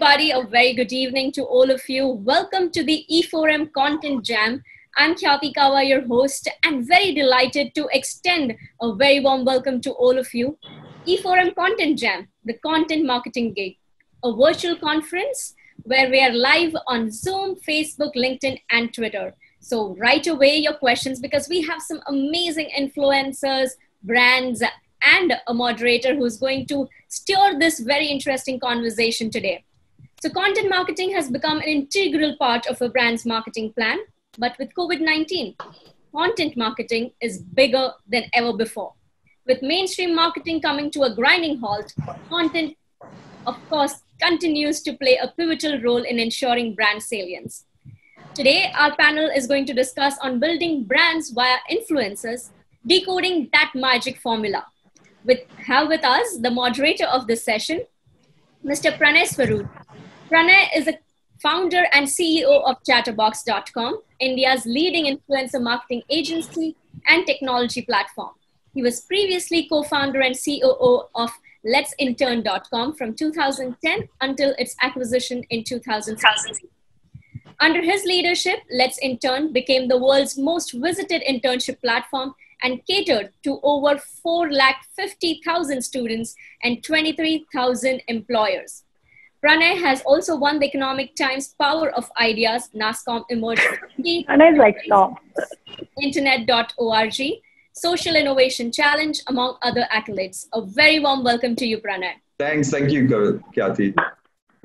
everybody. A very good evening to all of you. Welcome to the E4M Content Jam. I'm Khyati Kawa, your host, and very delighted to extend a very warm welcome to all of you. E4M Content Jam, the content marketing gig, a virtual conference where we are live on Zoom, Facebook, LinkedIn, and Twitter. So, write away your questions because we have some amazing influencers, brands, and a moderator who's going to steer this very interesting conversation today. So, content marketing has become an integral part of a brand's marketing plan, but with COVID 19, content marketing is bigger than ever before. With mainstream marketing coming to a grinding halt, content, of course, continues to play a pivotal role in ensuring brand salience. Today, our panel is going to discuss on building brands via influencers, decoding that magic formula with have with us the moderator of this session, Mr. Pranay Swaroop. Pranay is a founder and CEO of Chtrbox.com, India's leading influencer marketing agency and technology platform. He was previously co-founder and COO of Let'sIntern.com from 2010 until its acquisition in 2016. Under his leadership, Let's Intern became the world's most visited internship platform and catered to over 4,50,000 students and 23,000 employers. Pranay has also won the Economic Times Power of Ideas NASSCOM Emerging like stop. Internet.org Social Innovation Challenge, among other accolades. A very warm welcome to you, Pranay. Thanks. Thank you, Khyati.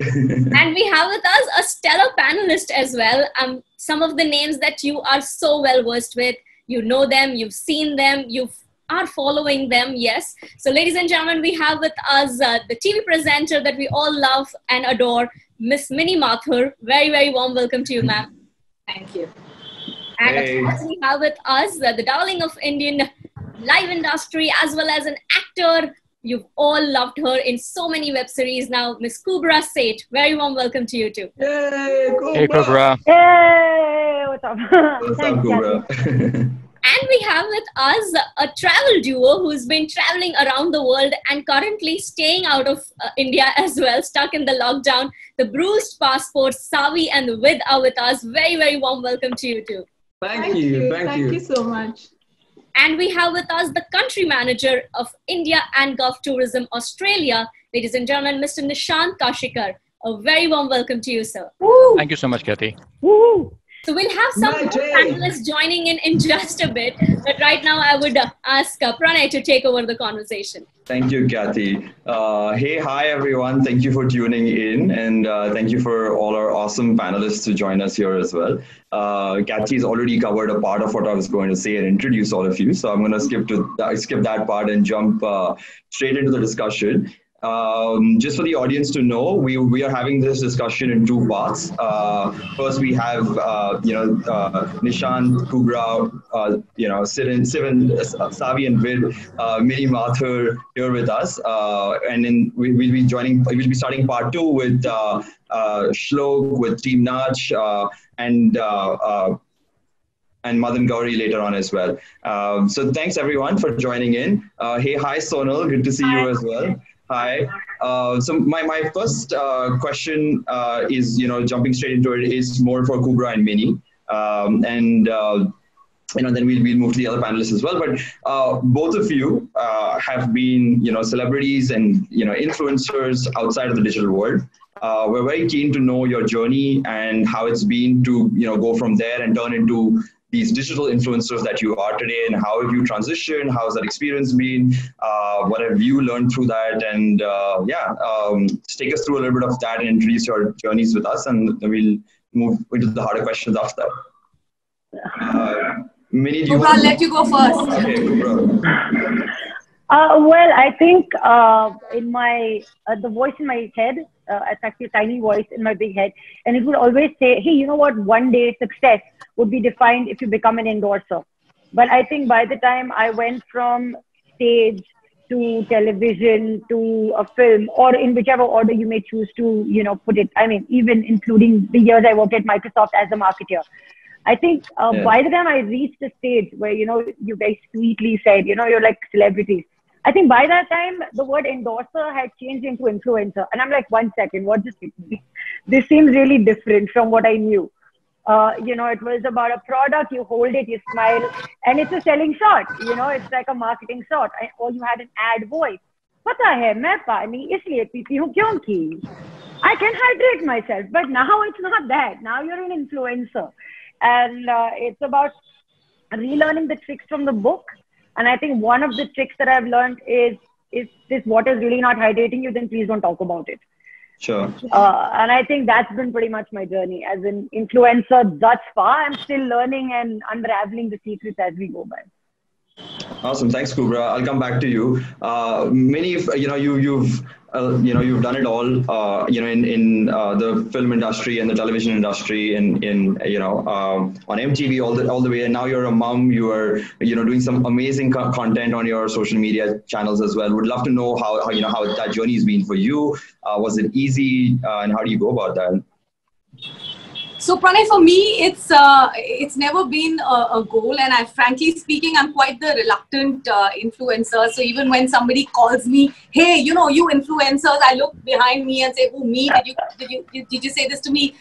and we have with us a stellar panelist as well. Um, some of the names that you are so well versed with you know them, you've seen them, you are following them, yes. So, ladies and gentlemen, we have with us uh, the TV presenter that we all love and adore, Miss Minnie Mathur. Very, very warm welcome to you, ma'am. Thank you. And hey. of course, we have with us uh, the darling of Indian live industry as well as an actor. You've all loved her in so many web series now, Miss Kubra Seth. Very warm welcome to you too. Hey, Kubra. Hey, Kubra. Hey, what's up? What's up, Kubra? and we have with us a travel duo who's been traveling around the world and currently staying out of uh, India as well, stuck in the lockdown. The bruised passport, Savi and Vid are with us. Very, very warm welcome to you too. Thank, Thank you. you. Thank, Thank you. you so much. And we have with us the country manager of India and Gulf Tourism Australia, ladies and gentlemen, Mr. Nishant Kashikar. A very warm welcome to you, sir. Woo. Thank you so much, Khyati. Woo. So we'll have some panelists joining in in just a bit. But right now, I would uh, ask uh, Pranay to take over the conversation. Thank you, Khyati. Uh, hey, hi, everyone. Thank you for tuning in. And uh, thank you for all our awesome panelists to join us here as well. Uh, Khyati's already covered a part of what I was going to say and introduce all of you. So I'm going to skip to skip that part and jump uh, straight into the discussion. Um, just for the audience to know, we, we are having this discussion in two parts. Uh, first, we have uh, you know uh, Nishant, Kubra, uh, you know Sivan, Sivan Savi, and Vid, uh, Mathur here with us, uh, and then we, will be joining. We'll be starting part two with uh, Shlok, with Team Naach, and and Madan Gowri later on as well. Um, so thanks everyone for joining in. Uh, hey, hi Sonal, good to see hi. you as well. Hi. Uh, so my, my first uh, question uh, is, you know, jumping straight into it is more for Kubra and Minnie. Um, and, uh, you know, then we'll, we'll move to the other panelists as well. But uh, both of you uh, have been, you know, celebrities and, you know, influencers outside of the digital world. we're very keen to know your journey and how it's been to, you know, go from there and turn into these digital influencers that you are today and how have you transitioned how has that experience been uh, what have you learned through that and uh, yeah um, take us through a little bit of that and introduce your journeys with us and then we'll move into the harder questions after that uh, Minnie, do you Kubra, I'll let you go first. Okay, Kubra. Uh, well, I think uh, in my uh, the voice in my head, uh, it's actually a tiny voice in my big head, and it would always say, "Hey, you know what? One day success would be defined if you become an endorser." But I think by the time I went from stage to television to a film, or in whichever order you may choose to, you know, put it. I mean, even including the years I worked at Microsoft as a marketer. I think uh, yeah. by the time I reached the stage where, you know, you very sweetly said, you know, you're like celebrities I think by that time, the word endorser had changed into influencer. And I'm like, one second, what just this seems really different from what I knew. Uh, you know, it was about a product, you hold it, you smile, and it's a selling shot. You know, it's like a marketing shot. I, or you had an ad voice. पता है मैं पानी इसलिए पीती हूँ क्योंकि I can hydrate myself. But now it's not that. Now you're an influencer. And uh, it's about relearning the tricks from the book. And I think one of the tricks that I've learned is if this water is really not hydrating you, then please don't talk about it. Sure. Uh, and I think that's been pretty much my journey as an influencer thus far. I'm still learning and unraveling the secrets as we go by. Awesome. Thanks, Kubra. I'll come back to you. Uh, Minnie, you know, you you've uh, you know you've done it all. Uh, you know, in in uh, the film industry and the television industry, in in you know um, on MTV all the all the way. And now you're a mom. You are you know doing some amazing co- content on your social media channels as well. Would love to know how, how you know how that journey has been for you. Uh, was it easy, uh, and how do you go about that? So Pranay, for me, it's uh, it's never been a, a, goal, and I, frankly speaking, I'm quite the reluctant uh, influencer. So even when somebody calls me, "Hey, you know, you influencers," I look behind me and say, "Who me? Did you did you did you say this to me?"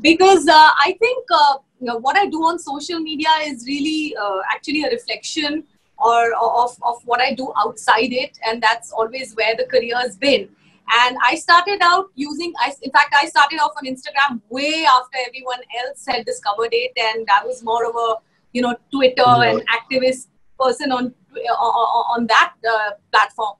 Because uh, I think uh, you know, what I do on social media is really uh, actually a reflection or of of what I do outside it, and that's always where the career has been. And I started out using, I, in fact, I started off on Instagram way after everyone else had discovered it. And I was more of a, you know, Twitter mm-hmm. and activist person on, on that uh, platform.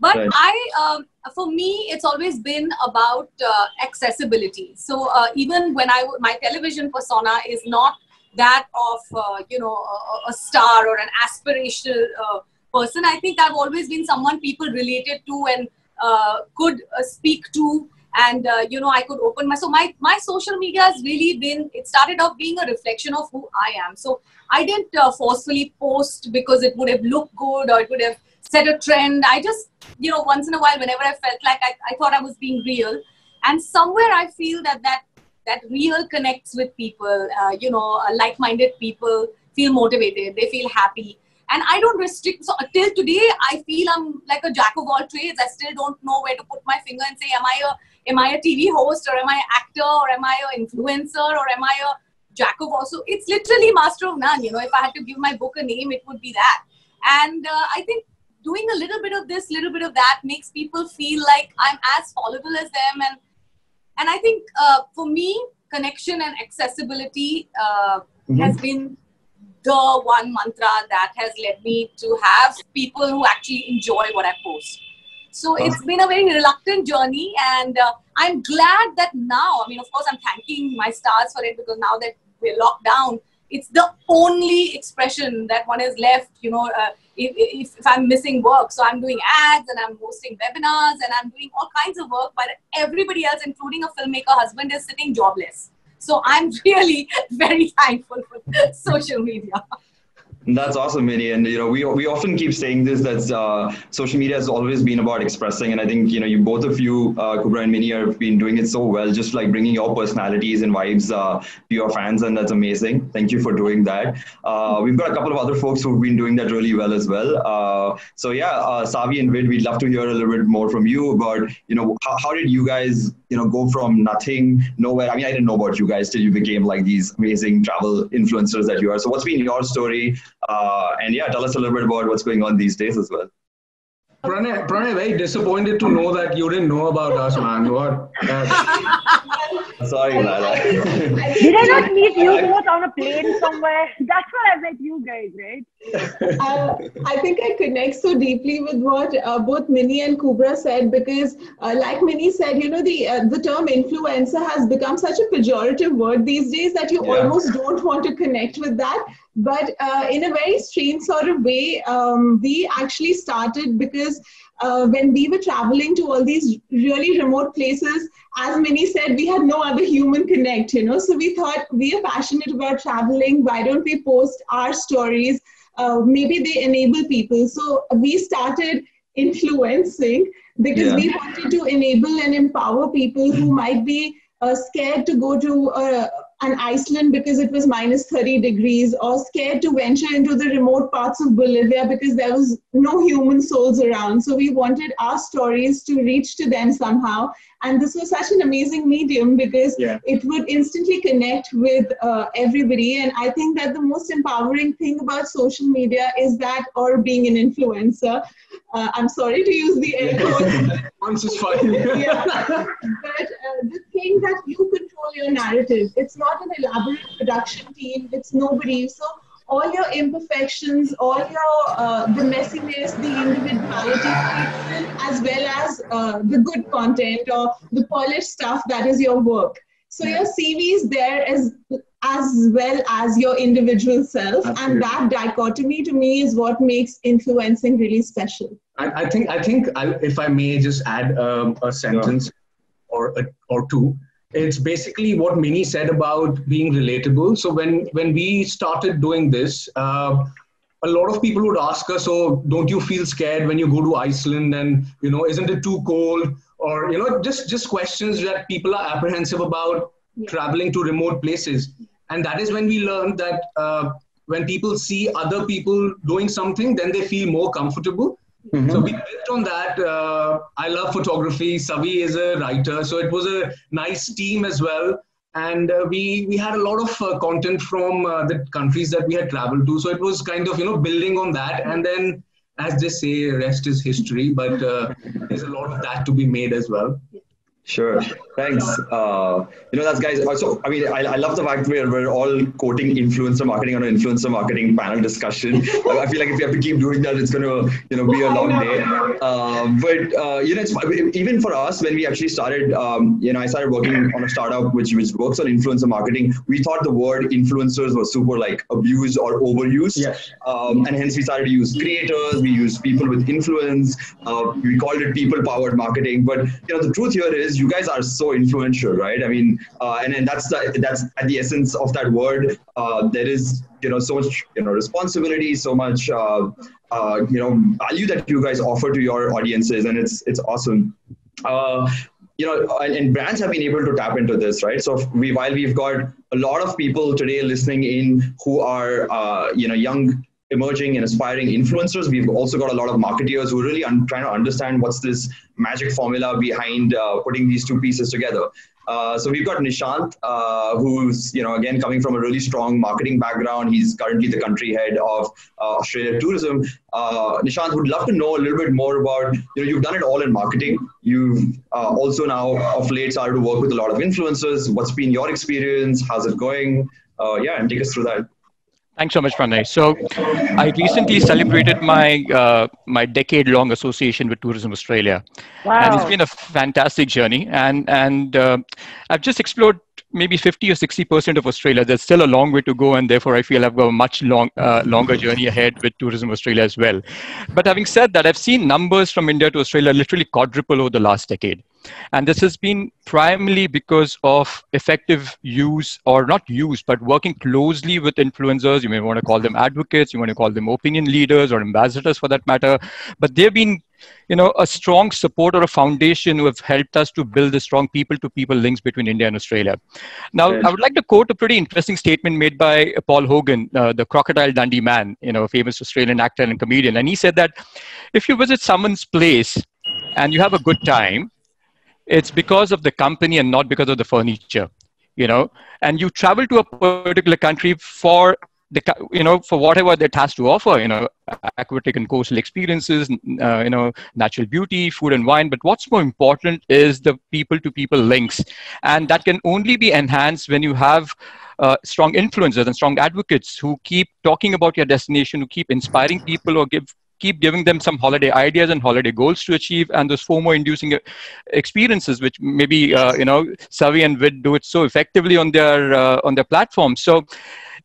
But right. I, um, for me, it's always been about uh, accessibility. So uh, even when I, my television persona is not that of, uh, you know, a, a, star or an aspirational uh, person. I think I've always been someone people related to and uh, could uh, speak to and uh, you know i could open my so my my social media has really been it started off being a reflection of who i am. So i didn't uh, forcefully post because it would have looked good or it would have set a trend. I just you know once in a while whenever i felt like i, I thought i was being real. And somewhere i feel that that that real connects with people uh, you know uh, like-minded people feel motivated. They feel happy and I don't restrict. So till today, I feel I'm like a jack of all trades. I still don't know where to put my finger and say, am I a am I a TV host or am I an actor or am I an influencer or am I a jack of all? So it's literally master of none. You know, if I had to give my book a name, it would be that. And uh, I think doing a little bit of this, little bit of that makes people feel like I'm as followable as them. And and I think uh, for me, connection and accessibility uh, mm-hmm. has been the one mantra that has led me to have people who actually enjoy what I post. So it's been a very reluctant journey, and uh, I'm glad that now, I mean, of course, I'm thanking my stars for it because now that we're locked down, it's the only expression that one is left, you know, uh, if, if, if, I'm missing work. So I'm doing ads and I'm hosting webinars and I'm doing all kinds of work, but everybody else, including a filmmaker husband, is sitting jobless. So I'm really very thankful for social media. That's awesome, Minnie. And you know, we we often keep saying this that uh, social media has always been about expressing, and I think you know, you both of you, uh, Kubra and Minnie, have been doing it so well, just like bringing your personalities and vibes uh, to your fans, and that's amazing. Thank you for doing that. Uh, we've got a couple of other folks who've been doing that really well as well. Uh, so yeah, uh, Savi and Vid, we'd love to hear a little bit more from you about you know how, how did you guys you know go from nothing, nowhere. I mean, I didn't know about you guys till you became like these amazing travel influencers that you are. So what's been your story? Uh, and yeah, tell us a little bit about what's going on these days as well. Pranay, Pranay, very disappointed to know that you didn't know about us, man. What? Sorry, Lala. Did I not meet you both on a plane somewhere? That's where I met you guys, right? Uh, I think I connect so deeply with what uh, both Minnie and Kubra said because, uh, like Minnie said, you know, the uh, the term influencer has become such a pejorative word these days that you yeah. almost don't want to connect with that. But uh, in a very strange sort of way, um, we actually started because uh, when we were traveling to all these really remote places, as Minnie said, we had no other human connect, you know. So we thought we are passionate about traveling. Why don't we post our stories? Uh, maybe they enable people. So we started influencing because yeah. we wanted to enable and empower people who might be uh, scared to go to a, an Iceland because it was minus 30 degrees, or scared to venture into the remote parts of Bolivia because there was no human souls around. So we wanted our stories to reach to them somehow. And this was such an amazing medium because Yeah. it would instantly connect with uh, everybody. And I think that the most empowering thing about social media is that, or being an influencer, uh, I'm sorry to use the air quotes, Once is fine. yeah. But uh, the thing that you control your narrative. It's not an elaborate production team. It's nobody. So all your imperfections, all your uh, the messiness, the individuality, as well as uh, the good content or the polished stuff that is your work. So your CV is there as as well as your individual self, Absolutely. and that dichotomy to me is what makes influencing really special. I, I think I think I, if I may just add um, a sentence or a, or two, it's basically what Minnie said about being relatable. So when when we started doing this, uh, a lot of people would ask us, "Oh, don't you feel scared when you go to Iceland? And you know, isn't it too cold?" Or you know, just just questions that people are apprehensive about traveling to remote places. And that is when we learned that uh, when people see other people doing something, then they feel more comfortable. So we built on that. Uh, I love photography. Savi is a writer, so it was a nice team as well. And uh, we we had a lot of uh, content from uh, the countries that we had traveled to. So it was kind of you know building on that, and then as they say, rest is history. But uh, there's a lot of that to be made as well. Sure. Thanks. Uh, you know, that's guys. Also, I mean, I, I love the fact we're, we're all quoting influencer marketing on an influencer marketing panel discussion. I, I feel like if we have to keep doing that, it's going to, you know, be a long day. Um, but, uh, you know, it's even for us, when we actually started, um, you know, I started working on a startup which, which works on influencer marketing. We thought the word influencers was super like abused or overused. Yes. Um, and hence we started to use creators, we use people with influence, uh, we called it people powered marketing. But you know, the truth here is you guys are so influential, right? I mean, uh, and, and that's the, that's at the essence of that word. Uh, there is you know so much you know responsibility, so much uh, uh, you know value that you guys offer to your audiences, and it's it's awesome. Uh, you know, and, and brands have been able to tap into this, right? So we, while we've got a lot of people today listening in who are, uh, you know, young, emerging and aspiring influencers, we've also got a lot of marketeers who are really un- trying to understand what's this magic formula behind uh, putting these two pieces together. Uh, so we've got Nishant, uh, who's you know again coming from a really strong marketing background. He's currently the country head of uh, Australia Tourism. Uh, Nishant would love to know a little bit more about you know you've done it all in marketing. You've uh, also now of late started to work with a lot of influencers. What's been your experience? How's it going? Uh, yeah, and take us through that. Thanks so much, Pranay. So, I recently celebrated my uh, my decade-long association with Tourism Australia, and it's Wow. been a fantastic journey. And and uh, I've just explored maybe 50 or 60 percent of Australia. There's still a long way to go, and therefore I feel I've got a much long uh, longer journey ahead with Tourism Australia as well. But having said that, I've seen numbers from India to Australia literally quadruple over the last decade. And this has been primarily because of effective use, or not use, but working closely with influencers. You may want to call them advocates, you want to call them opinion leaders or ambassadors for that matter. But they've been, you know, a strong support or a foundation who have helped us to build the strong people to people links between India and Australia. Now. I would like to quote a pretty interesting statement made by Paul Hogan, uh, the Crocodile Dundee man, you know, a famous Australian actor and comedian. And he said that if you visit someone's place and you have a good time, it's because of the company and not because of the furniture you know? And you travel to a particular country for the you know for whatever it has to offer you know aquatic and coastal experiences uh, you know natural beauty food and wine. But what's more important is the people to people links. And that can only be enhanced when you have uh, strong influencers and strong advocates who keep talking about your destination who keep inspiring people or give keep giving them some holiday ideas and holiday goals to achieve and those FOMO inducing uh, experiences, which maybe, uh, you know, Savi and Vid do it so effectively on their, uh, on their platform. So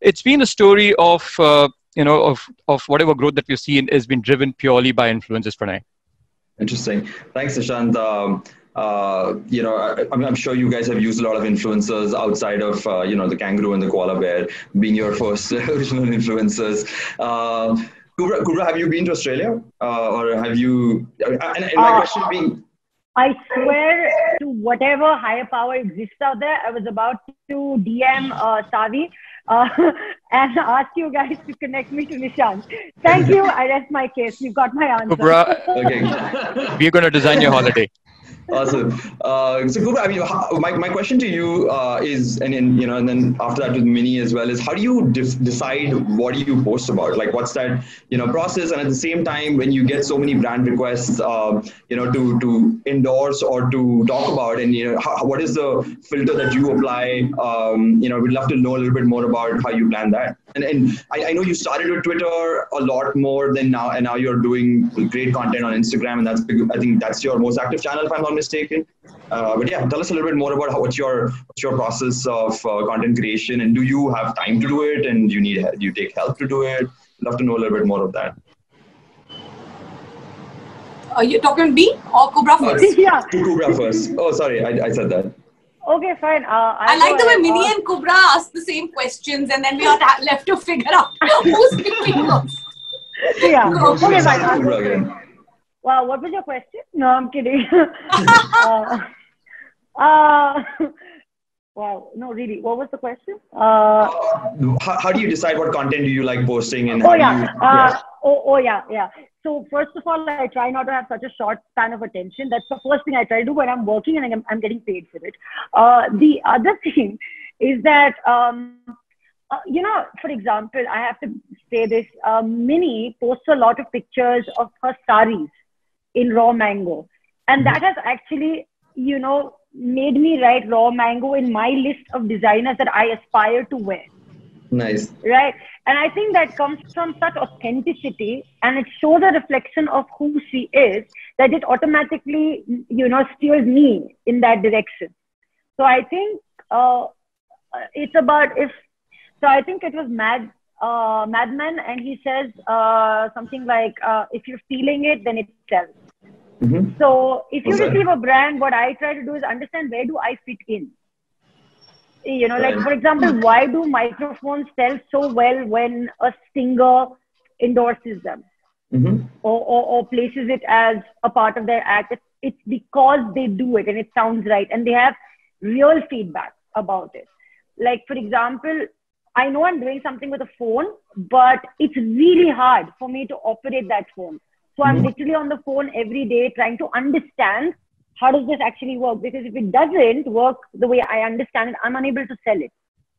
it's been a story of, uh, you know, of, of whatever growth that we've seen has been driven purely by influencers for now. Interesting. Thanks, Nishant. Um, uh, you know, I, I'm, I'm sure you guys have used a lot of influencers outside of, uh, you know, the kangaroo and the koala bear being your first original influencers. Uh, Kubra, Kubra, have you been to Australia? Uh, or have you, and, and my Uh, question being, I swear to whatever higher power exists out there. I was about to DM uh, Savi uh, and ask you guys to connect me to Nishant. Thank you. I rest my case. You've got my answer. Kubra, Okay. we're going to design your holiday. Awesome. Uh, so, I mean, how, my, my question to you uh, is, and then you know, and then after that with Minnie as well, is how do you def- decide what do you post about? Like, what's that you know process? And at the same time, when you get so many brand requests, uh, you know, to to endorse or to talk about, and you know, how, what is the filter that you apply? Um, you know, we'd love to know a little bit more about how you plan that. And and I, I know you started with Twitter a lot more than now, and now you're doing great content on Instagram, and that's I think that's your most active channel, if I'm not mistaken. Uh, but yeah, tell us a little bit more about how, what's your what's your process of uh, content creation, and do you have time to do it, and you need do you take help to do it? Love to know a little bit more of that. Are you talking to me or Kubra first? yeah. To Kubra first. Oh, sorry, I, I said that. Okay, fine. Uh, I like the way uh, Minnie and Kubra ask the same questions, and then we are left to figure out who's picking first. Yeah. Go. Okay, fine. Wow, what was your question? No, I'm kidding. uh, uh, wow, no, really. What was the question? Uh, How, how do you decide what content do you like posting and oh yeah. you, Uh, oh, oh yeah, yeah. So first of all, I try not to have such a short span of attention. That's the first thing I try to do when I'm working and I'm, I'm getting paid for it. Uh, the other thing is that um, uh, you know, for example, I have to say this. Uh, Minnie posts a lot of pictures of her saris in raw mango, and that has actually, you know, made me write raw mango in my list of designers that I aspire to wear Nice. right? And I think that comes from such authenticity and it shows a reflection of who she is that it automatically, you know, steers me in that direction. So I think uh, it's about if, so I think it was Mad, uh, Madman and he says uh, something like, uh, if you're feeling it, then it sells. Mhm. So if you receive a brand, what I try to do is understand where do I fit in. You know, like for example, why do microphones sell so well when a singer endorses them Mhm. or, or, or places it as a part of their act? It's, it's because they do it and it sounds right and they have real feedback about it. Like for example, I know I'm doing something with a phone, but it's really hard for me to operate that phone. So I'm Mhm. literally on the phone every day trying to understand how does this actually work? Because if it doesn't work the way I understand it, I'm unable to sell it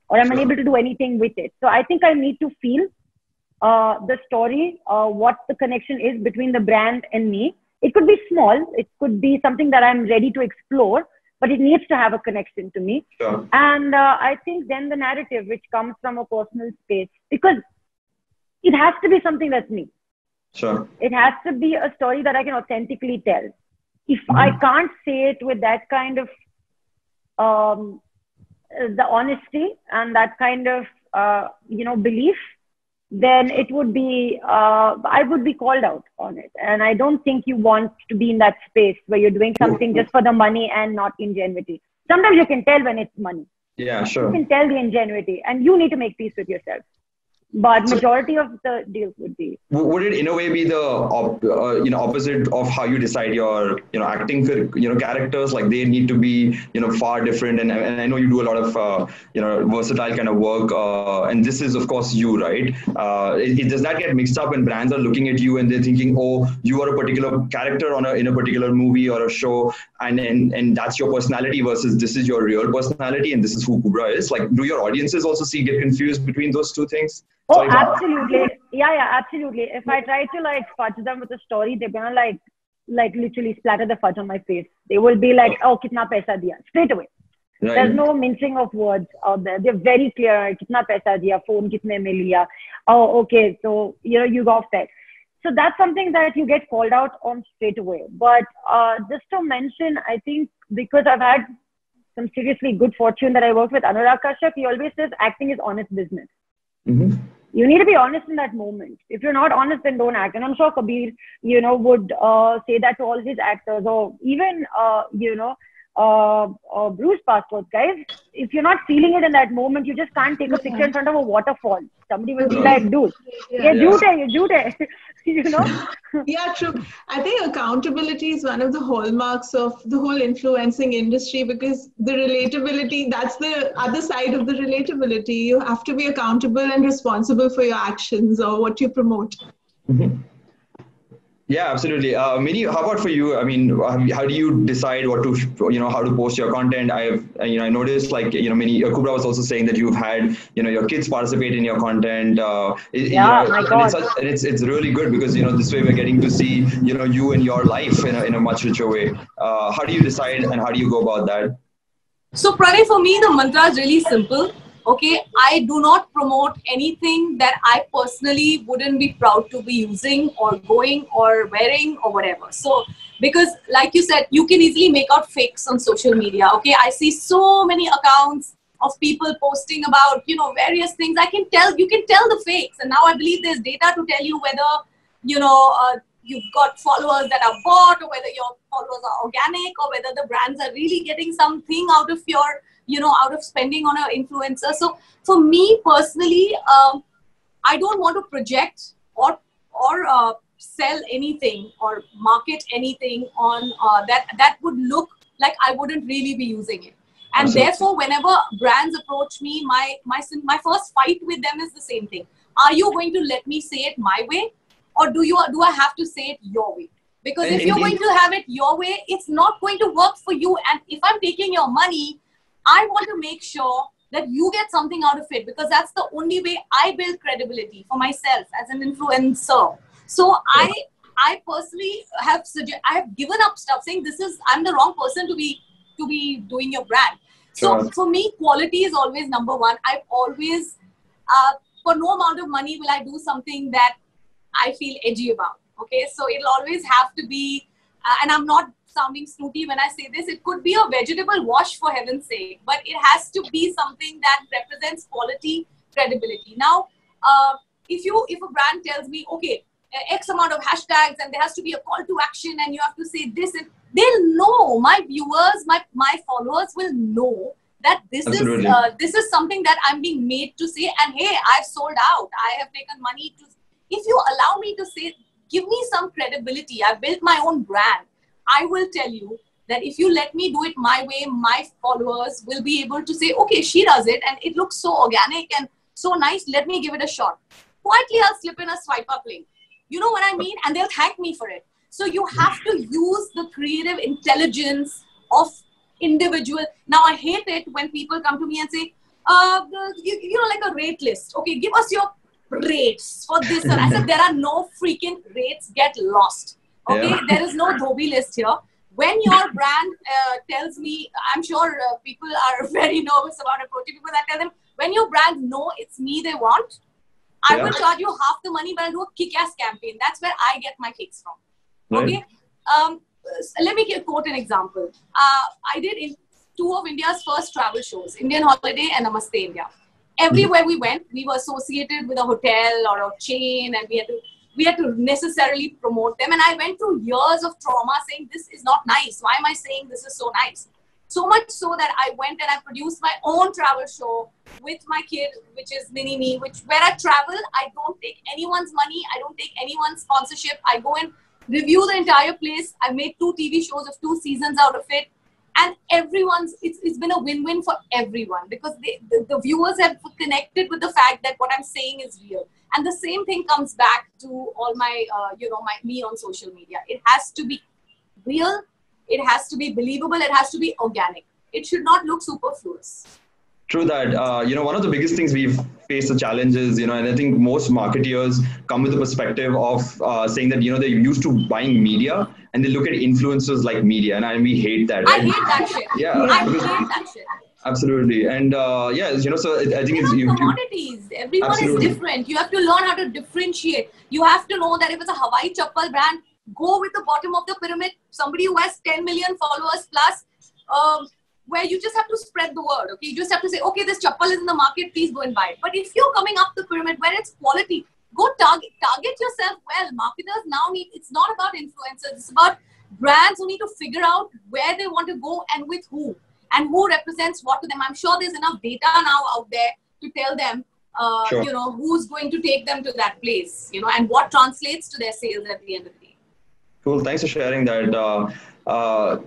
or I'm Sure. unable to do anything with it. So I think I need to feel uh, the story, uh, what the connection is between the brand and me. It could be small, it could be something that I'm ready to explore, but it needs to have a connection to me. Sure. And uh, I think then the narrative, which comes from a personal space, because it has to be something that's me. Sure. It has to be a story that I can authentically tell. If I can't say it with that kind of um, uh, the honesty and that kind of uh, you know belief, then it would be uh, I would be called out on it. And I don't think you want to be in that space where you're doing something just for the money and not ingenuity. Sometimes you can tell when it's money. Yeah, sure. You can tell the ingenuity, and you need to make peace with yourself. But majority of the deals would be. Would it in a way be the op, uh, you know opposite of how you decide your you know acting for you know characters? Like they need to be you know far different. And, and I know you do a lot of uh, you know versatile kind of work uh, and this is of course you right? Uh, it, it- does that get mixed up when brands are looking at you and they're thinking oh you are a particular character on a in a particular movie or a show and and, and that's your personality versus this is your real personality and this is who Kubra is like do your audiences also see get confused between those two things Oh, Sorry, absolutely. Yeah, yeah, absolutely. If I try to like fudge them with a story, they're gonna like, like literally splatter the fudge on my face. They will be like, oh. "Oh, kitna paisa diya?" Straight away. Right. There's no mincing of words out there. They're very clear. Kitna paisa diya? Phone kitne mein liya? Oh, okay. So you know you got that. So that's something that you get called out on straight away. But uh, just to mention, I think because I've had some seriously good fortune that I worked with Anurag Kashyap, he always says acting is honest business Mhm. you need to be honest in that moment. If you're not honest, then don't act. And I'm sure Kabir, you know, would uh, say that to all his actors, or even, uh, you know, uh, uh, Bruised Passport, guys. If you're not feeling it in that moment, you just can't take a picture in front of a waterfall. Somebody will be like, dude, yeah, Yeah. jute hai, ye jute you know. yeah, true. I think accountability is one of the hallmarks of the whole influencing industry because the relatability, that's the other side of the relatability. You have to be accountable and responsible for your actions or what you promote. Mm-hmm. Yeah, absolutely. Uh, Minnie, how about for you? I mean, how do you decide what to, you know, how to post your content? I've, you know, I noticed like, you know, Minnie, uh, Kubra was also saying that you've had, you know, your kids participate in your content. Uh, yeah, you know, my God. And it's, and it's, it's really good because, you know, this way we're getting to see, you know, you and your life in a, in a much richer way. Uh, how do you decide and how do you go about that? So, Pranay, for me, the mantra is really simple okay i do not promote anything that i personally wouldn't be proud to be using or going or wearing or whatever. So because like you said you can easily make out fakes on social media okay? I see so many accounts of people posting about you know various things. I can tell you can tell the fakes. And now i believe there's data to tell you whether you know uh, you've got followers that are bought or whether your followers are organic or whether the brands are really getting something out of your you know out of spending on an influencer. So for me personally um, i don't want to project or or uh, sell anything or market anything on uh, that that would look like i wouldn't really be using it. And therefore whenever brands approach me my my my first fight with them is the same thing. Are you going to let me say it my way or do you do i have to say it your way? Because if you're going to have it your way it's not going to work for you. And if i'm taking your money I want to make sure that you get something out of it because that's the only way I build credibility for myself as an influencer. So I I personally have suggest I have given up stuff saying this is I'm the wrong person to be to be doing your brand. So sure. for me, quality is always number one. I've always uh, for no amount of money will I do something that I feel edgy about. Okay, so it'll always have to be, uh, and I'm not sounding snooty when I say this. It could be a vegetable wash for heaven's sake, but it has to be something that represents quality, credibility. Now, uh, if you if a brand tells me, okay, X amount of hashtags and there has to be a call to action and you have to say this, and they'll know. My viewers, my my followers will know that this Absolutely. is uh, this is something that I'm being made to say. And hey, I've sold out. I have taken money to. If you allow me to say, give me some credibility. I've built my own brand. I will tell you that if you let me do it my way, my followers will be able to say, okay, she does it and it looks so organic and so nice. Let me give it a shot. Quietly, I'll slip in a swipe up link. You know what I mean? And they'll thank me for it. So you have to use the creative intelligence of individual. Now, I hate it when people come to me and say, uh, you, you know, like a rate list. Okay, give us your rates for this. And I said, there are no freaking rates. Get lost. Okay, yeah. there is no Dhobi list here. When your brand uh, tells me, I'm sure uh, people are very nervous about approaching people that tell them, when your brand know it's me they want, I yeah. will charge you half the money, but I'll do a kick-ass campaign. That's where I get my kicks from. Right. Okay. Um, let me quote an example. Uh, I did in two of India's first travel shows, Indian Holiday and Namaste India. Everywhere we went, we were associated with a hotel or a chain, and we had to we had to necessarily promote them. And I went through years of trauma saying, this is not nice. Why am I saying this is so nice? So much so that I went and I produced my own travel show with my kid, which is Mini Me, which where I travel, I don't take anyone's money. I don't take anyone's sponsorship. I go and review the entire place. I made two TV shows of two seasons out of it. And everyone's, it's, it's been a win-win for everyone because they, the, the viewers have connected with the fact that what I'm saying is real and the same thing comes back to all my uh, you know my me on social media it has to be real it has to be believable it has to be organic it should not look superfluous True that. Uh, you know, one of the biggest things we've faced the challenges, you know, and I think most marketeers come with the perspective of uh, saying that, you know, they're used to buying media and they look at influencers like media. And I, we hate that. Right? I hate that shit. Yeah. I hate that shit. Absolutely, and uh, yeah, you know, so I think it's you, commodities. Everyone absolutely. is different. You have to learn how to differentiate. You have to know that if it's a Hawaii chappal brand, go with the bottom of the pyramid. Somebody who has 10 million followers plus, um, where you just have to spread the word. Okay, you just have to say, okay, this chappal is in the market. Please go and buy it. But if you're coming up the pyramid where it's quality, go target target yourself well. Marketers now need. It's not about influencers. It's about brands who need to figure out where they want to go and with who and who represents what to them. I'm sure there's enough data now out there to tell them uh, Sure. you know, who's going to take them to that place, you know, and what translates to their sales at the end of the day. Cool. Thanks for sharing that. Uh, uh,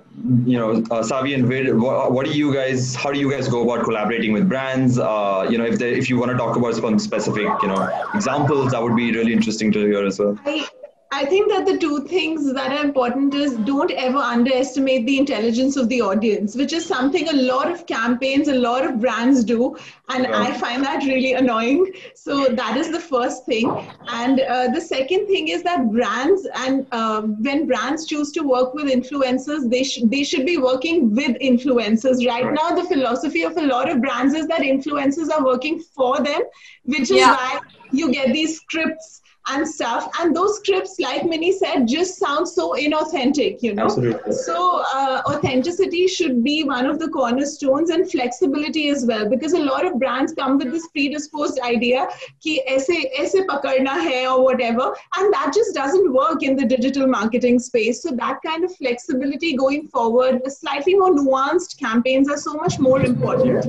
you know, uh, Savi and Vid, what, what do you guys? How do you guys go about collaborating with brands? Uh, you know, if they, if you want to talk about some specific, you know, examples, that would be really interesting to hear as well. I, I think that the two things that are important is don't ever underestimate the intelligence of the audience, which is something a lot of campaigns, a lot of brands do. And Yeah. I find that really annoying. So that is the first thing. And uh, the second thing is that brands and uh, when brands choose to work with influencers, they, sh- they should be working with influencers. Right, Right. now, the philosophy of a lot of brands is that influencers are working for them, which is Yeah. why you get these scripts and stuff. And those scripts like Minnie said just sound so inauthentic you know? Absolutely. so uh, authenticity should be one of the cornerstones and flexibility as well because a lot of brands come with this predisposed idea ki aise aise pakadna hai or whatever and that just doesn't work in the digital marketing space. So that kind of flexibility going forward slightly more nuanced campaigns are so much more important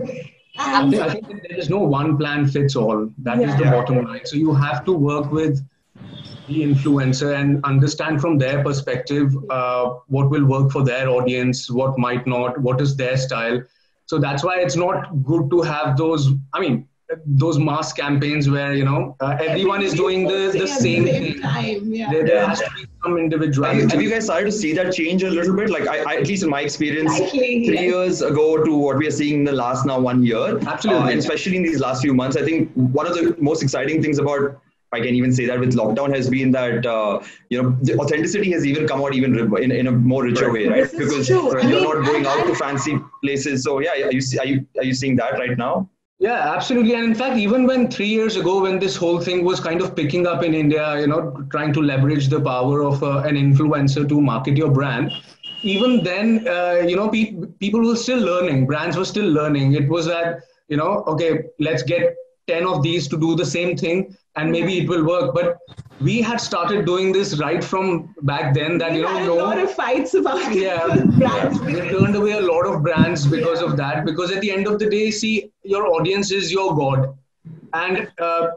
I think, I think there is no one plan fits all. That is Yeah. the bottom line. So you have to work with the influencer and understand from their perspective uh, what will work for their audience, what might not, what is their style. So that's why it's not good to have those. I mean, those mass campaigns where you know uh, everyone is doing the the same thing. time yeah There, there has to be some Have you, have you guys started to see that change a little bit? Like, I, I at least in my experience, Slightly, three yes. years ago to what we are seeing in the last now one year, Absolutely. uh, and especially in these last few months, I think one of the most exciting things about I can even say that with lockdown has been that uh, you know the authenticity has even come out even in, in a more richer way, right? This Because you're mean, not going I- out I- to fancy places. So yeah, are you are you are you seeing that right now? Yeah, absolutely. And in fact, even when three years ago, when this whole thing was kind of picking up in India, you know, trying to leverage the power of uh, an influencer to market your brand, even then, uh, you know, pe- people were still learning. Brands were still learning. It was that, you know, okay, let's get 10 of these to do the same thing and maybe it will work. But we had started doing this right from back then that, we you know, had a no lot of fights about yeah, brands. we turned away a lot of brands because of that. Because at the end of the day, see, your audience is your god, and uh,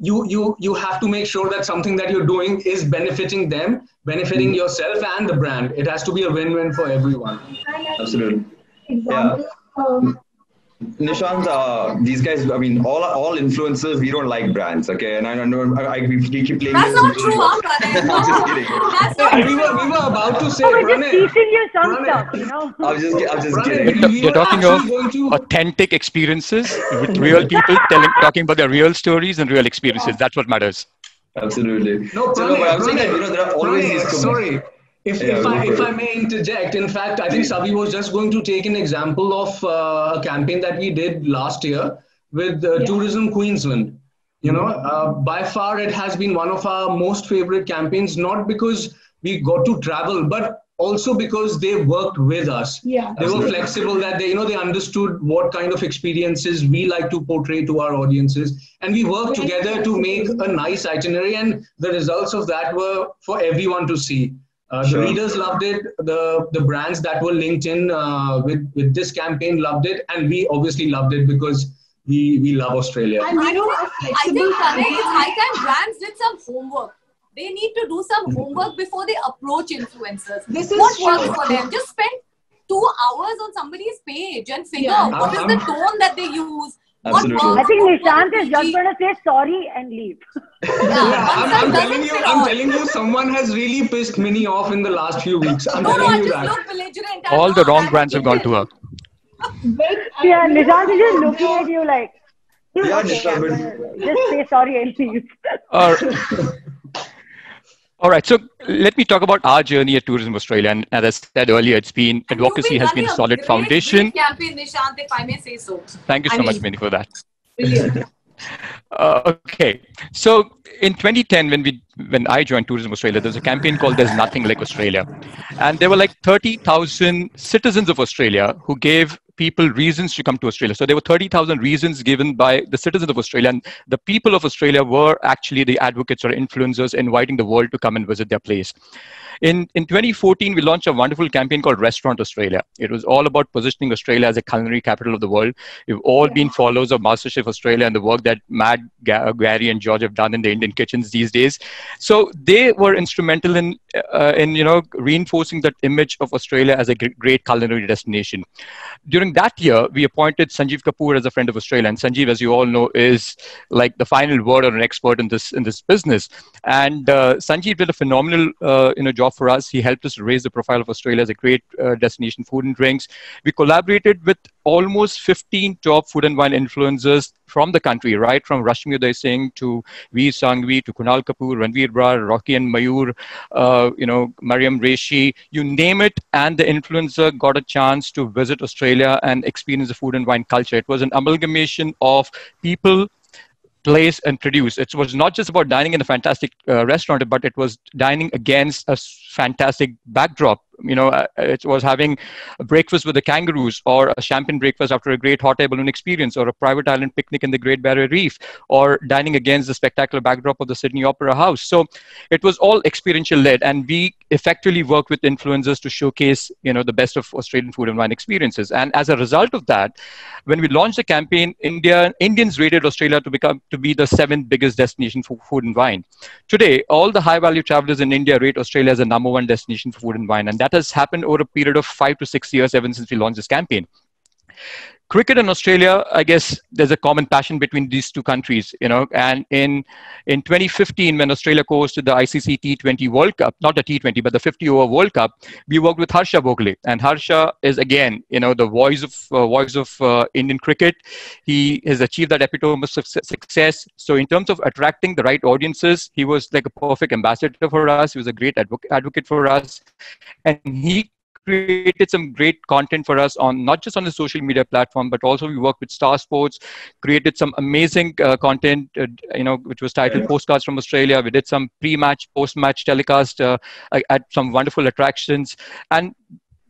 you you you have to make sure that something that you're doing is benefiting them, benefiting yourself and the brand. It has to be a win-win for everyone. Absolutely. Example, um, Nishant, uh, these guys, I mean, all all influencers, we don't like brands, okay? And I don't know, I, I we keep playing That's this. not true, huh, I'm just kidding. That's not we were we were about to say, I was just teaching you some stuff, you know. I was just, I was just Pranay, kidding. we- we You're talking actually of authentic experiences with real people telling, talking about their real stories and real experiences. That's what matters. Absolutely. No, so, no, but I'm saying that, you know, there are always Pranay, these. Sorry. If, Yeah, if, I, if. I may interject, in fact, I think Savi was just going to take an example of uh, a campaign that we did last year with uh, Yeah. Tourism Queensland. You know, uh, by far it has been one of our most favorite campaigns, not because we got to travel, but also because they worked with us. Yeah. They were flexible that they, you know, they understood what kind of experiences we like to portray to our audiences. And we worked together to make a nice itinerary. And the results of that were for everyone to see. Uh, Sure. The readers loved it. The, the brands that were linked in uh, with, with this campaign loved it. And we obviously loved it because we, we love Australia. And you know, I think, I think Pranay, it's campaigns- high brands did some homework. They need to do some homework before they approach influencers. This is what true. works for them? Just spend two hours on somebody's page and figure Yeah. out what is the Um, tone that they use. Absolutely. I think what Nishant is just going to say sorry and leave. Yeah, Yeah, I'm, I'm telling you, I'm telling you, someone has really pissed Minnie off in the last few weeks. I'm No, no, I telling you just that. look belligerent. I'm All the wrong brands have gone to her. Yeah, you Nishant is just looking at you like, Yeah, okay, Nishant, I'm but- gonna just say sorry and leave. Uh, all right. So let me talk about our journey at Tourism Australia. And as I said earlier, it's been And advocacy has been a solid great, foundation. Great campaign, Nishant, if I may say so. Thank you I so much, mean- Minnie, for that. Brilliant. Uh, okay, so in 2010, when we when I joined Tourism Australia, there was a campaign called "There's Nothing Like Australia," and there were like 30,000 citizens of Australia who gave people reasons to come to Australia. So there were 30,000 reasons given by the citizens of Australia. And the people of Australia were actually the advocates or influencers inviting the world to come and visit their place. In, in 2014, we launched a wonderful campaign called Restaurant Australia. It was all about positioning Australia as a culinary capital of the world. We've all yeah. been followers of MasterChef Australia and the work that Matt, Gary, and George have done in the Indian kitchens these days. So they were instrumental in, uh, in you know, reinforcing that image of Australia as a great culinary destination. During that year, we appointed Sanjeev Kapoor as a friend of Australia. And Sanjeev, as you all know, is like the final word or an expert in this in this business. And uh, Sanjeev did a phenomenal uh, you know, job for us. He helped us raise the profile of Australia as a great uh, destination food and drinks. We collaborated with almost 15 top food and wine influencers from the country, right from Rashmi Uday Singh to Vir Sanghvi to Kunal Kapoor, Ranveer Brar, Rocky and Mayur, uh, you know, Marryam Reshi, you name it, and the influencer got a chance to visit Australia and experience the food and wine culture. It was an amalgamation of people place and produce. It was not just about dining in a fantastic uh, restaurant, but it was dining against a fantastic backdrop you know, uh, it was having a breakfast with the kangaroos or a champagne breakfast after a great hot air balloon experience or a private island picnic in the Great Barrier Reef or dining against the spectacular backdrop of the Sydney Opera House. So it was all experiential led and we effectively worked with influencers to showcase, you know, the best of Australian food and wine experiences. And as a result of that, when we launched the campaign, India, Indians rated Australia to become to be the seventh biggest destination for food and wine. Today, all the high value travelers in India rate Australia as the number one destination for food and wine. And that that has happened over a period of five to six years ever since we launched this campaign cricket in Australia, I guess there's a common passion between these two countries, you know. And in in 2015, when Australia hosted the ICC T20 World Cup, not the T20, but the 50 over World Cup, we worked with Harsha Bhogle, and Harsha is again, you know, the voice of uh, voice of uh, Indian cricket. He has achieved that epitome of success. So in terms of attracting the right audiences, he was like a perfect ambassador for us. He was a great advocate for us, and he created some great content for us on not just on the social media platform, but also we worked with Star Sports, created some amazing uh, content, uh, you know, which was titled Postcards from Australia. We did some pre-match, post-match telecast uh, at some wonderful attractions, and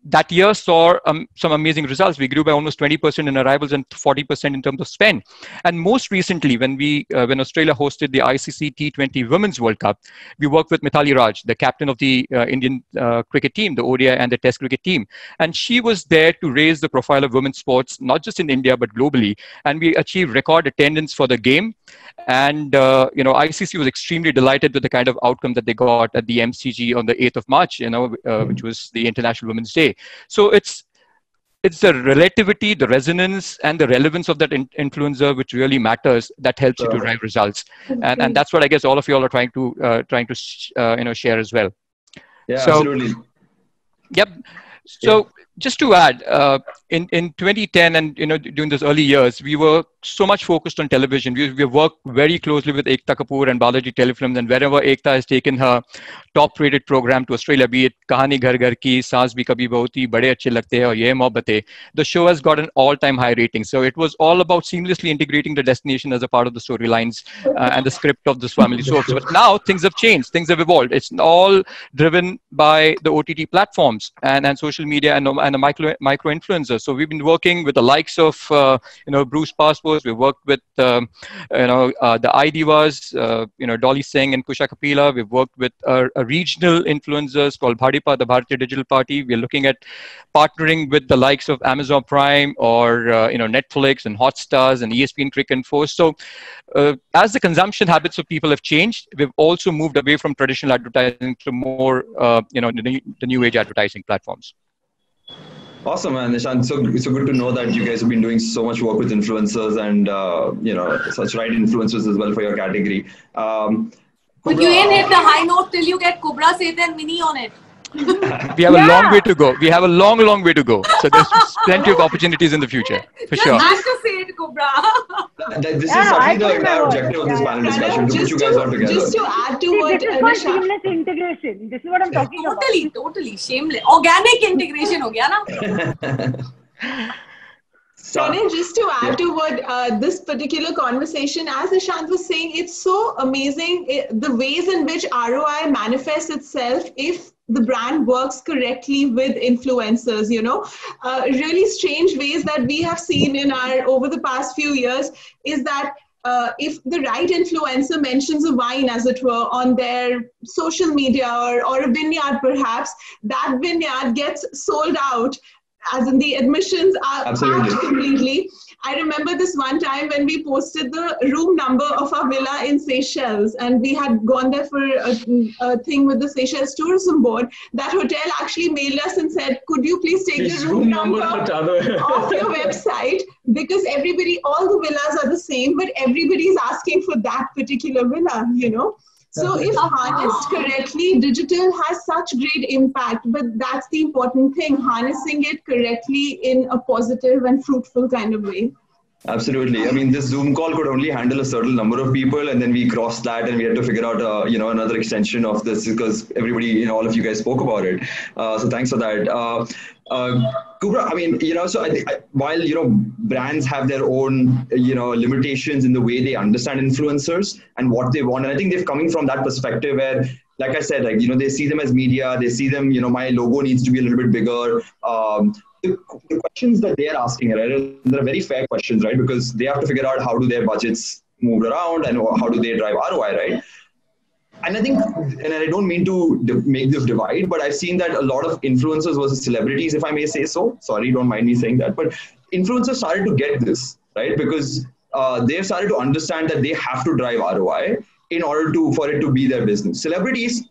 that year saw um, some amazing results. We grew by almost 20% in arrivals and 40% in terms of spend. And most recently, when we uh, when Australia hosted the ICC T20 Women's World Cup, we worked with Mithali Raj, the captain of the uh, Indian uh, cricket team, the ODI and the Test cricket team, and she was there to raise the profile of women's sports, not just in India but globally. And we achieved record attendance for the game. And uh, you know, ICC was extremely delighted with the kind of outcome that they got at the MCG on the 8th of March. You know, uh, which was the International Women's Day. So it's it's the relativity, the resonance, and the relevance of that in- influencer which really matters. That helps you to drive results, and and that's what I guess all of you all are trying to uh, trying to sh- uh, you know share as well. Yeah, so, absolutely. Yep. So yeah. Just to add, uh, in in 2010 and you know during those early years, we were so much focused on television. We, we worked very closely with Ekta Kapoor and Balaji Telefilms, and wherever Ekta has taken her top-rated program to Australia, be it Kahani Ghar Ghar Ki, Saas Bhi Kabhi Bahu Thi, Bade Achhe Lagte Hai, or Ye Mohabbatein, the show has got an all-time high rating. So it was all about seamlessly integrating the destination as a part of the storylines uh, and the script of this family soaps. But now things have changed, things have evolved. It's all driven by the OTT platforms and, and social media and, and the micro, micro influencers. So we've been working with the likes of uh, you know Bruised Passport We've worked with, um, you know, uh, the iDivas, uh, you know, Dolly Singh and Kusha Kapila. We've worked with a, a regional influencers called Bhadipa, the Bharatiya Digital Party. We're looking at partnering with the likes of Amazon Prime or, you know, Netflix and Hotstars and ESPN Cricinfo. So uh, as the consumption habits of people have changed, we've also moved away from traditional advertising to more, uh, you know, the, the new age advertising platforms. Awesome, man, Nishant. So so good to know that you guys have been doing so much work with influencers and uh, you know such right influencers as well for your category. Um, but you ain't hit the high note till you get Kubra Sait and Mini on it. We have yeah. a long way to go. We have a long, long way to go. So there's plenty of opportunities in the future, for Just sure. Have to say it, Kubra. this is yeah, the entire objective of this panel discussion to put you guys all together. Just to add to See, what this is called seamless integration. This is what I'm talking totally, about. Totally, totally. Shameless. Organic integration ho gaya na? Pranay, just to add yeah. to what uh, this particular conversation, as Ishant was saying, it's so amazing it, the ways in which ROI manifests itself if the brand works correctly with influencers you know uh, really strange ways that we have seen in our over the past few years is that uh, if the right influencer mentions a wine, as it were, on their social media or, or a vineyard perhaps, that vineyard gets sold out as in the admissions are Absolutely. completely. I remember this one time when we posted the room number of our villa in Seychelles, and we had gone there for a, a thing with the Seychelles Tourism Board. That hotel actually mailed us and said, "Could you please take the room, room number, number off your website because everybody, all the villas are the same, but everybody's asking for that particular villa, you know." So if harnessed correctly, digital has such great impact, but that's the important thing, harnessing it correctly in a positive and fruitful kind of way. Absolutely. I mean, this Zoom call could only handle a certain number of people, and then we crossed that, and we had to figure out, uh, you know, another extension of this because everybody, you know, all of you guys spoke about it. Uh, so thanks for that. Uh, uh, Kubra, I mean, you know, so I while you know brands have their own, you know, limitations in the way they understand influencers and what they want, and I think they're coming from that perspective where, like I said, like you know, they see them as media, they see them, you know, my logo needs to be a little bit bigger. Um, the, the questions that they are asking, right, they're very fair questions, right, because they have to figure out how do their budgets move around and how do they drive ROI, right? and I think, and I don't mean to make this divide, but I've seen that a lot of influencers versus celebrities, if I may say so. Sorry, don't mind me saying that, but influencers started to get this right because uh, they've started to understand that they have to drive ROI in order to for it to be their business. Celebrities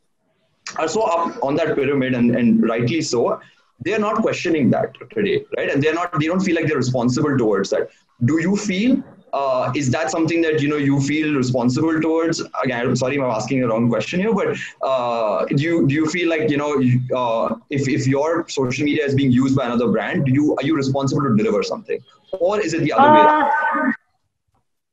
are so up on that pyramid, and, and rightly so. They are not questioning that today, right? And they're not. They don't feel like they're responsible towards that. Do you feel uh, is that something that you know you feel responsible towards again i'm sorry i'm asking the wrong question here but uh, do you do you feel like you know uh, if, if your social media is being used by another brand do you are you responsible to deliver something or is it the other way around uh,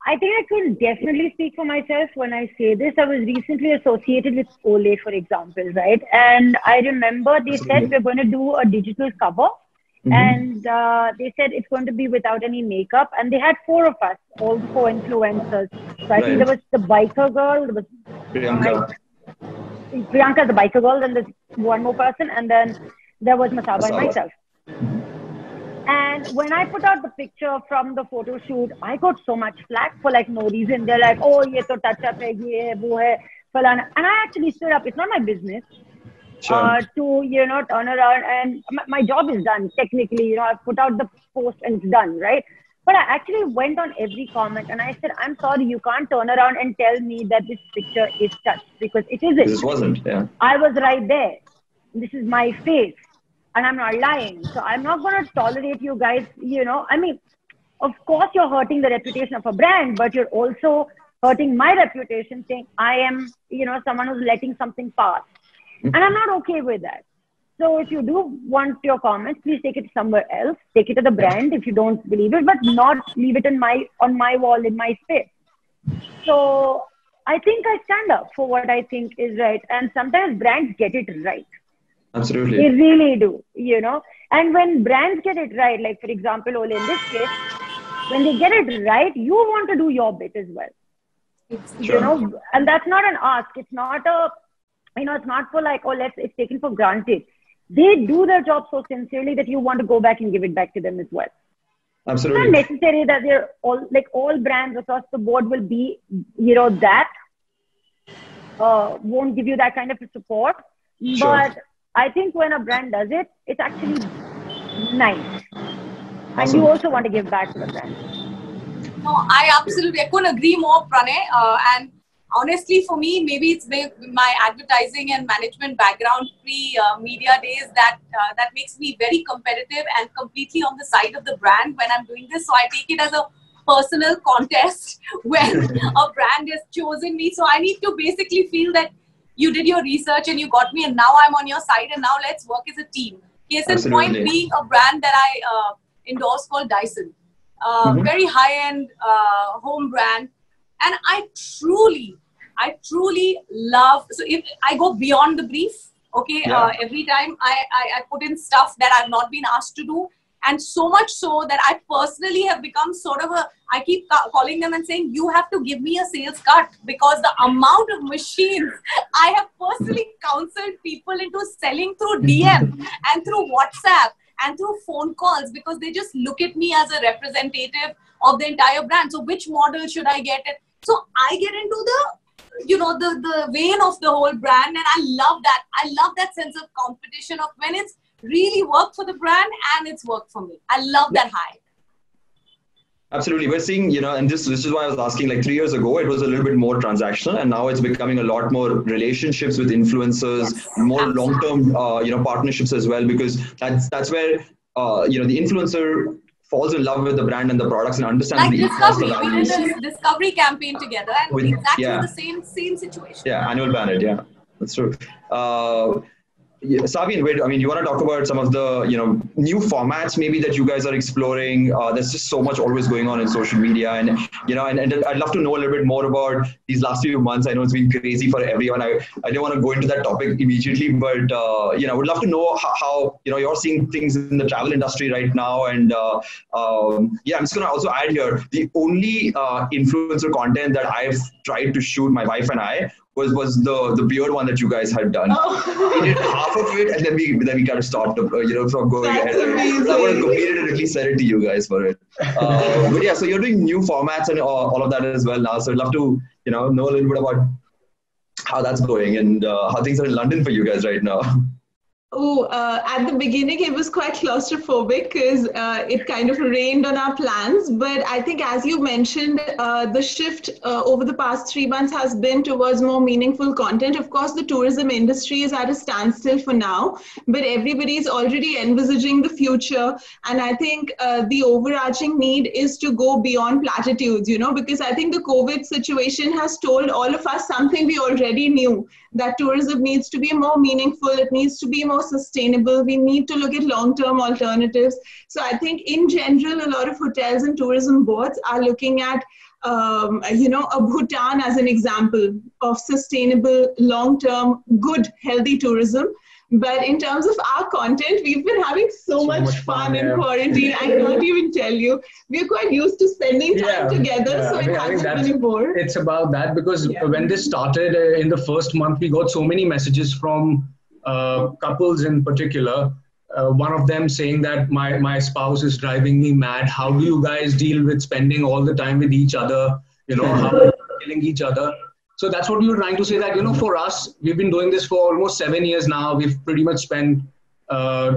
I think I can definitely speak for myself when I say this. I was recently associated with Olay, for example, right? And I remember they said we're going to do a digital cover Mm-hmm. And uh, they said it's going to be without any makeup. And they had four of us, all four influencers. So I right. think there was the biker girl, there was Priyanka. Priyanka, the biker girl, then there's one more person, and then there was Masaba, Masaba. and myself. And when I put out the picture from the photo shoot, I got so much flack for like no reason. They're like, oh, ye to touch up hai, ye hai, wo hai, falana. And I actually stood up. It's not my business sure. uh, to you know turn around and my, my, job is done technically you know i've put out the post and it's done right but i actually went on every comment and i said i'm sorry you can't turn around and tell me that this picture is touched because it isn't this wasn't yeah i was right there this is my face and i'm not lying so i'm not going to tolerate you guys you know i mean of course you're hurting the reputation of a brand but you're also hurting my reputation saying i am you know someone who's letting something pass hmm. and I'm not okay with that. So if you do want your comments, please take it somewhere else. Take it to the brand if you don't believe it, but not leave it in my on my wall in my space. So I think I stand up for what I think is right, and sometimes brands get it right. Absolutely, they really do. You know, and when brands get it right, like for example, Olay in this case, when they get it right, you want to do your bit as well. It's, sure. You know, and that's not an ask. It's not a you know, it's not for like, oh, let's, it's taken for granted. They do their job so sincerely that you want to go back and give it back to them as well. Absolutely. It's not necessary that they're all, like all brands across the board will be, you know, that, uh, won't give you that kind of support. Sure. But I think when a brand does it, it's actually nice. Awesome. And you also want to give back to the brand. No, I absolutely, I couldn't agree more, Pranay. Uh, and honestly for me maybe it's my advertising and management background pre uh, media days that uh, that makes me very competitive and completely on the side of the brand when i'm doing this so i take it as a personal contest when a brand has chosen me so i need to basically feel that you did your research and you got me and now i'm on your side and now let's work as a team case in point being a brand that i uh, endorse called dyson uh, mm-hmm. very high end uh, home brand and i truly I truly love. So if I go beyond the brief, okay, yeah. uh, every time I, I, I put in stuff that I've not been asked to do, and so much so that I personally have become sort of a. I keep ca- calling them and saying, "You have to give me a sales cut because the amount of machines I have personally counseled people into selling through DM and through WhatsApp and through phone calls because they just look at me as a representative of the entire brand. So which model should I get? And so I get into the you know the the vein of the whole brand and i love that i love that sense of competition of when it's really worked for the brand and it's worked for me i love that high Absolutely. We're seeing, you know, and this this is why I was asking like three years ago, it was a little bit more transactional and now it's becoming a lot more relationships with influencers, Yes, more long-term, uh, you know, partnerships as well, because that's, that's where, uh, you know, the influencer falls in love with the brand and the products and understands like the ethos, the discovery we did a discovery campaign together and With- exactly yeah. the same same situation Yeah, annual planet. Yeah, that's true. Uh, Savi and Wade, I mean, you want to talk about some of the you know new formats maybe that you guys are exploring? Uh, there's just so much always going on in social media, and you know, and, and I'd love to know a little bit more about these last few months. I know it's been crazy for everyone. I, I didn't want to go into that topic immediately, but uh, you know, I would love to know how, how you know you're seeing things in the travel industry right now, and uh, um, yeah, I'm just gonna also add here the only uh, influencer content that I've tried to shoot, my wife and I, was was the the beard one that you guys had done. Oh. We did half of it, and then we then we kind of stopped, uh, you know, from going That's ahead. amazing. I would have completed it and at least send it to you guys for it. Uh, but yeah, so you're doing new formats and all, all of that as well now. So I'd love to you know know a little bit about how that's going and uh, how things are in London for you guys right now. Oh, uh, at the beginning, it was quite claustrophobic because uh, it kind of rained on our plans. But I think, as you mentioned, uh, the shift uh, over the past three months has been towards more meaningful content. Of course, the tourism industry is at a standstill for now, but everybody is already envisaging the future. And I think uh, the overarching need is to go beyond platitudes, you know, because I think the COVID situation has told all of us something we already knew that tourism needs to be more meaningful, it needs to be more sustainable. We need to look at long term alternatives. So I think, in general, a lot of hotels and tourism boards are looking at um, you know, a Bhutan as an example of sustainable, long-term, good, healthy tourism. But in terms of our content, we've been having so, So much, much fun, fun, in yeah. quarantine. I can't even tell you. We're quite used to spending time Yeah, together, yeah. so I mean, I think hasn't been it's about that because when this started uh, in the first month, we got so many messages from uh, couples in particular. Uh, one of them saying that my, my spouse is driving me mad. How do you guys deal with spending all the time with each other? You know, how are you killing each other? So that's what we were trying to say that, you know, for us, we've been doing this for almost seven years now. We've pretty much spent uh,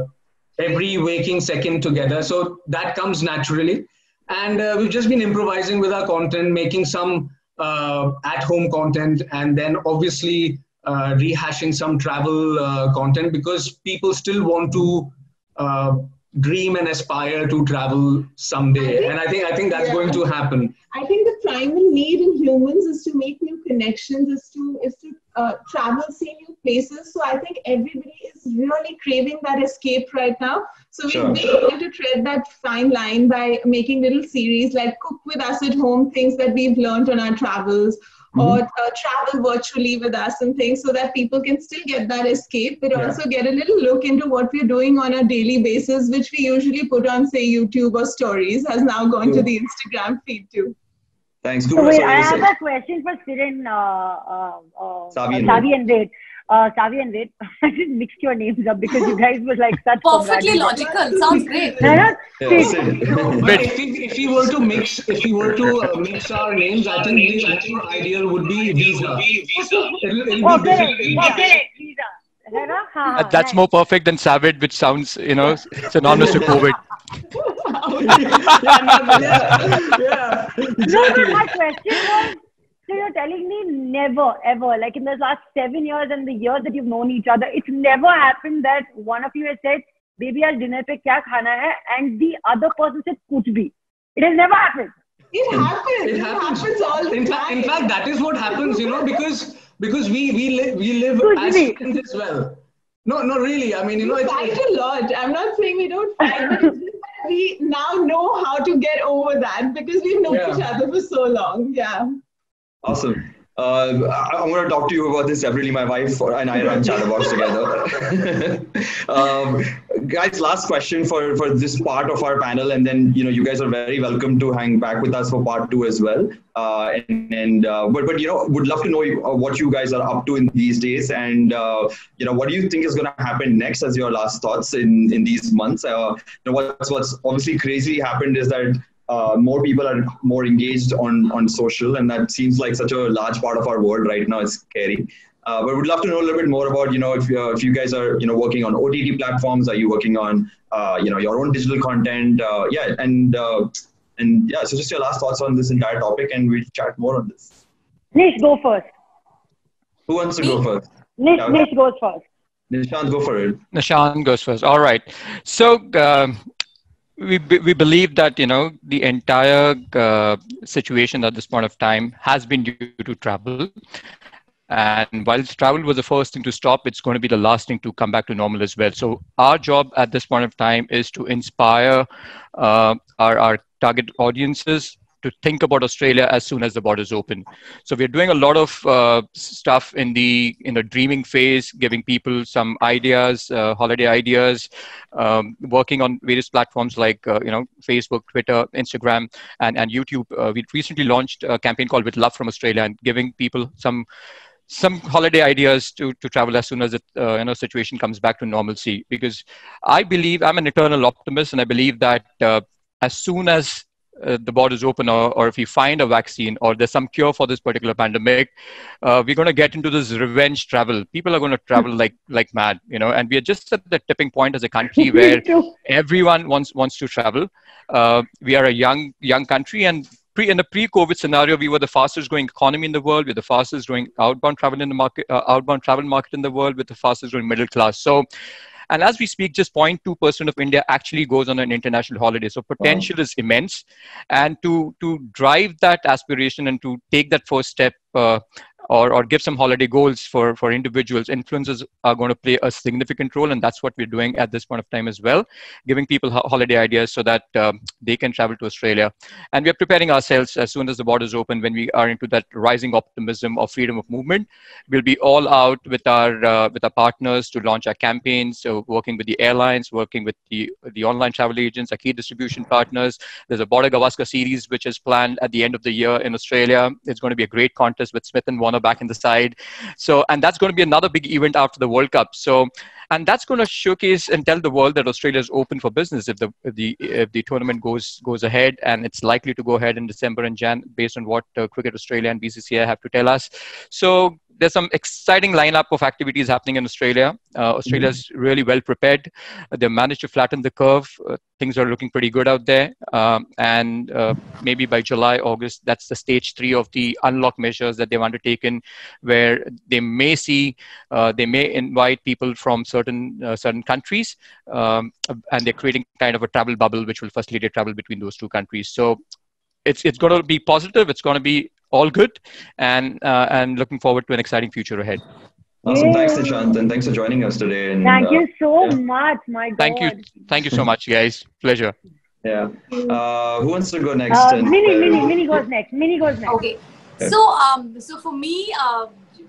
every waking second together. So that comes naturally. And uh, we've just been improvising with our content, making some uh, at home content, and then obviously uh, rehashing some travel uh, content because people still want to uh, dream and aspire to travel someday. And I think I think that's Yeah. going to happen. I think the primal need in humans is to make new connections, is to is to uh, travel, see new places. So I think everybody is really craving that escape right now. So we've Sure. been able to tread that fine line by making little series like cook with us at home, things that we've learned on our travels. Or uh, travel virtually with us and things so that people can still get that escape, but Yeah. also get a little look into what we're doing on a daily basis, which we usually put on, say, YouTube or stories, has now gone to the Instagram feed too. Thanks. Guru, Wait, I have a question for Siren, uh, uh, uh, Savi and, Savi and Ved. Uh, Savi and Ved, I just mixed your names up because you guys were like such. Perfectly logical. Sounds great. yeah, but if if we were to mix, if we were to uh, mix our names, I think the actual ideal would be Visa. It'll, it'll okay. Be okay. Visa. Oh, uh, that's more perfect than Savage, which sounds, you know, synonymous to COVID yeah, No, exactly. but my question was, so you're telling me never, ever, like in the last seven years and the years that you've known each other, it's never happened that one of you has said, baby, आज dinner पे क्या खाना है? And the other person said, कुछ भी. It has never happened. It happens. It happens. all the in time. fact, in fact, that is what happens, you know, because because we we live we live as Usually. friends as well. No, no, really. I mean, you know, we it's, fight a lot. I'm not saying we don't fight, but it's just that we now know how to get over that because we've known Yeah. each other for so long. Yeah. Awesome. Uh, I'm going to talk to you about this separately. My wife and I run Chtrbox together. um, guys, last question for, for this part of our panel, and then you know you guys are very welcome to hang back with us for part two as well. Uh, and and uh, but but you know would love to know uh, what you guys are up to in these days, and uh, you know what do you think is going to happen next as your last thoughts in in these months. Uh, you know what's what's obviously crazy happened is that uh, more people are more engaged on on social, and that seems like such a large part of our world right now. It's scary. Uh, but we'd love to know a little bit more about you know if uh, if you guys are you know working on OTT platforms, are you working on uh, you know your own digital content? Uh, yeah, and uh, and yeah, so just your last thoughts on this entire topic, and we'll chat more on this. Nish, go first. Who wants to go first? Nish, Yeah. Nish goes first. Nishant, go for it. Nishan goes first. All right. So um, we we believe that you know the entire uh, situation at this point of time has been due to travel. And while travel was the first thing to stop, it's going to be the last thing to come back to normal as well. So our job at this point of time is to inspire uh, our, our target audiences to think about Australia as soon as the borders open. So we're doing a lot of uh, stuff in the in the dreaming phase, giving people some ideas, uh, holiday ideas, um, working on various platforms like uh, you know Facebook, Twitter, Instagram, and and YouTube. Uh, we recently launched a campaign called "With Love from Australia" and giving people some some holiday ideas to, to travel as soon as the uh, you know situation comes back to normalcy because i believe i'm an eternal optimist and i believe that uh, as soon as uh, the borders open or, or if we find a vaccine or there's some cure for this particular pandemic uh, we're going to get into this revenge travel. People are going to travel like like mad you know and we are just at the tipping point as a country where everyone wants wants to travel. Uh, we are a young young country and pre in the pre-covid scenario we were the fastest growing economy in the world. We're the fastest growing outbound travel in the market uh, outbound travel market in the world with the fastest growing middle class. So and as we speak just 0.2% of india actually goes on an international holiday. So potential is immense. And to to drive that aspiration and to take that first step uh, or, or give some holiday goals for, for individuals, influencers are going to play a significant role. And that's what we're doing at this point of time as well, giving people ho- holiday ideas so that um, they can travel to Australia. And we're preparing ourselves as soon as the borders open, when we are into that rising optimism of freedom of movement. We'll be all out with our, uh, with our partners to launch our campaigns, so working with the airlines, working with the, the online travel agents, our key distribution partners. There's a Border Gavaskar series, which is planned at the end of the year in Australia. It's going to be a great contest with Smith and Warner back in the side. So, and that's going to be another big event after the World Cup. So, and that's going to showcase and tell the world that Australia is open for business if the if the if the tournament goes goes ahead, and it's likely to go ahead in December and Jan based on what uh, Cricket Australia and BCCI have to tell us. So there's some exciting lineup of activities happening in Australia. Uh, Australia's really well prepared. They managed to flatten the curve. Uh, things are looking pretty good out there. Um, and uh, maybe by July, August, that's the stage three of the unlock measures that they've undertaken, where they may see, uh, they may invite people from certain uh, certain countries, um, and they're creating kind of a travel bubble, which will facilitate travel between those two countries. So it's it's going to be positive. It's going to be all good, and uh, and looking forward to an exciting future ahead. Awesome. Thanks, Yay. Nishant, and thanks for joining us today. And, Thank uh, you so yeah. much. My God. Thank you, thank you so much, guys. Pleasure. Yeah. Uh, who wants to go next? Uh, And, Mini, uh, Mini, Mini goes next. Mini goes next. Okay. So, um, so for me, uh,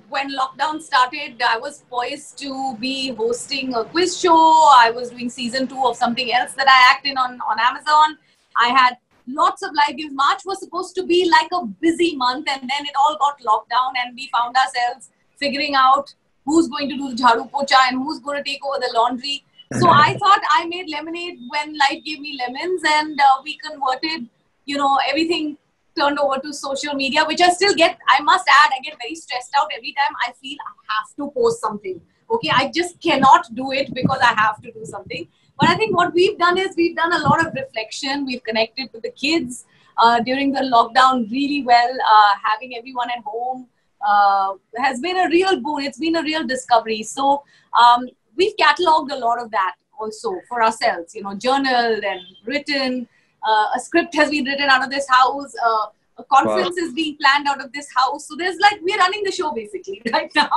when lockdown started, I was poised to be hosting a quiz show. I was doing season two of something else that I act in on, on Amazon. I had lots of live gigs. March was supposed to be like a busy month, and then it all got locked down, and we found ourselves figuring out who's going to do the jharu pocha and who's going to take over the laundry. So I thought I made lemonade when life gave me lemons, and uh, we converted, you know, everything turned over to social media, which I still get. I must add, I get very stressed out every time I feel I have to post something. Okay, I just cannot do it because I have to do something. But I think what we've done is we've done a lot of reflection. We've connected with the kids uh, during the lockdown really well. Uh, having everyone at home uh, has been a real boon. It's been a real discovery. So um, we've cataloged a lot of that also for ourselves. You know, journaled and written. Uh, a script has been written out of this house. Uh, a conference is being planned out of this house. So there's like we're running the show basically right now.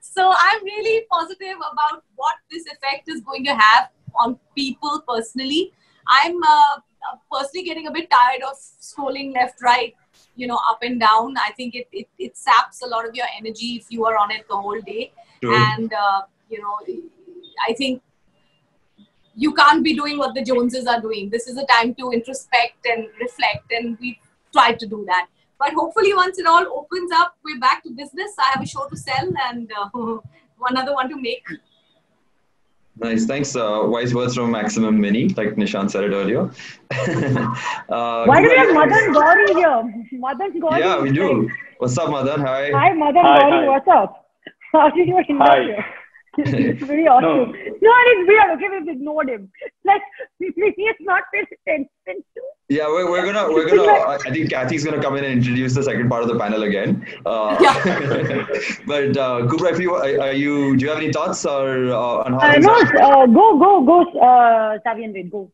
so I'm really positive about what this effect is going to have on people personally. I'm uh, personally getting a bit tired of scrolling left, right, you know up and down. I think it, it it saps a lot of your energy if you are on it the whole day. And uh, you know, I think you can't be doing what the Joneses are doing. This is a time to introspect and reflect, and we try to do that. But hopefully, once it all opens up, we're back to business. I have a show to sell and uh, one other one to make. Nice, thanks. Uh, wise words from Maximum Mini, like Nishan said it earlier. uh, Why do we have Kubra, Madan Gowri here? Madan Gowri. Yeah, we is do. like- What's up, Madan? Hi. Hi, Madan Hi, Gowri. hi. What's up? How did you end up Hi. here? it's very awesome. No. and it's weird. Okay, we've ignored him. Like he has not paid attention to. Yeah, we're, we're gonna we're gonna. I I think Kathy's gonna come in and introduce the second part of the panel again. Uh, but uh, Kubra, if you are, are you, do you have any thoughts or uh, on how? Uh, no, uh, go, go, go, uh, Savi and Wade, go.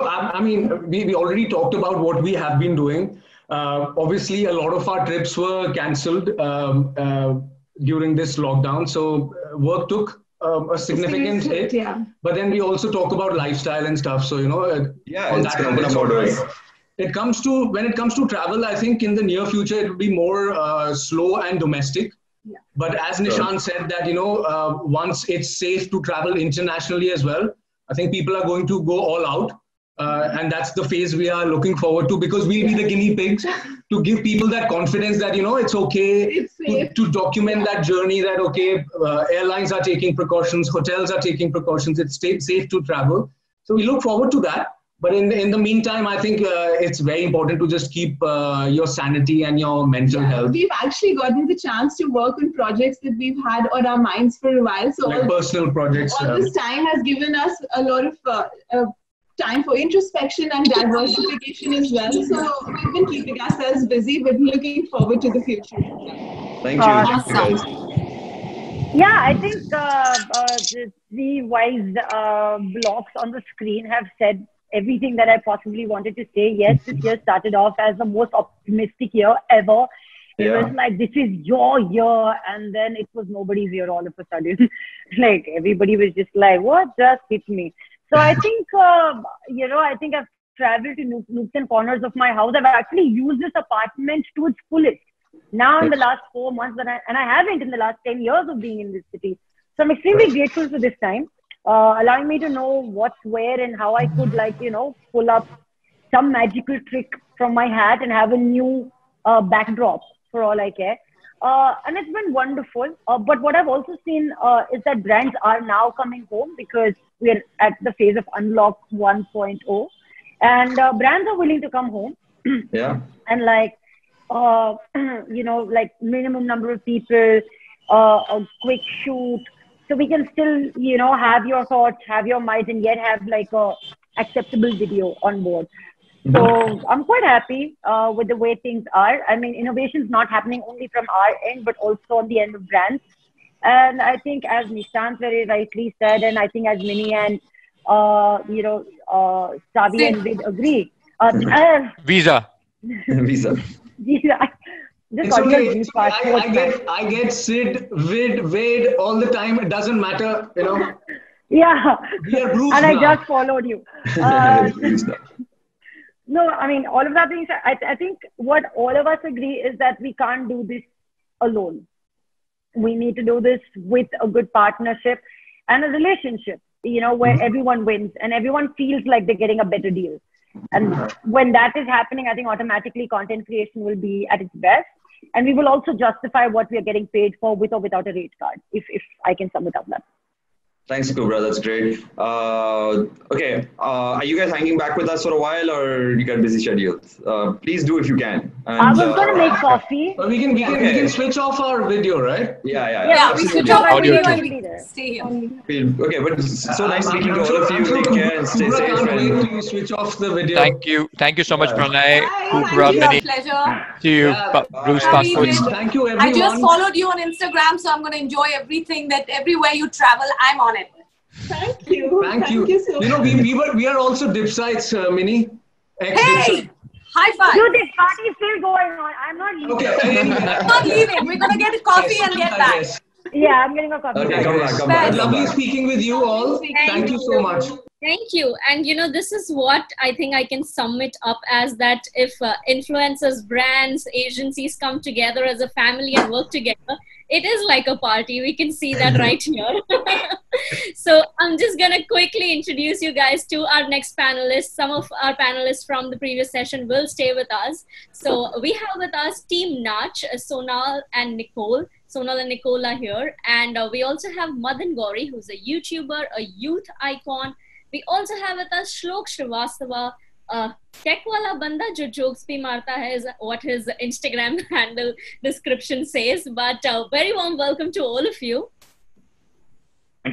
I, I mean, we, we already talked about what we have been doing. Uh, obviously, a lot of our trips were cancelled um, uh, during this lockdown. So uh, work took um, a significant hit. Yeah. But then we also talk about lifestyle and stuff. So, you know, uh, Yeah, on it's that gonna end, open it's up more always- doors. It comes to when it comes to travel, I think in the near future it will be more uh, slow and domestic. Yeah. But as Nishan said that you know uh, once it's safe to travel internationally as well, I think people are going to go all out, uh, and that's the phase we are looking forward to because we'll be the guinea pigs to give people that confidence that you know it's okay It's to, to document that journey that okay uh, airlines are taking precautions, hotels are taking precautions, it's safe to travel. So we look forward to that. But in the, in the meantime, I think uh, it's very important to just keep uh, your sanity and your mental health, We've actually gotten the chance to work on projects that we've had on our minds for a while. So like all, personal projects. all uh, this time has given us a lot of uh, uh, time for introspection and diversification as well. So we've been keeping ourselves busy, but looking forward to the future. Thank you. Uh, Thank. Yeah, I think uh, uh, the three wise uh, blocks on the screen have said everything that I possibly wanted to say. Yes, this year started off as the most optimistic year ever. It Yeah. was like, this is your year. And then it was nobody's year all of a sudden. like, everybody was just like, what just hit me? So I think, uh, you know, I think I've traveled to nook- nooks and corners of my house. I've actually used this apartment to its fullest now in the last four months, but I, and I haven't in the last 10 years of being in this city. So I'm extremely grateful for this time, uh, allowing me to know what's where and how I could, like, you know, pull up some magical trick from my hat and have a new uh, backdrop for all I care. Uh, and it's been wonderful. Uh, but what I've also seen uh, is that brands are now coming home because we're at the phase of unlock 1.0. And uh, brands are willing to come home. Yeah. and like uh, you know like minimum number of people uh, a quick shoot. So we can still you know have your thoughts have your minds and yet have like a acceptable video on board. So i'm quite happy uh, with the way things are. I mean innovation is not happening only from our end but also on the end of brands and i think as nishant very rightly said and i think as mini and uh, you know uh, savi and Vid agree uh, uh, Visa. Visa. yeah, just It's okay. It's G okay. I, I get I get Sid, Vid, Wade all the time. It doesn't matter, you know. Yeah, We are Bruce and I just followed you. Uh, no, I mean all of that being said, I, I think what all of us agree is that we can't do this alone. We need to do this with a good partnership and a relationship. You know, where mm-hmm. everyone wins and everyone feels like they're getting a better deal. And mm-hmm. when that is happening, I think automatically content creation will be at its best. And we will also justify what we are getting paid for with or without a rate card, if, if I can sum it up that. Thanks, Kubra. That's great. Uh, okay. Uh, are you guys hanging back with us for a while or you got busy schedules? Uh, please do if you can. And, I was uh, going to make coffee. But we can we can we can switch off our video, right? Yeah, yeah. Yeah, we absolutely. switch off our Audio video and Be there. stay here. Okay, but it's so nice speaking to all sure- of you. I'm sure Take care and stay Kubra safe. can't wait to switch off the video. Thank you. Thank you so much, Pranay, Bye. Kubra, It's a Mini. pleasure. See you, Yeah. Bruce Bye. Passports. Thank you, I just followed you on Instagram, so I'm going to enjoy everything that everywhere you travel, I'm on it. Thank you. Thank you. you so You know, we, we were we are also dip sites, uh, Mini. Ex Hey, high five. Dude, this party is still going on. I'm not leaving. Okay. I'm not leaving. We're going to get a coffee and get back. Yes. Yeah, I'm getting a copy. Okay, come back, come back. Lovely speaking with you all. Thank you so much. Thank you. And you know, this is what I think I can sum it up as that if uh, influencers, brands, agencies come together as a family and work together, it is like a party. We can see that right here. so I'm just gonna quickly introduce you guys to our next panelists. Some of our panelists from the previous session will stay with us. So we have with us Team Naach, uh, Sonal and Nicole. Sonal and Nicole are here. And uh, we also have Madan Gowri, who's a YouTuber, a youth icon. We also have with us Shlok Srivastava, uh, tech wala banda jo jokes bhi marta hai is what his Instagram handle description says. But uh, very warm welcome to all of you.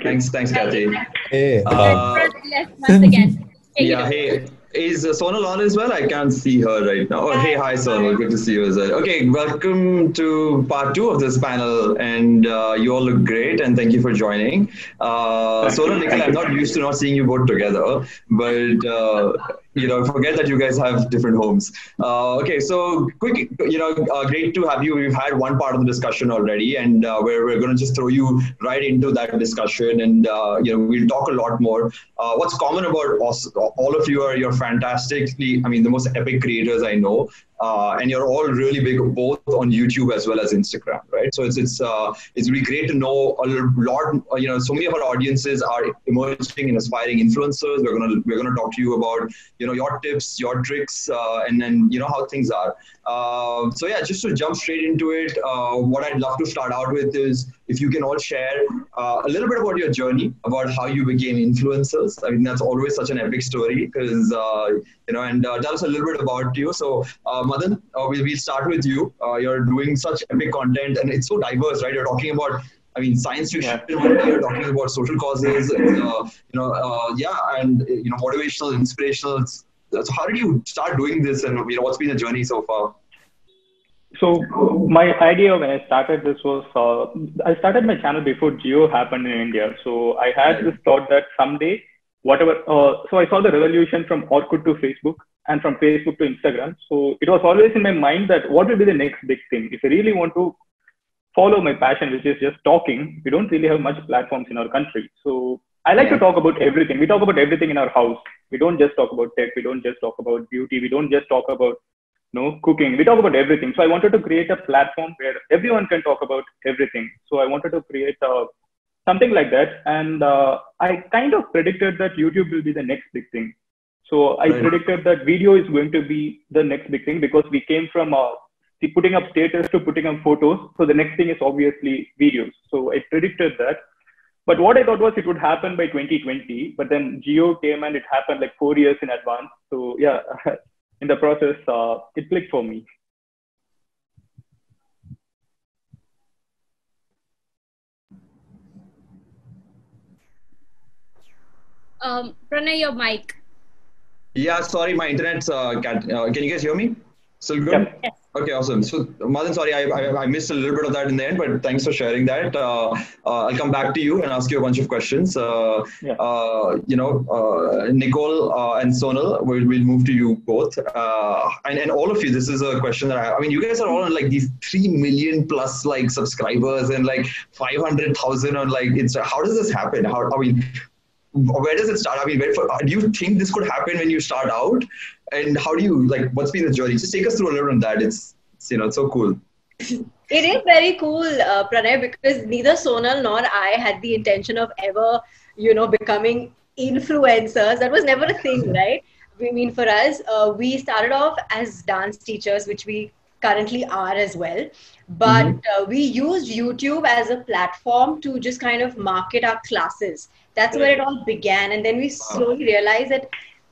Thanks, thanks, Kathy. Hey, Uh, yes, once again. Take it yeah, away. hey, is uh, Sonal on as well? I can't see her right now. Oh, hey, hi, Sonal. Good to see you as well. Okay, welcome to part two of this panel, and uh, you all look great, and thank you for joining. Uh, Sonal, Nikhil, I'm not used to not seeing you both together, but uh, you know, forget that you guys have different homes. Uh, okay, so quick, you know, uh, great to have you. We've had one part of the discussion already, and uh, we're, we're going to just throw you right into that discussion, and uh, you know, we'll talk a lot more. Uh, what's common about us, all of you are you're fantastically, I mean, the most epic creators I know. Uh, and you're all really big both on YouTube as well as Instagram, right? So it's it's uh, it's really great to know a lot. uh, You know, so many of our audiences are emerging and aspiring influencers. We're gonna we're gonna talk to you about you know your tips, your tricks, uh, and then you know how things are. Uh, so yeah, just to jump straight into it, uh, what I'd love to start out with is if you can all share uh, a little bit about your journey, about how you became influencers. I mean, that's always such an epic story because uh, you know, and uh, tell us a little bit about you. So, uh, Madan, uh, we'll, we'll start with you. Uh, you're doing such epic content, and it's so diverse, right? You're talking about, I mean, science fiction. You're talking about social causes. and, uh, you know, uh, yeah, and you know, motivational, inspirational. So, how did you start doing this, and you know, what's been the journey so far? So my idea when I started this was uh, I started my channel before Jio happened in India. So I had this thought that someday, whatever. Uh, so I saw the revolution from Orkut to Facebook and from Facebook to Instagram. So it was always in my mind that what will be the next big thing if I really want to follow my passion, which is just talking. We don't really have much platforms in our country. So I like to talk about everything. We talk about everything in our house. We don't just talk about tech. We don't just talk about beauty. We don't just talk about no cooking we talk about everything so i wanted to create a platform where everyone can talk about everything so i wanted to create uh, something like that and uh, i kind of predicted that youtube will be the next big thing so i Right. predicted that video is going to be the next big thing because we came from uh, the putting up status to putting up photos so the next thing is obviously videos so i predicted that but what I thought was it would happen by 2020, but then Jio came and it happened like four years in advance. So yeah, in the process, uh, it clicked for me. Um, Pranay, your mic. Yeah, sorry, my internet's. Uh, cat, uh, can you guys hear me? Still good? Yep. Yes. Okay, awesome. So, Madan, sorry, I, I, I missed a little bit of that in the end, but thanks for sharing that. Uh, uh, I'll come back to you and ask you a bunch of questions. Uh, Yeah. uh, you know, uh, Nicole uh, and Sonal, we'll, we'll move to you both. Uh, and, and all of you, this is a question that I, I mean, you guys are all on like these 3 million plus like subscribers and like 500,000 on like, it's, how does this happen? How, I mean, where does it start? I mean, where, do you think this could happen when you start out? And how do you like? What's been the journey? Just take us through a little on that. It's, it's you know, it's so cool. It is very cool, uh, Pranay, because neither Sonal nor I had the intention of ever, you know, becoming influencers. That was never a thing, right? I mean, for us, uh, we started off as dance teachers, which we currently are as well. But uh, we used YouTube as a platform to just kind of market our classes. That's where it all began. And then we slowly realized that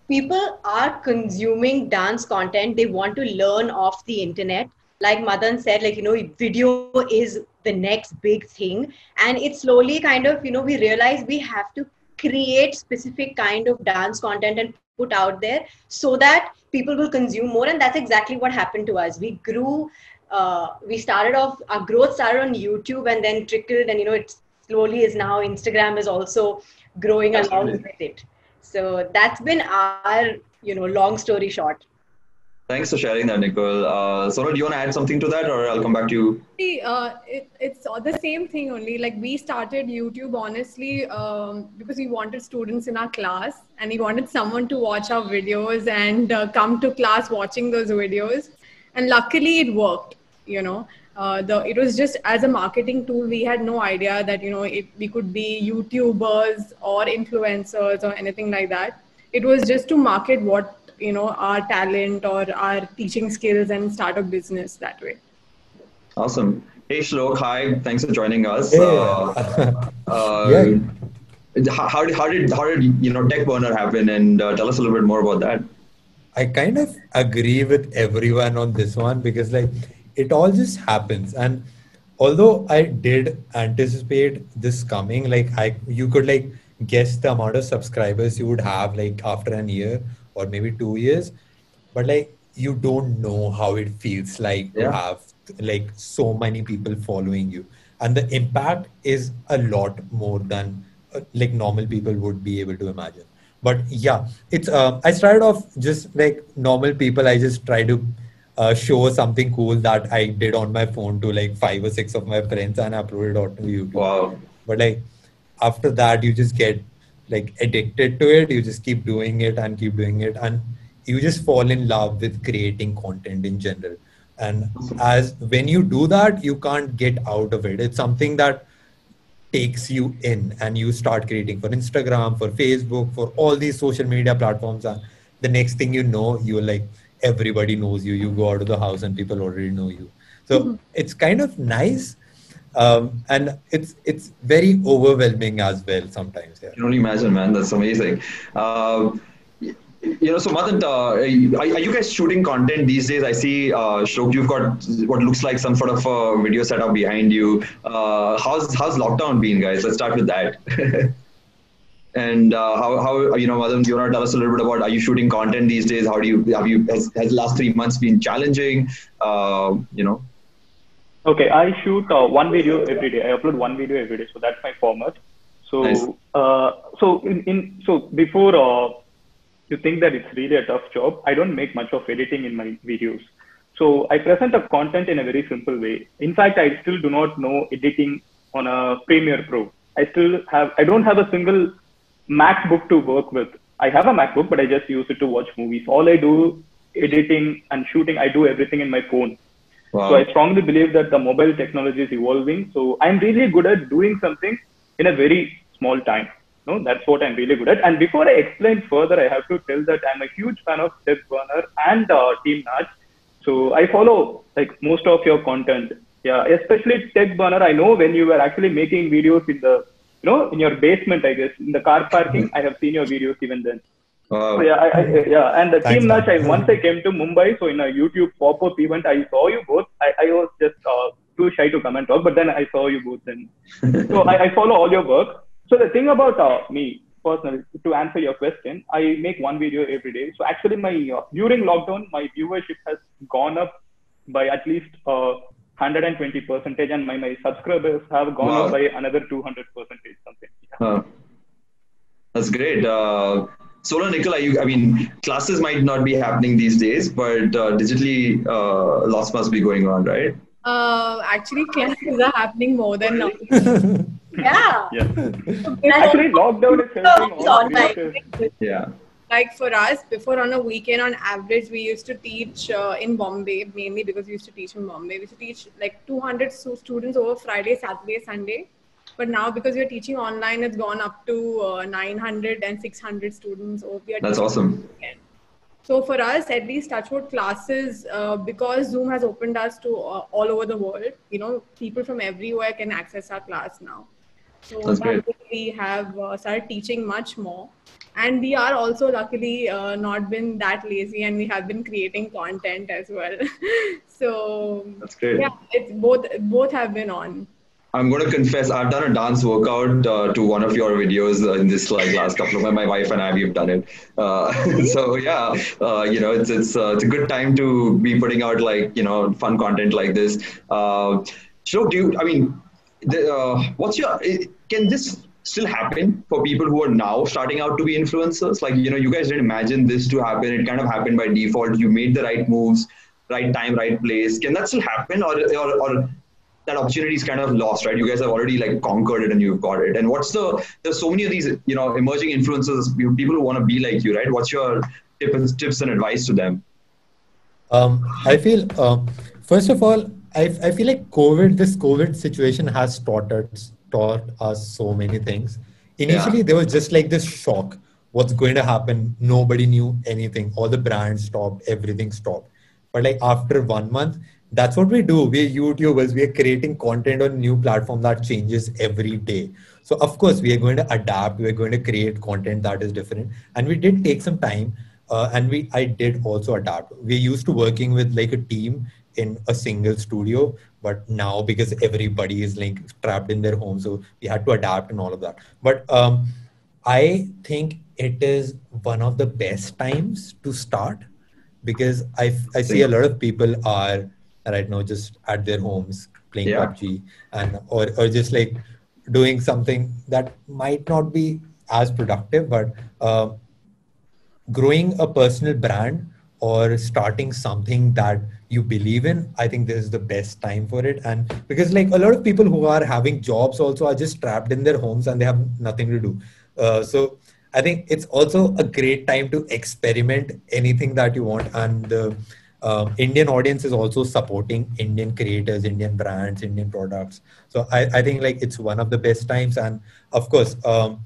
people are consuming dance content. They want to learn off the internet like Madan said, like, you know, video is the next big thing. And it slowly kind of, you know, we realize we have to create specific kind of dance content and put out there so that people will consume more. And that's exactly what happened to us. We grew, uh, we started off, our growth started on YouTube and then trickled and, you know, it slowly is now Instagram is also growing along with it. So that's been our, you know, long story short. Thanks for sharing that, Nicole. Uh, Sonal, do you want to add something to that, or I'll come back to you? Uh, it, it's the same thing only. Like we started YouTube honestly um, because we wanted students in our class, and we wanted someone to watch our videos and uh, come to class watching those videos. And luckily, it worked. You know, uh, the it was just as a marketing tool. We had no idea that you know it, we could be YouTubers or influencers or anything like that. It was just to market what you know our talent or our teaching skills and start a business that way awesome hey shlok hi thanks for joining us hey. uh, uh, yeah. how, did, how did how did you know tech burner happen and uh, tell us a little bit more about that i kind of agree with everyone on this one because like it all just happens. And although i did anticipate this coming like i you could like guess the amount of subscribers you would have like after an year or maybe two years. But like you don't know how it feels like yeah. to have like so many people following you. And the impact is a lot more than uh, like normal people would be able to imagine. But yeah it's uh, i started off just like normal people. I just try to uh, show something cool that i did on my phone to like five or six of my friends and upload it onto youtube. Wow. But like after that you just get like addicted to it. You just keep doing it and keep doing it. And you just fall in love with creating content in general. And as when you do that you can't get out of it. It's something that takes you in and you start creating for instagram for facebook for all these social media platforms. And the next thing you know you're like everybody knows you you go out of the house and people already know you so mm-hmm. it's kind of nice um, and it's it's very overwhelming as well sometimes. Yeah. You can only imagine, man. That's amazing. Uh, you know, so Madan, uh, are, you guys shooting content these days? I see, uh, Shlok, you've got what looks like some sort of a video setup behind you. Uh, how's how's lockdown been, guys? Let's start with that. and uh, how, how you know, Madan, do you want to tell us a little bit about are you shooting content these days? How do you have you has, has the last three months been challenging? Uh, you know. Okay, I shoot uh, one video every day. I upload one video every day, so that's my format. So, nice. uh, so in, in so before uh, you think that it's really a tough job, I don't make much of editing in my videos. So I present the content in a very simple way. In fact, I still do not know editing on a Premiere Pro. I still have I don't have a single MacBook to work with. I have a MacBook, but I just use it to watch movies. All I do editing and shooting, I do everything in my phone. Wow. So I strongly believe that the mobile technology is evolving. So I'm really good at doing something in a very small time. No, that's what I'm really good at. And before I explain further, I have to tell that I'm a huge fan of Tech Burner and uh, Team Naach. So I follow like most of your content. Yeah, especially Tech Burner. I know when you were actually making videos in the, you know, in your basement, I guess, in the car parking. I have seen your videos even then. Wow. So yeah, I, I, yeah, and the Thanks, team Naach. I once I came to Mumbai, so in a YouTube pop-up event, I saw you both. I, I was just uh, too shy to come and talk, but then I saw you both, Then, so I, I follow all your work. So the thing about uh, me personally, to answer your question, I make one video every day. So actually, my uh, during lockdown, my viewership has gone up by at least uh, 120 percentage, and my, my subscribers have gone wow. up by another 200 percentage, something. Yeah. Huh. That's great. Uh, Sonal Nicole, you, I mean, classes might not be happening these days, but uh, digitally, uh, lots must be going on, right? Uh, actually, classes are happening more than now. yeah. yeah. Actually, lockdown is helping online. Yeah. Like for us, before on a weekend, on average, we used to teach uh, in Bombay, mainly because we used to teach in Bombay. We used to teach like 200 students over Friday, Saturday, Sunday but now because we're teaching online, it's gone up to uh, 900 and 600 students. Over. That's awesome. So for us, at least Touchwood classes, uh, because Zoom has opened us to uh, all over the world, you know, people from everywhere can access our class now. So That's great. we have uh, started teaching much more. And we are also luckily uh, not been that lazy and we have been creating content as well. so That's great. Yeah, it's both, both have been on. I'm going to confess, I've done a dance workout uh, to one of your videos uh, in this like last couple of months. my wife and I we've done it. Uh, so yeah, uh, you know, it's it's uh, it's a good time to be putting out like you know fun content like this. Uh, so do you? I mean, the, what's your? Can this still happen for people who are now starting out to be influencers? Like, you know, you guys didn't imagine this to happen. It kind of happened by default. You made the right moves, right time, right place. Can that still happen, or or, or that opportunity is kind of lost, right? You guys have already like conquered it and you've got it. And what's the there's so many of these, you know, emerging influencers, people who want to be like you, right? What's your tips, tips and advice to them? Um, I feel uh, first of all, I, I feel like COVID, this COVID situation has taught us taught us so many things. Initially, yeah. there was just like this shock. What's going to happen? Nobody knew anything. All the brands stopped. Everything stopped. But like after one month, that's what we do. We're YouTubers. We are creating content on new platform that changes every day. So of course, we are going to adapt. We are going to create content that is different. And we did take some time. Uh, and we I did also adapt. We're used to working with like a team in a single studio but now because everybody is like trapped in their home so we had to adapt and all of that but um, i think it is one of the best times to start because i i see a lot of people are right now just at their homes playing yeah. PUBG and or or just like doing something that might not be as productive but uh, growing a personal brand or starting something that you believe in i think this is the best time for it. And because like a lot of people who are having jobs also are just trapped in their homes and they have nothing to do. Uh, so i think it's also a great time to experiment anything that you want. And the um, indian audience is also supporting indian creators indian brands indian products. So i, I think like it's one of the best times. And of course um,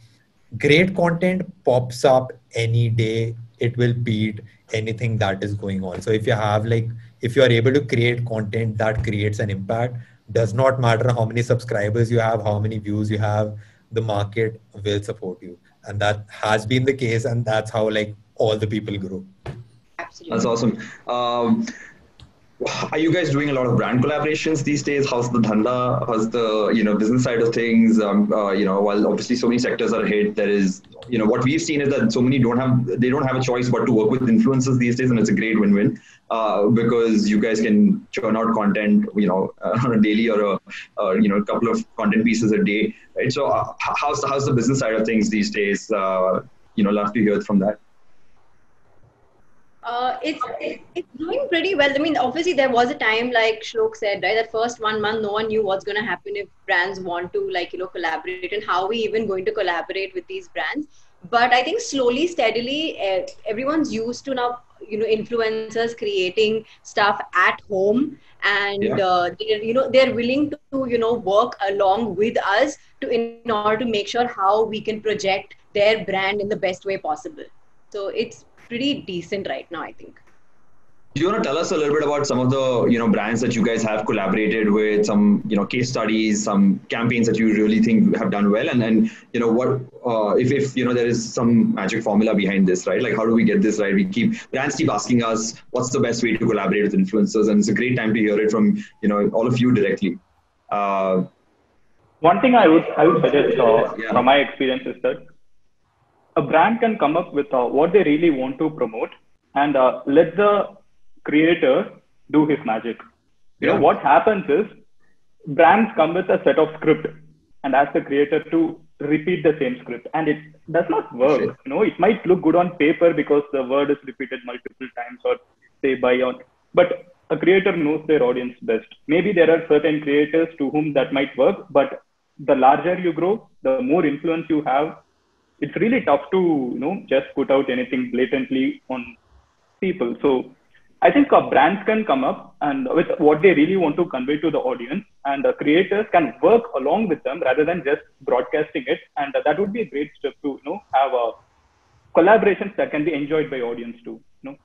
great content pops up any day. It will beat anything that is going on. So if you have like if you are able to create content that creates an impact does not matter how many subscribers you have how many views you have the market will support you. And that has been the case and that's how like all the people grow Absolutely. that's awesome. Um, are you guys doing a lot of brand collaborations these days? How's the dhanda? How's the you know business side of things? Um, uh, you know, while obviously so many sectors are hit, there is you know what we've seen is that so many don't have they don't have a choice but to work with influencers these days, and it's a great win-win uh, because you guys can churn out content you know uh, on a daily or a you know a couple of content pieces a day, right? So uh, how's the, how's the business side of things these days? Uh, you know, love to hear from that. Uh, it's it's doing pretty well. I mean, obviously there was a time, like Shlok said, right? That first one month, no one knew what's going to happen if brands want to, like you know, collaborate, and how we even going to collaborate with these brands. But I think slowly, steadily, uh, everyone's used to now, you know, influencers creating stuff at home, and yeah. uh, they're, you know, they're willing to, you know, work along with us to in order to make sure how we can project their brand in the best way possible. So it's pretty decent right now, I think. Do you want to tell us a little bit about some of the you know brands that you guys have collaborated with, some you know case studies, some campaigns that you really think have done well, and then you know what uh, if if you know there is some magic formula behind this, right? Like how do we get this right? We keep brands keep asking us what's the best way to collaborate with influencers, and it's a great time to hear it from you know all of you directly. Uh, One thing I would I would suggest uh, yeah. from my experience is that a brand can come up with uh, what they really want to promote and uh, let the creator do his magic. You yeah. know, what happens is brands come with a set of script and ask the creator to repeat the same script and it does not work. You know, it might look good on paper because the word is repeated multiple times or say by on, but a creator knows their audience best. Maybe there are certain creators to whom that might work, but the larger you grow, the more influence you have, it's really tough to you know just put out anything blatantly on people. So I think brands can come up and with what they really want to convey to the audience, and the creators can work along with them rather than just broadcasting it. And that would be a great step to you know have collaborations that can be enjoyed by audience too. You know.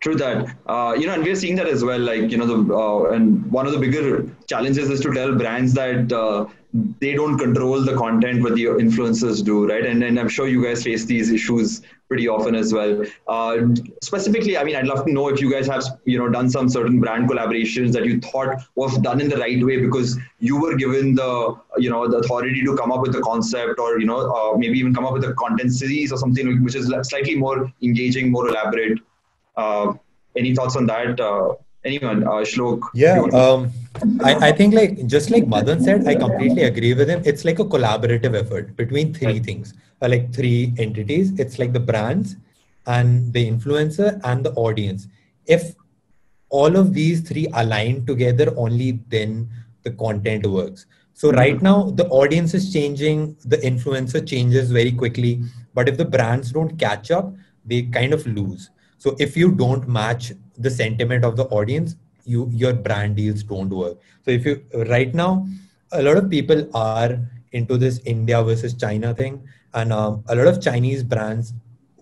True that. Uh, you know, and we're seeing that as well. Like, you know, the uh, and one of the bigger challenges is to tell brands that uh, they don't control the content, but the influencers do, right? And and I'm sure you guys face these issues pretty often as well. Uh, specifically, I mean, I'd love to know if you guys have, you know, done some certain brand collaborations that you thought was done in the right way because you were given the, you know, the authority to come up with the concept or, you know, uh, maybe even come up with a content series or something which is slightly more engaging, more elaborate. Uh, any thoughts on that? Anyone, uh, Shlok. Yeah, um, I, I think like just like Madan said, I completely agree with him. It's like a collaborative effort between three things, uh, like three entities. It's like the brands and the influencer and the audience. If all of these three align together, only then the content works. So mm-hmm. right now the audience is changing, the influencer changes very quickly. But if the brands don't catch up, they kind of lose. So if you don't match the sentiment of the audience, you your brand deals don't work. So if you right now, a lot of people are into this India versus China thing, and um, a lot of Chinese brands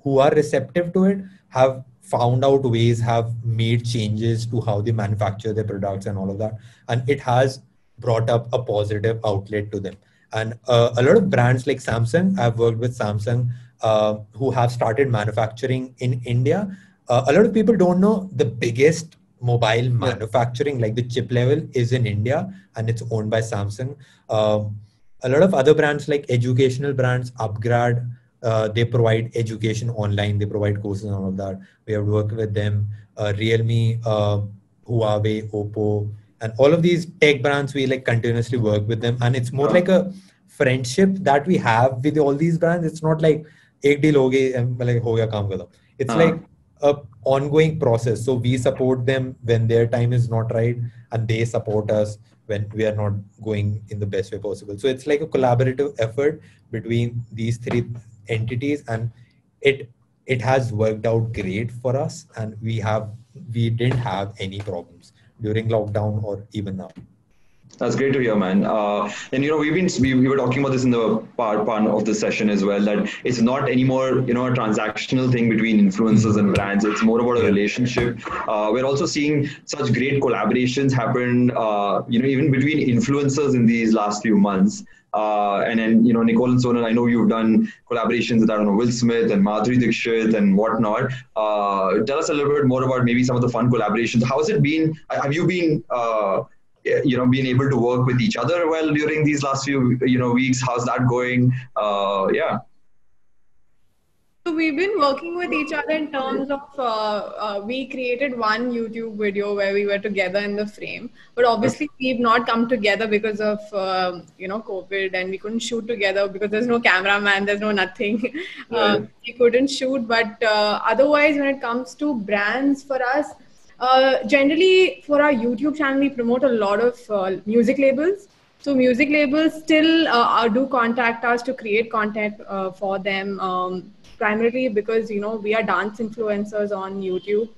who are receptive to it have found out ways, have made changes to how they manufacture their products and all of that, and it has brought up a positive outlet to them. And uh, a lot of brands like Samsung, I've worked with Samsung, uh, who have started manufacturing in India Uh, a lot of people don't know the biggest mobile manufacturing, like the chip level, is in India and it's owned by Samsung. Um, a lot of other brands, like educational brands, Upgrad, uh, they provide education online. They provide courses and all of that. We have worked with them. Uh, Realme, uh, Huawei, Oppo, and all of these tech brands we like continuously work with them and it's more like a friendship that we have with all these brands it's not like एक deal हो गई like हो गया काम खत्म it's like a ongoing process so we support them when their time is not right and they support us when we are not going in the best way possible so it's like a collaborative effort between these three entities and it it has worked out great for us and we have we didn't have any problems during lockdown or even now. That's great to hear, man. Uh, and you know, we've been we, we were talking about this in the part part of the session as well. That it's not anymore, you know, a transactional thing between influencers and brands. It's more about a relationship. Uh, we're also seeing such great collaborations happen, uh, you know, even between influencers in these last few months. Uh, and then, you know, Nicole and Sonal, I know you've done collaborations with, I don't know, Will Smith and Madhuri Dixit and whatnot. Uh, tell us a little bit more about maybe some of the fun collaborations. How has it been? Have you been, uh, you know, being able to work with each other well during these last few, you know, weeks? How's that going? Uh, yeah. So we've been working with each other in terms of uh, uh, we created one YouTube video where we were together in the frame, but obviously we've not come together because of uh, you know COVID and we couldn't shoot together because there's no cameraman, there's no nothing. Uh, we couldn't shoot, but uh, otherwise when it comes to brands for us, uh, generally for our YouTube channel we promote a lot of music labels. So music labels still do contact us to create content for them. Um, primarily because you know we are dance influencers on YouTube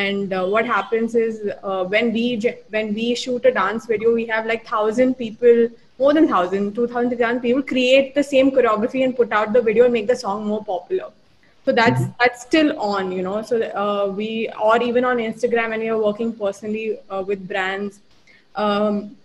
and uh, what happens is uh, when we when we shoot a dance video we have like 1000 people more than 1000 2000 people create the same choreography and put out the video and make the song more popular so that's mm-hmm. that's still on you know. So uh, we or even on instagram and we are working personally uh, with brands um,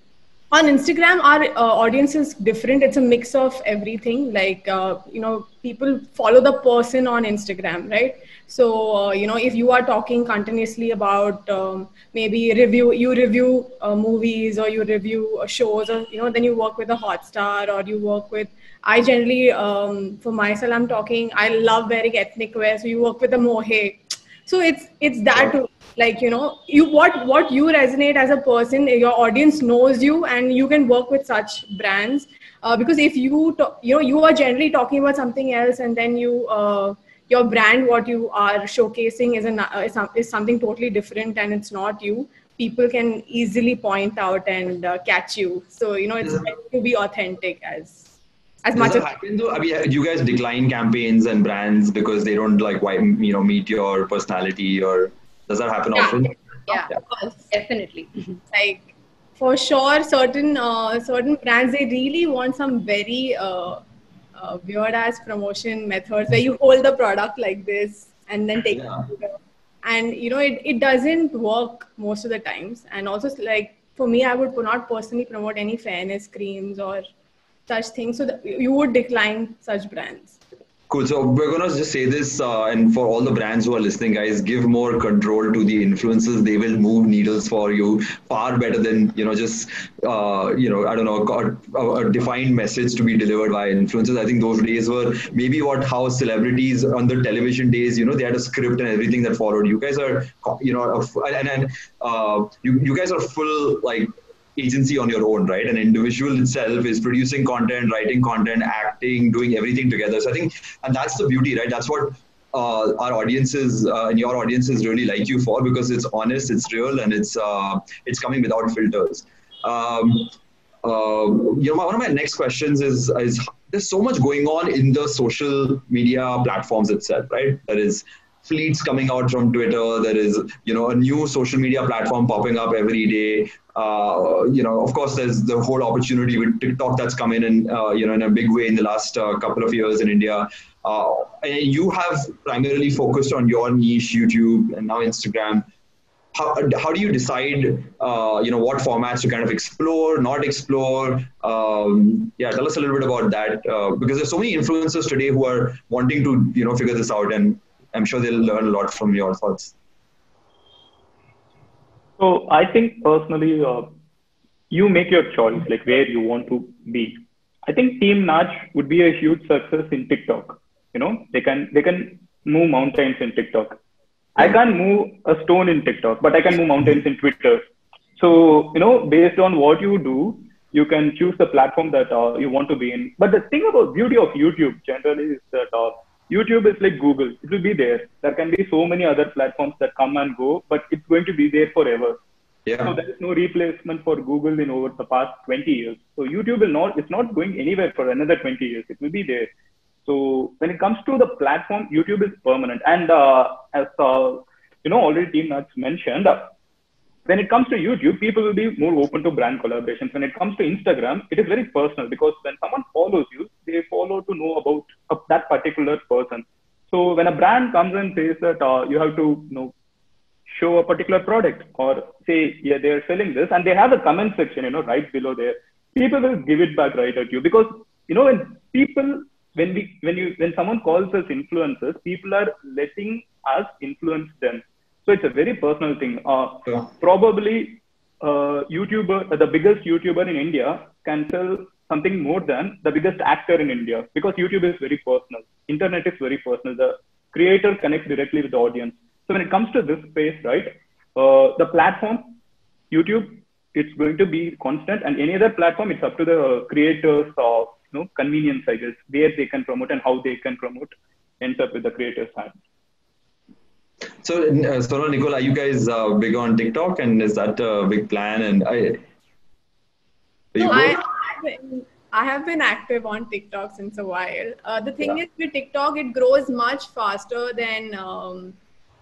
on instagram our uh, audience is different. It's a mix of everything. Like uh, you know people follow the person on instagram right? So uh, you know if you are talking continuously about um, maybe review you review uh, movies or you review uh, shows or you know then you work with a Hotstar or you work with i generally um, for myself i'm talking i love wearing ethnic wear. So you work with a Mohey so it's it's that like you know you what what you resonate as a person your audience knows you and you can work with such brands. Uh, because if you to, you know you are generally talking about something else and then you uh, your brand what you are showcasing is, an, uh, is, is something totally different and it's not you. People can easily point out and uh, catch you. So you know it's yeah. to be authentic as as Does much as happen though? I mean, you guys decline campaigns and brands because they don't like Why you know meet your personality or does that happen yeah. often? Yeah, yeah. Of course, definitely. like for sure, certain uh, certain brands they really want some very uh, uh, weird ass promotion methods where you hold the product like this and then take yeah. it. And you know it, it doesn't work most of the times. And also like for me, I would not personally promote any fairness creams or such things. So you would decline such brands. Cool. So we're gonna just say this, uh, and for all the brands who are listening, guys, give more control to the influencers. They will move needles for you far better than you know just uh, you know I don't know a, a, defined message to be delivered by influencers. I think those days were maybe what how celebrities on the television days, you know, they had a script and everything that followed. You guys are you know and and uh, you you guys are full like agency on your own, right? An individual itself is producing content, writing content, acting, doing everything together. So I think, and that's the beauty, right? That's what uh, our audiences uh, and your audiences really like you for because it's honest, it's real, and it's uh, it's coming without filters. Um, uh, you know, one of my next questions is is there's so much going on in the social media platforms itself, right? There is fleets coming out from Twitter. There is, you know, a new social media platform popping up every day. Uh, you know, of course, there's the whole opportunity with TikTok that's come in, and uh, you know, in a big way in the last uh, couple of years in India. Uh, you have primarily focused on your niche, YouTube, and now Instagram. How, how do you decide, uh, you know, what formats to kind of explore, not explore? Um, yeah, tell us a little bit about that uh, because there's so many influencers today who are wanting to, you know, figure this out, and I'm sure they'll learn a lot from your thoughts. So I think personally, uh, you make your choice, like where you want to be. I think Team Naach would be a huge success in TikTok. You know, they can they can move mountains in TikTok. I can't move a stone in TikTok, but I can move mountains in Twitter. So you know, based on what you do, you can choose the platform that uh, you want to be in. But the thing about beauty of YouTube generally is that uh, YouTube is like Google. It will be there. There can be so many other platforms that come and go, but it's going to be there forever. Yeah. So there is no replacement for Google in over the past 20 years. So YouTube will not, it's not going anywhere for another 20 years. It will be there. So when it comes to the platform, YouTube is permanent. And uh, as uh, you know, already Team Naach mentioned, uh, when it comes to YouTube, people will be more open to brand collaborations. When it comes to Instagram, it is very personal because when someone follows you, they follow to know about that particular person. So when a brand comes and says that uh, you have to you know show a particular product or say yeah they're selling this and they have a comment section you know right below there, people will give it back right at you because you know when people when we when you when someone calls us influencers, people are letting us influence them so it's a very personal thing. Uh, yeah. Probably uh, YouTuber, the biggest YouTuber in India can sell something more than the biggest actor in India because YouTube is very personal. Internet is very personal. The creator connects directly with the audience. So when it comes to this space, right, uh, the platform, YouTube, it's going to be constant, and any other platform, it's up to the creators of you know convenience, I guess, where they can promote and how they can promote ends up with the creator's hand. So, uh, Sonal, Nicole, are you guys uh, big on TikTok, and is that a big plan? And I, no, I, I have been active on TikTok since a while. Uh, the thing yeah. is with TikTok, it grows much faster than um,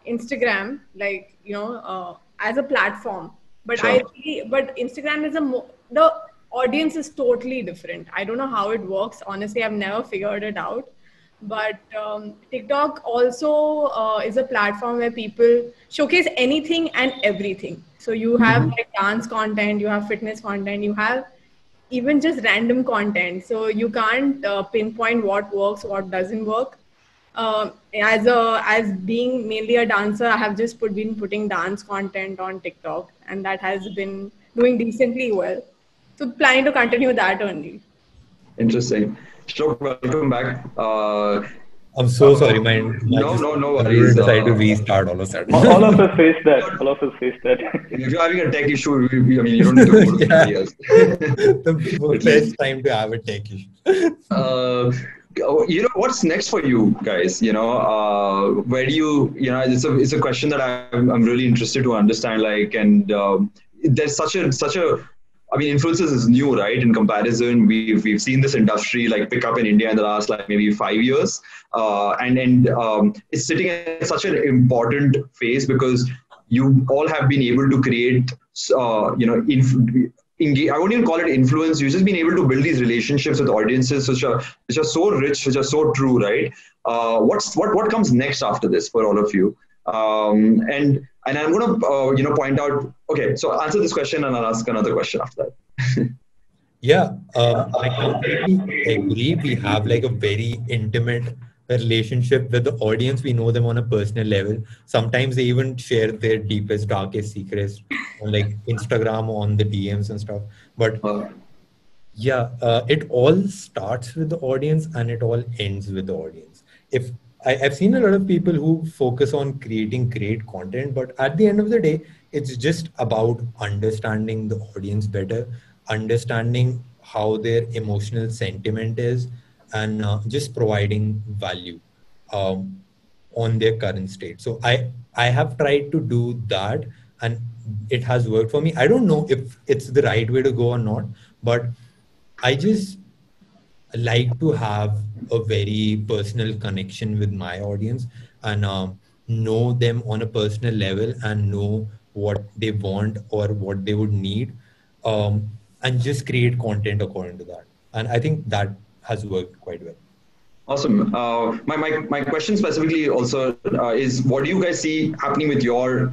Instagram, like you know, uh, as a platform. But sure. I, but Instagram is a mo- the audience is totally different. I don't know how it works. Honestly, I've never figured it out but um, tiktok also uh, is a platform where people showcase anything and everything. So you have mm-hmm. like dance content you have fitness content you have even just random content. So you can't uh, pinpoint what works what doesn't work. Uh, as a as being mainly a dancer i have just put, been putting dance content on tiktok and that has been doing decently well. So planning to continue that only. Interesting Shlok, welcome back. Uh, I'm so sorry, my, my no, no, no worries. Decided uh, to restart all of a sudden. all of us face that. All of us face that. if you're having a tech issue, I mean, you don't need to go to yeah. years. the best time to have a tech issue. Uh, you know what's next for you guys you know uh, where do you you know it's a it's a question that i'm, I'm really interested to understand like and um, there's such a such a I mean, influencers is new, right? In comparison, we've we've seen this industry like pick up in India in the last like maybe five years, uh, and and um, it's sitting at such an important phase because you all have been able to create, uh, you know, inf- engage, I won't even call it influence. You've just been able to build these relationships with audiences which are which are so rich, which are so true, right? Uh, what's what what comes next after this for all of you? Um, and and I'm going to uh, you know point out. Okay, so answer this question, and I'll ask another question after that. yeah, um, I completely agree. We have like a very intimate relationship with the audience. We know them on a personal level. Sometimes they even share their deepest, darkest secrets on like Instagram, on the DMs and stuff. But yeah, uh, it all starts with the audience and it all ends with the audience. If I, I've seen a lot of people who focus on creating great content, but at the end of the day, it's just about understanding the audience better, understanding how their emotional sentiment is, and uh, just providing value um, on their current state. So I I have tried to do that, and it has worked for me. I don't know if it's the right way to go or not, but I just like to have a very personal connection with my audience and um, know them on a personal level and know what they want or what they would need um, and just create content according to that. And i think that has worked quite well. Awesome. Uh, my, my, my question specifically also uh, is what do you guys see happening with your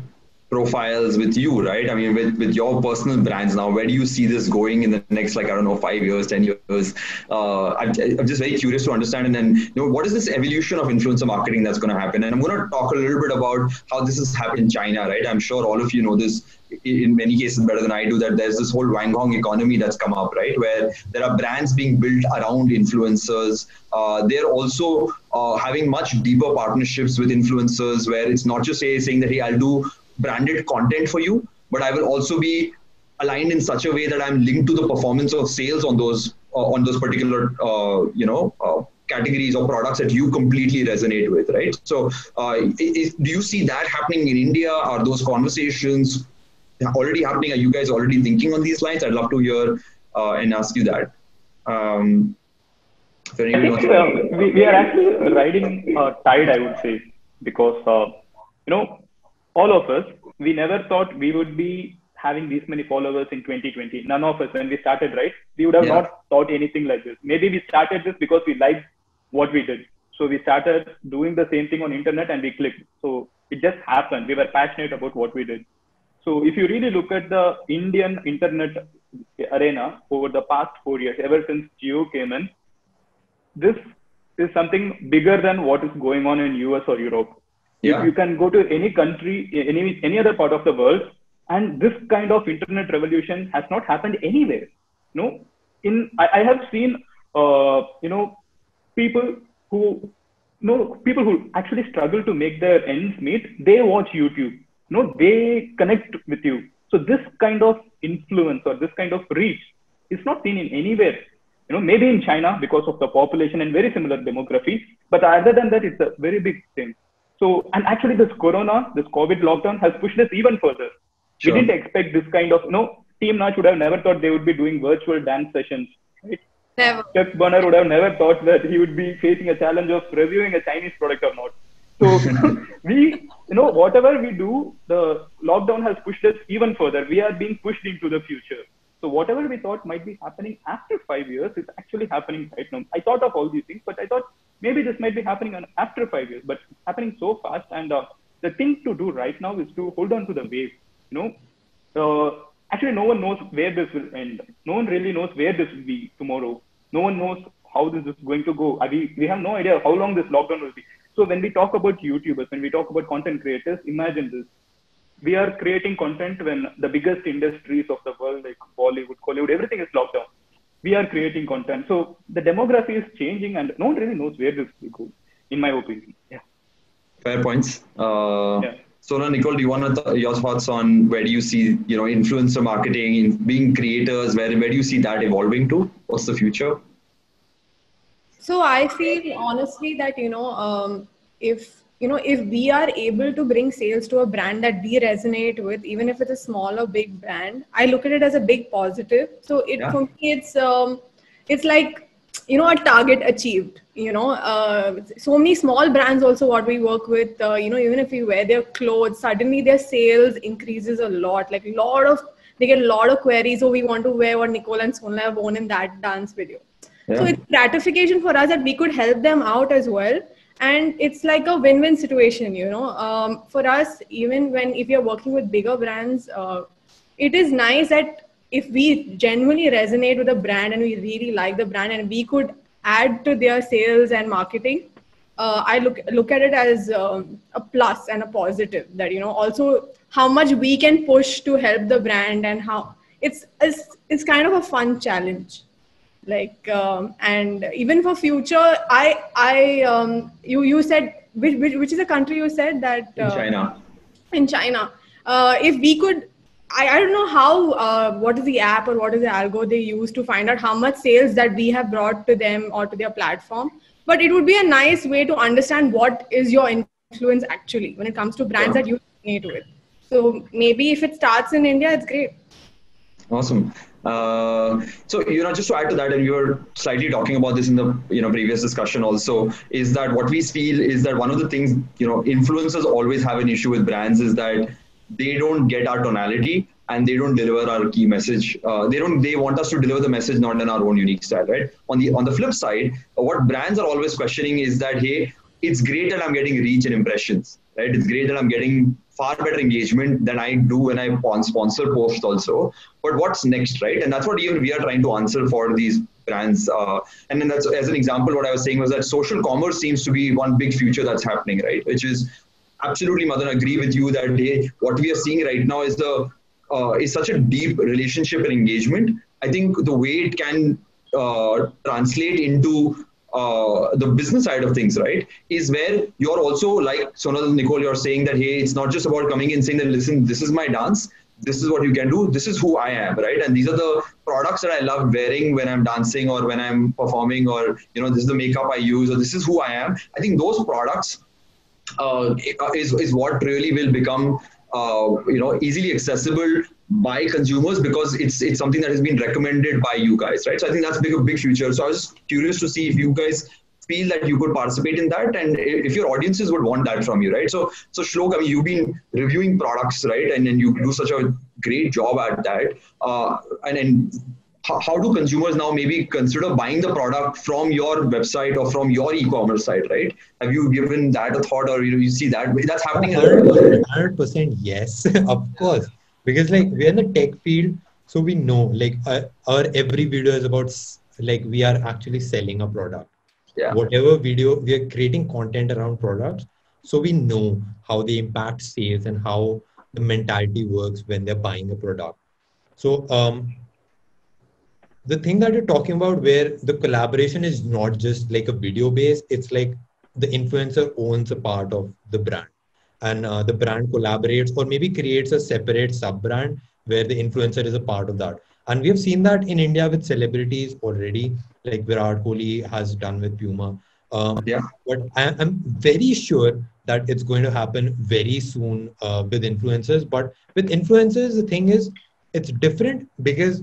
profiles with you, right? I mean, with, with your personal brands now, where do you see this going in the next, like, I don't know, five years, 10 years? Uh, I'm, I'm just very curious to understand. And then, you know, what is this evolution of influencer marketing that's going to happen? And I'm going to talk a little bit about how this has happened in China, right? I'm sure all of you know this in many cases better than I do that there's this whole Wanghong economy that's come up, right? Where there are brands being built around influencers. Uh, they're also uh, having much deeper partnerships with influencers where it's not just say, saying that, hey, I'll do branded content for you, but I will also be aligned in such a way that I'm linked to the performance of sales on those uh, on those particular uh, you know uh, categories or products that you completely resonate with, right? So, uh, is, do you see that happening in India? Are those conversations already happening? Are you guys already thinking on these lines? I'd love to hear uh, and ask you that. Um, I think uh, we, we are actually riding a tide, I would say, because you know all of us, we never thought we would be having these many followers in 2020. None of us, when we started, right, we would have yeah. not thought anything like this. Maybe we started this because we liked what we did. So we started doing the same thing on internet and we clicked. So it just happened. We were passionate about what we did. So if you really look at the Indian internet arena over the past four years, ever since Jio came in, this is something bigger than what is going on in US or Europe. Yeah. You can go to any country, any any other part of the world, and this kind of internet revolution has not happened anywhere. No, in I, I have seen, uh, you know, people who, no, people who actually struggle to make their ends meet. They watch YouTube. No, they connect with you. So this kind of influence or this kind of reach is not seen in anywhere you know maybe in china because of the population and very similar demography but other than that it's a very big thing so, and actually this Corona, this COVID lockdown has pushed us even further. Sure. We didn't expect this kind of, you know, Team Naach would have never thought they would be doing virtual dance sessions. Right? Never. Tech Burner would have never thought that he would be facing a challenge of reviewing a Chinese product or not. So we, you know, whatever we do, the lockdown has pushed us even further. We are being pushed into the future. So whatever we thought might be happening after five years is actually happening right now. I thought of all these things, but I thought maybe this might be happening after five years, but it's happening so fast. And uh, the thing to do right now is to hold on to the wave. You know, uh, actually, no one knows where this will end. No one really knows where this will be tomorrow. No one knows how this is going to go. We, we have no idea how long this lockdown will be. So when we talk about YouTubers, when we talk about content creators, imagine this. We are creating content when the biggest industries of the world, like Bollywood, Hollywood, everything is locked down we are creating content. So the demography is changing, and no one really knows where this will go, in my opinion. Yeah. Fair points. Uh, yeah. So, Nicole, do you want to th- your thoughts on where do you see you know influencer marketing, in being creators? Where where do you see that evolving to? What's the future? So I feel honestly that you know um, if you know if we are able to bring sales to a brand that we resonate with even if it's a small or big brand i look at it as a big positive so it yeah. for me it's um, it's like you know a target achieved you know uh, so many small brands also what we work with uh, you know even if we wear their clothes suddenly their sales increases a lot like a lot of they get a lot of queries oh we want to wear what nicole and sonal have worn in that dance video yeah. so it's gratification for us that we could help them out as well and it's like a win-win situation you know um, for us even when if you're working with bigger brands uh, it is nice that if we genuinely resonate with the brand and we really like the brand and we could add to their sales and marketing uh, I look look at it as um, a plus and a positive. That you know, also how much we can push to help the brand and how it's it's, it's kind of a fun challenge like um, and even for future i i um, you you said which, which, which is a country you said that uh, in china. in china. Uh, if we could I, I don't know how uh, what is the app or what is the algo they use to find out how much sales that we have brought to them or to their platform. But it would be a nice way to understand what is your influence actually when it comes to brands yeah. that you need with. So maybe if it starts in india it's great. Awesome uh, so you know, just to add to that, and we were slightly talking about this in the you know previous discussion also, is that what we feel is that one of the things you know influencers always have an issue with brands is that they don't get our tonality and they don't deliver our key message. Uh, they don't. They want us to deliver the message not in our own unique style, right? On the on the flip side, what brands are always questioning is that hey, it's great that I'm getting reach and impressions, right? It's great that I'm getting far better engagement than I do when I sponsor posts also. But what's next, right? And that's what even we are trying to answer for these brands. Uh, and then that's as an example, what I was saying was that social commerce seems to be one big future that's happening, right? Which is absolutely, Madan, agree with you that hey, what we are seeing right now is the uh, is such a deep relationship and engagement. I think the way it can uh, translate into uh, the business side of things, right, is where you're also like Sonal Nicole, you're saying that hey, it's not just about coming in saying that listen, this is my dance, this is what you can do, this is who I am, right? And these are the products that I love wearing when I'm dancing or when I'm performing, or you know, this is the makeup I use, or this is who I am. I think those products uh, is is what really will become uh, you know easily accessible by consumers because it's it's something that has been recommended by you guys, right? So I think that's big a big future. So I was curious to see if you guys feel that you could participate in that and if your audiences would want that from you right? So so shlok i mean you've been reviewing products right? And then you do such a great job at that. Uh, and and how, how do consumers now maybe consider buying the product from your website or from your e-commerce site right? Have you given that a thought or you, know, you see that? That's happening 100%, 100% yes. Of course because like we're in the tech field so we know like uh, our every video is about like we are actually selling a product. Yeah. whatever video we are creating content around products so we know how they impact sales and how the mentality works when they're buying a product. So um, the thing that you're talking about where the collaboration is not just like a video base it's like the influencer owns a part of the brand and uh, the brand collaborates or maybe creates a separate sub brand where the influencer is a part of that. And we have seen that in india with celebrities already like virat kohli has done with puma. Um, yeah. but I, am very sure that it's going to happen very soon uh, with influencers. But with influencers the thing is it's different because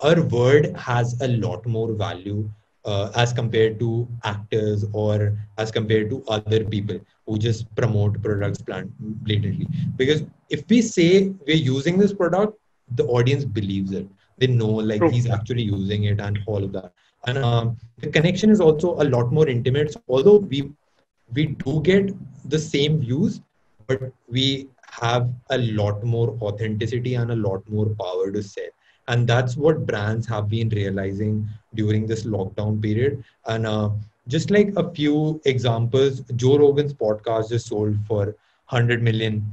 our word has a lot more value uh, as compared to actors or as compared to other people who just promote products blatantly. Because if we say we're using this product, the audience believes it. They know like True. he's actually using it and all of that. And um, the connection is also a lot more intimate. So although we we do get the same views, but we have a lot more authenticity and a lot more power to say and that's what brands have been realizing during this lockdown period and uh, just like a few examples joe rogan's podcast just sold for 100 million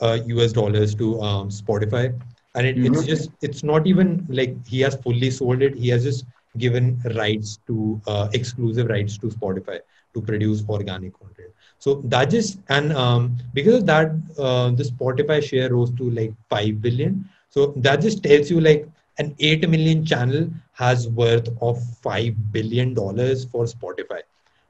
uh, us dollars to um, spotify. And it, mm-hmm. it's just it's not even like he has fully sold it. He has just given rights to uh, exclusive rights to spotify to produce organic content. So that just and um, because of that uh, the spotify share rose to like 5 billion. So that just tells you like an 8 million channel has worth of 5 billion dollars for spotify.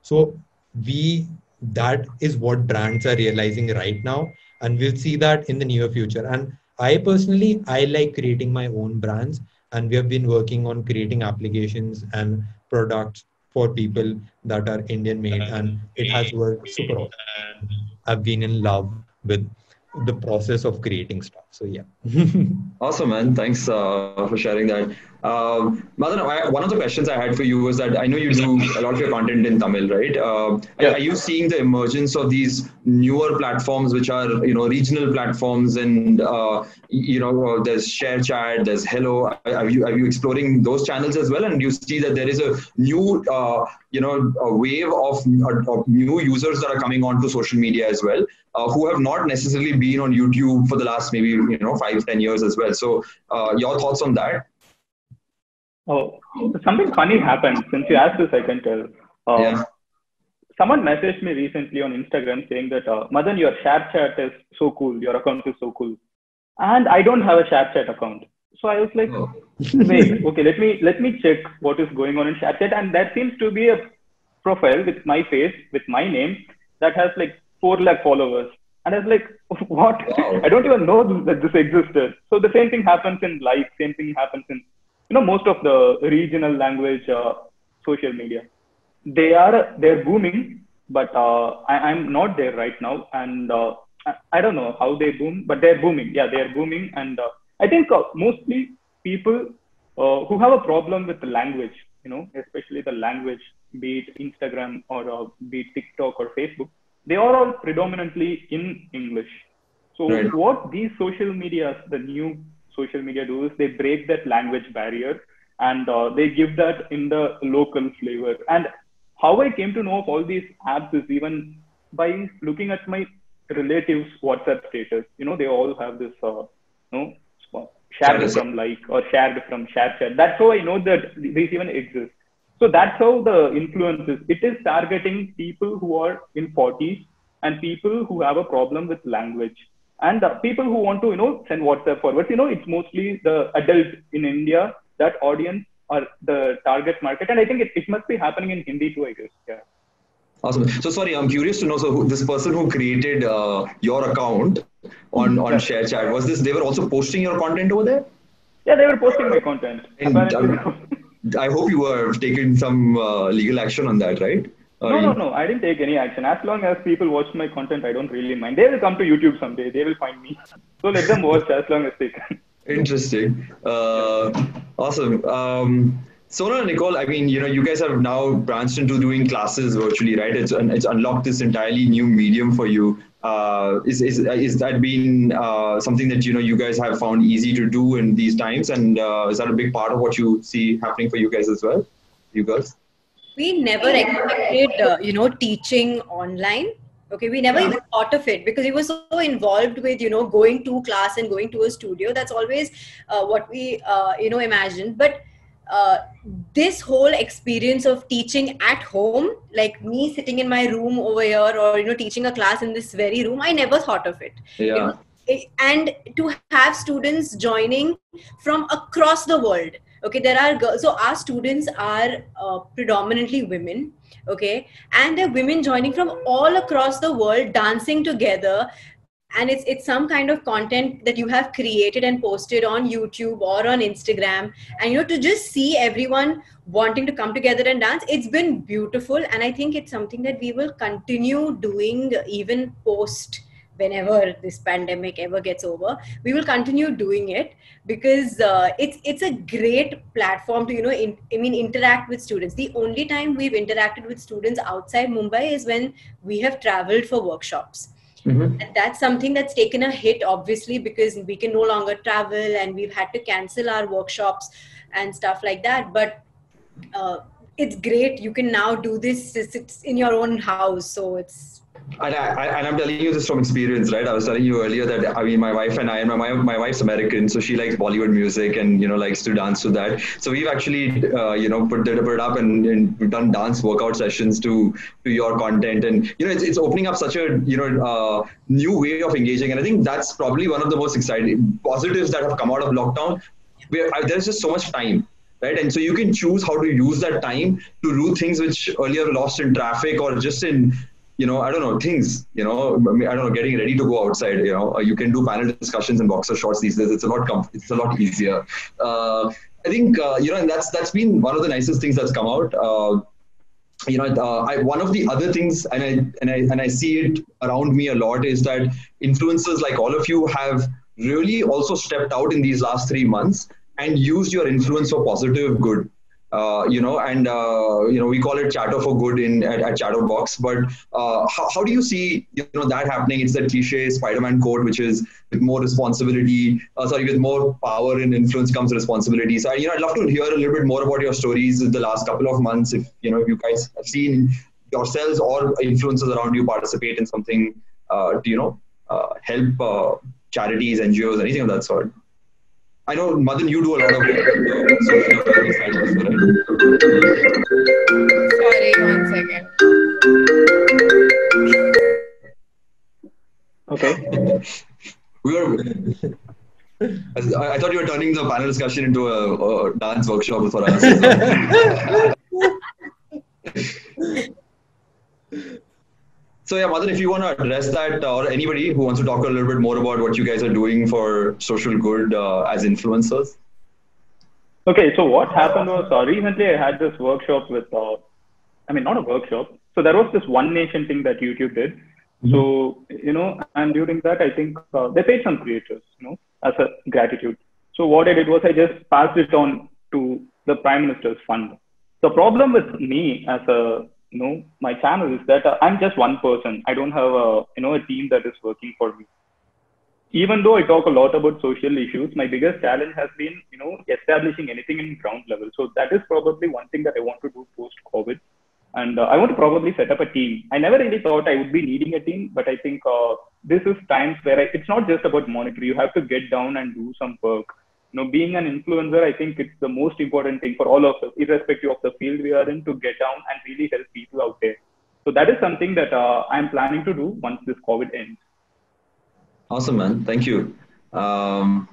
So we that is what brands are realizing right now. And we'll see that in the near future. And i personally i like creating my own brands. And we have been working on creating applications and products for people that are indian made and it has worked super well. I've been in love with the process of creating stuff So yeah. awesome, man. Thanks uh, for sharing that. Um, Madan, I, one of the questions I had for you was that I know you do a lot of your content in Tamil, right? Uh, yeah. Are you seeing the emergence of these newer platforms, which are you know regional platforms, and uh, you know uh, there's ShareChat, there's Helo. Are you are you exploring those channels as well? And you see that there is a new uh, you know a wave of, of new users that are coming onto social media as well, uh, who have not necessarily been on YouTube for the last maybe you know five ten years as well. So uh, your thoughts on that? Oh, something funny happened since you asked this. I can tell. Uh, yeah. Someone messaged me recently on Instagram saying that, uh, Madan, your ShareChat is so cool. Your account is so cool, and I don't have a ShareChat account. So I was like, oh. wait, okay, let me let me check what is going on in ShareChat, and that seems to be a profile with my face, with my name, that has like four lakh followers. And I was like, what? Wow. I don't even know that this existed. So the same thing happens in life. Same thing happens in you know most of the regional language uh, social media they are they're booming but uh, I, am not there right now and uh, I, I, don't know how they boom but they're booming yeah they're booming and uh, i think uh, mostly people uh, who have a problem with the language you know especially the language be it instagram or be it tiktok or facebook they are all predominantly in english so right. what these social medias the new social media do is they break that language barrier and uh, they give that in the local flavor. And how I came to know of all these apps is even by looking at my relatives' WhatsApp status. You know, they all have this, uh, you know, shared from like or shared from ShareChat. That's how I know that these even exist. So that's how the influence is. It is targeting people who are in 40s and people who have a problem with language and the people who want to you know send whatsapp forwards you know it's mostly the adult in india that audience or the target market and i think it, it must be happening in hindi too i guess yeah Awesome. So sorry, I'm curious to know. So who, this person who created uh, your account on on. ShareChat was this? They were also posting your content over there. Yeah, they were posting my content. And, I hope you were taking some uh, legal action on that, right? no, no, no. I didn't take any action. As long as people watch my content, I don't really mind. They will come to YouTube someday. They will find me. So let them watch as long as they can. Interesting. Uh, awesome. Um, Sonal and Nicole, I mean, you know, you guys have now branched into doing classes virtually, right? It's it's unlocked this entirely new medium for you. Uh, is, is is that been uh, something that you know you guys have found easy to do in these times, and uh, is that a big part of what you see happening for you guys as well, you girls? we never expected uh, you know teaching online okay we never yeah. even thought of it because we were so involved with you know going to class and going to a studio that's always uh, what we uh, you know imagined but uh, this whole experience of teaching at home like me sitting in my room over here or you know teaching a class in this very room i never thought of it yeah. You know? and to have students joining from across the world okay there are girls so our students are uh, predominantly women okay and there are women joining from all across the world dancing together and it's it's some kind of content that you have created and posted on youtube or on instagram. And you know to just see everyone wanting to come together and dance it's been beautiful. And i think it's something that we will continue doing even post whenever this pandemic ever gets over. We will continue doing it because uh, it's it's a great platform to you know in, i mean interact with students. The only time we've interacted with students outside mumbai is when we have traveled for workshops mm-hmm. and that's something that's taken a hit obviously because we can no longer travel and we've had to cancel our workshops and stuff like that. But uh, it's great. You can now do this. It's in your own house. So it's and, I, am telling you this from experience, right? I was telling you earlier that I mean, my wife and I, and my, my wife's American, so she likes Bollywood music and you know likes to dance to that. So we've actually uh, you know put, put it up and, and, done dance workout sessions to to your content, and you know it's, it's opening up such a you know uh, new way of engaging, and I think that's probably one of the most exciting positives that have come out of lockdown. Where uh, there's just so much time right? And so you can choose how to use that time to do things which earlier lost in traffic or just in you know, I don't know, things, you know, I don't know, getting ready to go outside, you know, you can do panel discussions in boxer shorts these days. It's a lot, comf- it's a lot easier. Uh, I think, uh, you know, and that's, that's been one of the nicest things that's come out. Uh, you know, uh, I, one of the other things, and I, and I, and I see it around me a lot is that influencers like all of you have really also stepped out in these last three months and used your influence for positive good uh, you know, and uh, you know, we call it chatter for good in at, at Chtrbox. But uh, how, how do you see you know that happening? It's that cliche Spider-Man quote, which is with more responsibility, uh, sorry, with more power and influence comes responsibility. So you know, I'd love to hear a little bit more about your stories in the last couple of months. If you know, if you guys have seen yourselves or influencers around you participate in something uh, to you know uh, help charities, NGOs, anything of that sort. I know, Madan, you do a lot of social right? Sorry, one second. Okay. we were. I, I, thought you were turning the panel discussion into a, a dance workshop for us. So yeah, Madan, if you want to address that, uh, or anybody who wants to talk a little bit more about what you guys are doing for social good uh, as influencers. Okay, so what happened was uh, recently I had this workshop with, uh, I mean, not a workshop. So there was this One Nation thing that YouTube did. Mm-hmm. So you know, and during that, I think uh, they paid some creators, you know, as a gratitude. So what I did was I just passed it on to the Prime Minister's fund. The problem with me as a you know my channel is that uh, i'm just one person. I don't have a you know a team that is working for me. Even though i talk a lot about social issues my biggest challenge has been you know establishing anything in ground level. So that is probably one thing that i want to do post covid and uh, i want to probably set up a team. I never really thought i would be needing a team but i think uh, this is times where I, it's not just about monetary you have to get down and do some work you know, being an influencer, I think it's the most important thing for all of us, irrespective of the field we are in, to get down and really help people out there. So that is something that uh, I'm planning to do once this COVID ends. Awesome, man. Thank you. Um,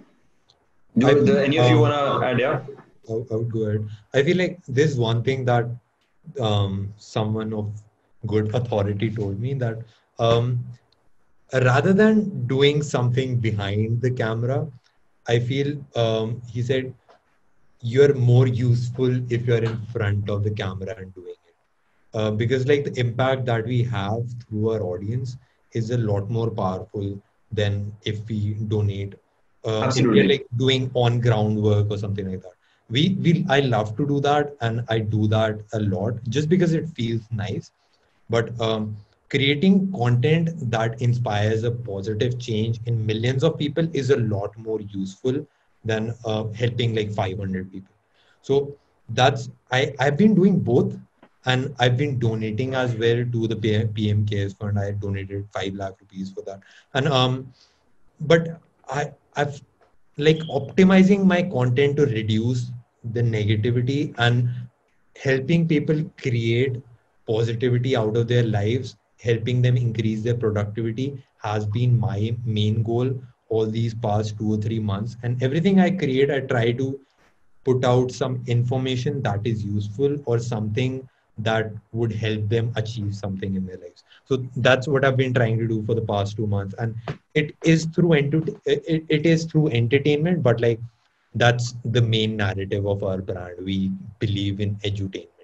do, I, any of you want to add? Yeah. I, I would go ahead. I feel like there's one thing that um, someone of good authority told me that um, rather than doing something behind the camera, I feel um, he said you're more useful if you're in front of the camera and doing it. Uh, because like the impact that we have through our audience is a lot more powerful than if we donate. Uh, Absolutely. If we're like doing on ground work or something like that. We we I love to do that and I do that a lot just because it feels nice. But um, creating content that inspires a positive change in millions of people is a lot more useful than uh, helping like 500 people. So that's i i've been doing both and i've been donating as well to the pm cares fund. I donated 5 lakh rupees for that. And um but i i've like optimizing my content to reduce the negativity and helping people create positivity out of their lives helping them increase their productivity has been my main goal all these past two or three months. And everything I create, I try to put out some information that is useful or something that would help them achieve something in their lives. So that's what I've been trying to do for the past two months. And it is through ent- it, it is through entertainment, but like that's the main narrative of our brand. We believe in edutainment.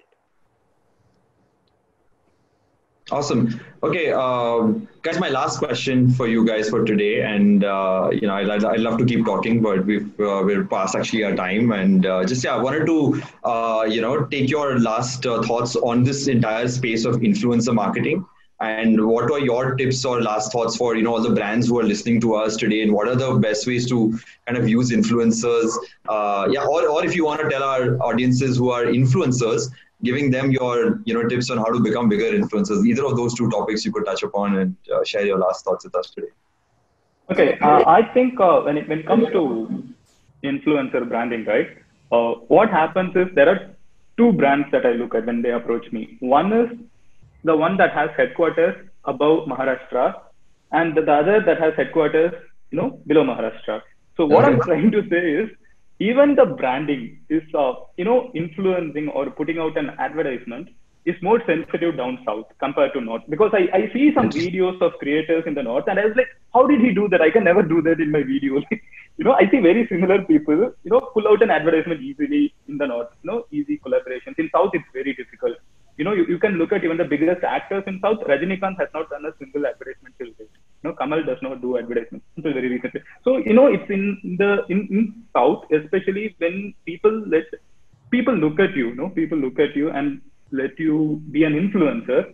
Awesome. Okay, um, guys, my last question for you guys for today, and uh, you know, I'd, I'd love to keep talking, but we've uh, we're past actually our time, and uh, just yeah, I wanted to uh, you know take your last uh, thoughts on this entire space of influencer marketing, and what are your tips or last thoughts for you know all the brands who are listening to us today, and what are the best ways to kind of use influencers? Uh, yeah, or or if you want to tell our audiences who are influencers giving them your you know tips on how to become bigger influencers. Either of those two topics you could touch upon and uh, share your last thoughts with us today. Okay, uh, I think uh, when it when it comes to influencer branding, right? Uh, what happens is there are two brands that I look at when they approach me. One is the one that has headquarters above Maharashtra, and the other that has headquarters, you know, below Maharashtra. So what I'm trying to say is even the branding is uh, you know influencing or putting out an advertisement is more sensitive down south compared to north because I, I see some videos of creators in the north and I was like, how did he do that? I can never do that in my video. you know, I see very similar people, you know, pull out an advertisement easily in the north, you know, easy collaborations. In south, it's very difficult. You know, you, you can look at even the biggest actors in south. Rajinikanth has not done a single advertisement till date. No, Kamal does not do advertisements until very recently. So you know, it's in the in, in South, especially when people let people look at you. No, people look at you and let you be an influencer.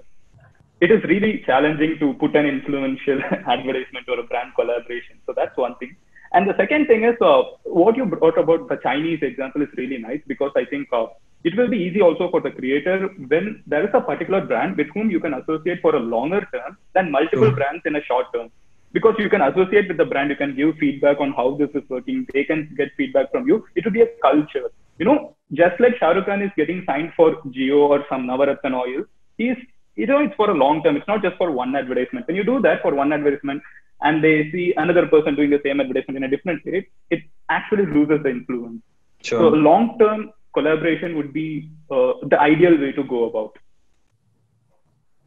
It is really challenging to put an influential advertisement or a brand collaboration. So that's one thing. And the second thing is uh, what you brought about the Chinese example is really nice because I think uh, it will be easy also for the creator when there is a particular brand with whom you can associate for a longer term than multiple Sure. brands in a short term. Because you can associate with the brand, you can give feedback on how this is working, they can get feedback from you. It will be a culture. You know, just like Shahrukh Khan is getting signed for Jio or some Navratna oil, he's you know it's for a long term. It's not just for one advertisement. When you do that for one advertisement and they see another person doing the same advertisement in a different way, it actually loses the influence. sure. So long term collaboration would be uh, the ideal way to go about.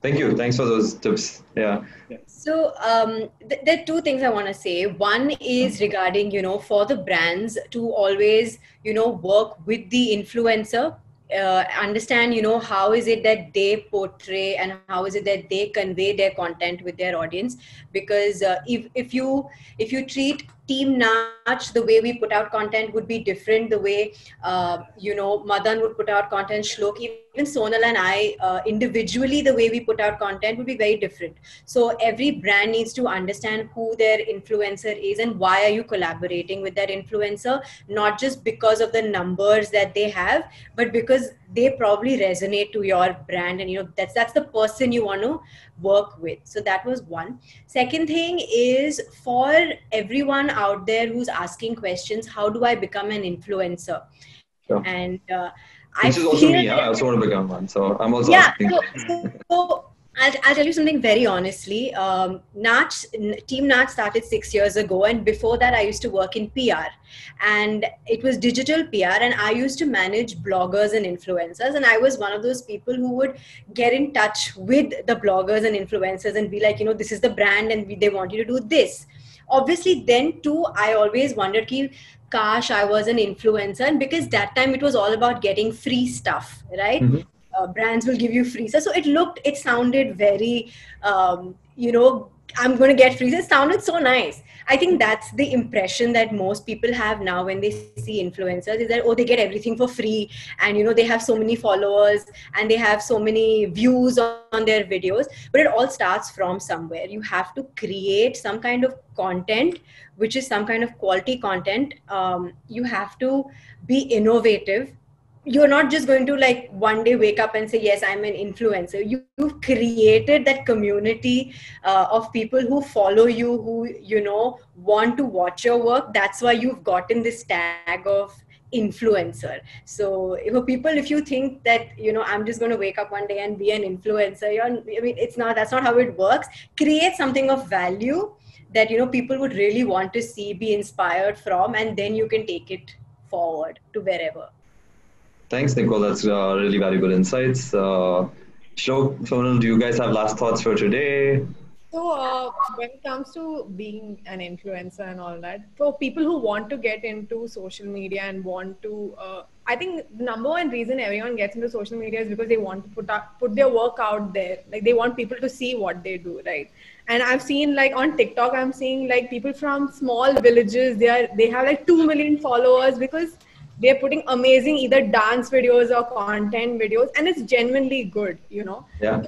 Thank you. Thanks for those tips. Yeah. So um, th- there are two things I want to say. One is regarding, you know, for the brands to always, you know, work with the influencer. Uh, understand, you know, how is it that they portray and how is it that they convey their content with their audience? Because uh, if if you if you treat Team Naach the way we put out content would be different. The way uh, you know Madan would put out content, Shlok, even Sonal and I uh, individually, the way we put out content would be very different. So every brand needs to understand who their influencer is and why are you collaborating with that influencer, not just because of the numbers that they have, but because they probably resonate to your brand and you know that's that's the person you want to work with. So that was one. Second thing is for everyone out there who's asking questions, how do I become an influencer? Sure. And uh, I Which is also me. huh? I also want to become one. So I'm also yeah asking. so, so, I'll, I'll tell you something very honestly um, Naach, N- team Naach started six years ago and before that i used to work in pr and it was digital pr and i used to manage bloggers and influencers and i was one of those people who would get in touch with the bloggers and influencers and be like you know this is the brand and we, they want you to do this obviously then too i always wondered ki, gosh i was an influencer and because that time it was all about getting free stuff right Mhm. uh, brands will give you free stuff. So it looked, it sounded very, um, you know, I'm going to get free. It sounded so nice. I think that's the impression that most people have now when they see influencers is that, oh, they get everything for free. And, you know, they have so many followers and they have so many views on, their videos. But it all starts from somewhere. You have to create some kind of content, which is some kind of quality content. Um, you have to be innovative you're not just going to like one day wake up and say yes i'm an influencer. You, you've created that community uh, of people who follow you who you know want to watch your work. That's why you've gotten this tag of influencer. So people if you think that you know i'm just going to wake up one day and be an influencer you're i mean it's not that's not how it works. Create something of value that you know people would really want to see be inspired from and then you can take it forward to wherever Thanks, Nicole. That's uh, really valuable insights. Uh, Shlok, Sonal, do you guys have last thoughts for today? So, uh, when it comes to being an influencer and all that, for people who want to get into social media and want to, uh, I think the number one reason everyone gets into social media is because they want to put out, put their work out there. Like they want people to see what they do, right? And I've seen like on TikTok, I'm seeing like people from small villages. They are they have like two million followers because they're putting amazing either dance videos or content videos, and it's genuinely good. You know Yeah.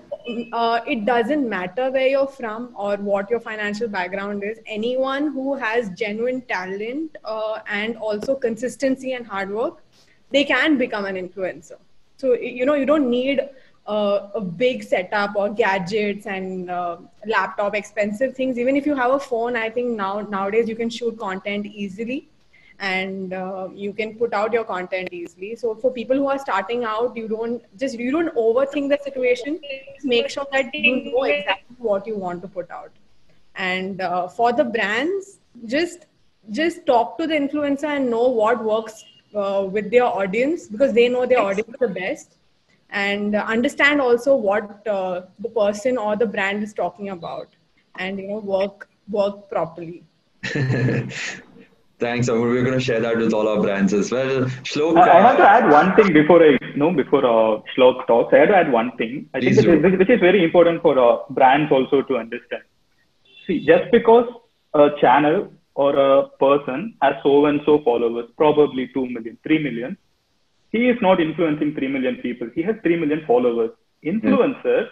uh, it doesn't matter where you're from or what your financial background is. Anyone who has genuine talent uh, and also consistency and hard work, they can become an influencer. So you know you don't need uh, a big setup or gadgets and uh, laptop, expensive things. Even if you have a phone, I think now nowadays you can shoot content easily and uh, you can put out your content easily. So for people who are starting out you don't just you don't overthink the situation. Just make sure that you know exactly what you want to put out. And uh, for the brands just just talk to the influencer and know what works uh, with their audience because they know their audience the best. And uh, understand also what uh, the person or the brand is talking about. And you know work work properly Thanks. Amur. We're going to share that with all our brands as well. Shlok, I, I have to add one thing before I know before uh, Shlok talks. I have to add one thing. I Please think is, which is very important for uh, brands also to understand. see, just because a channel or a person has so and so followers, probably 2 million, 3 million, he is not influencing 3 million people. He has 3 million followers. Influencers,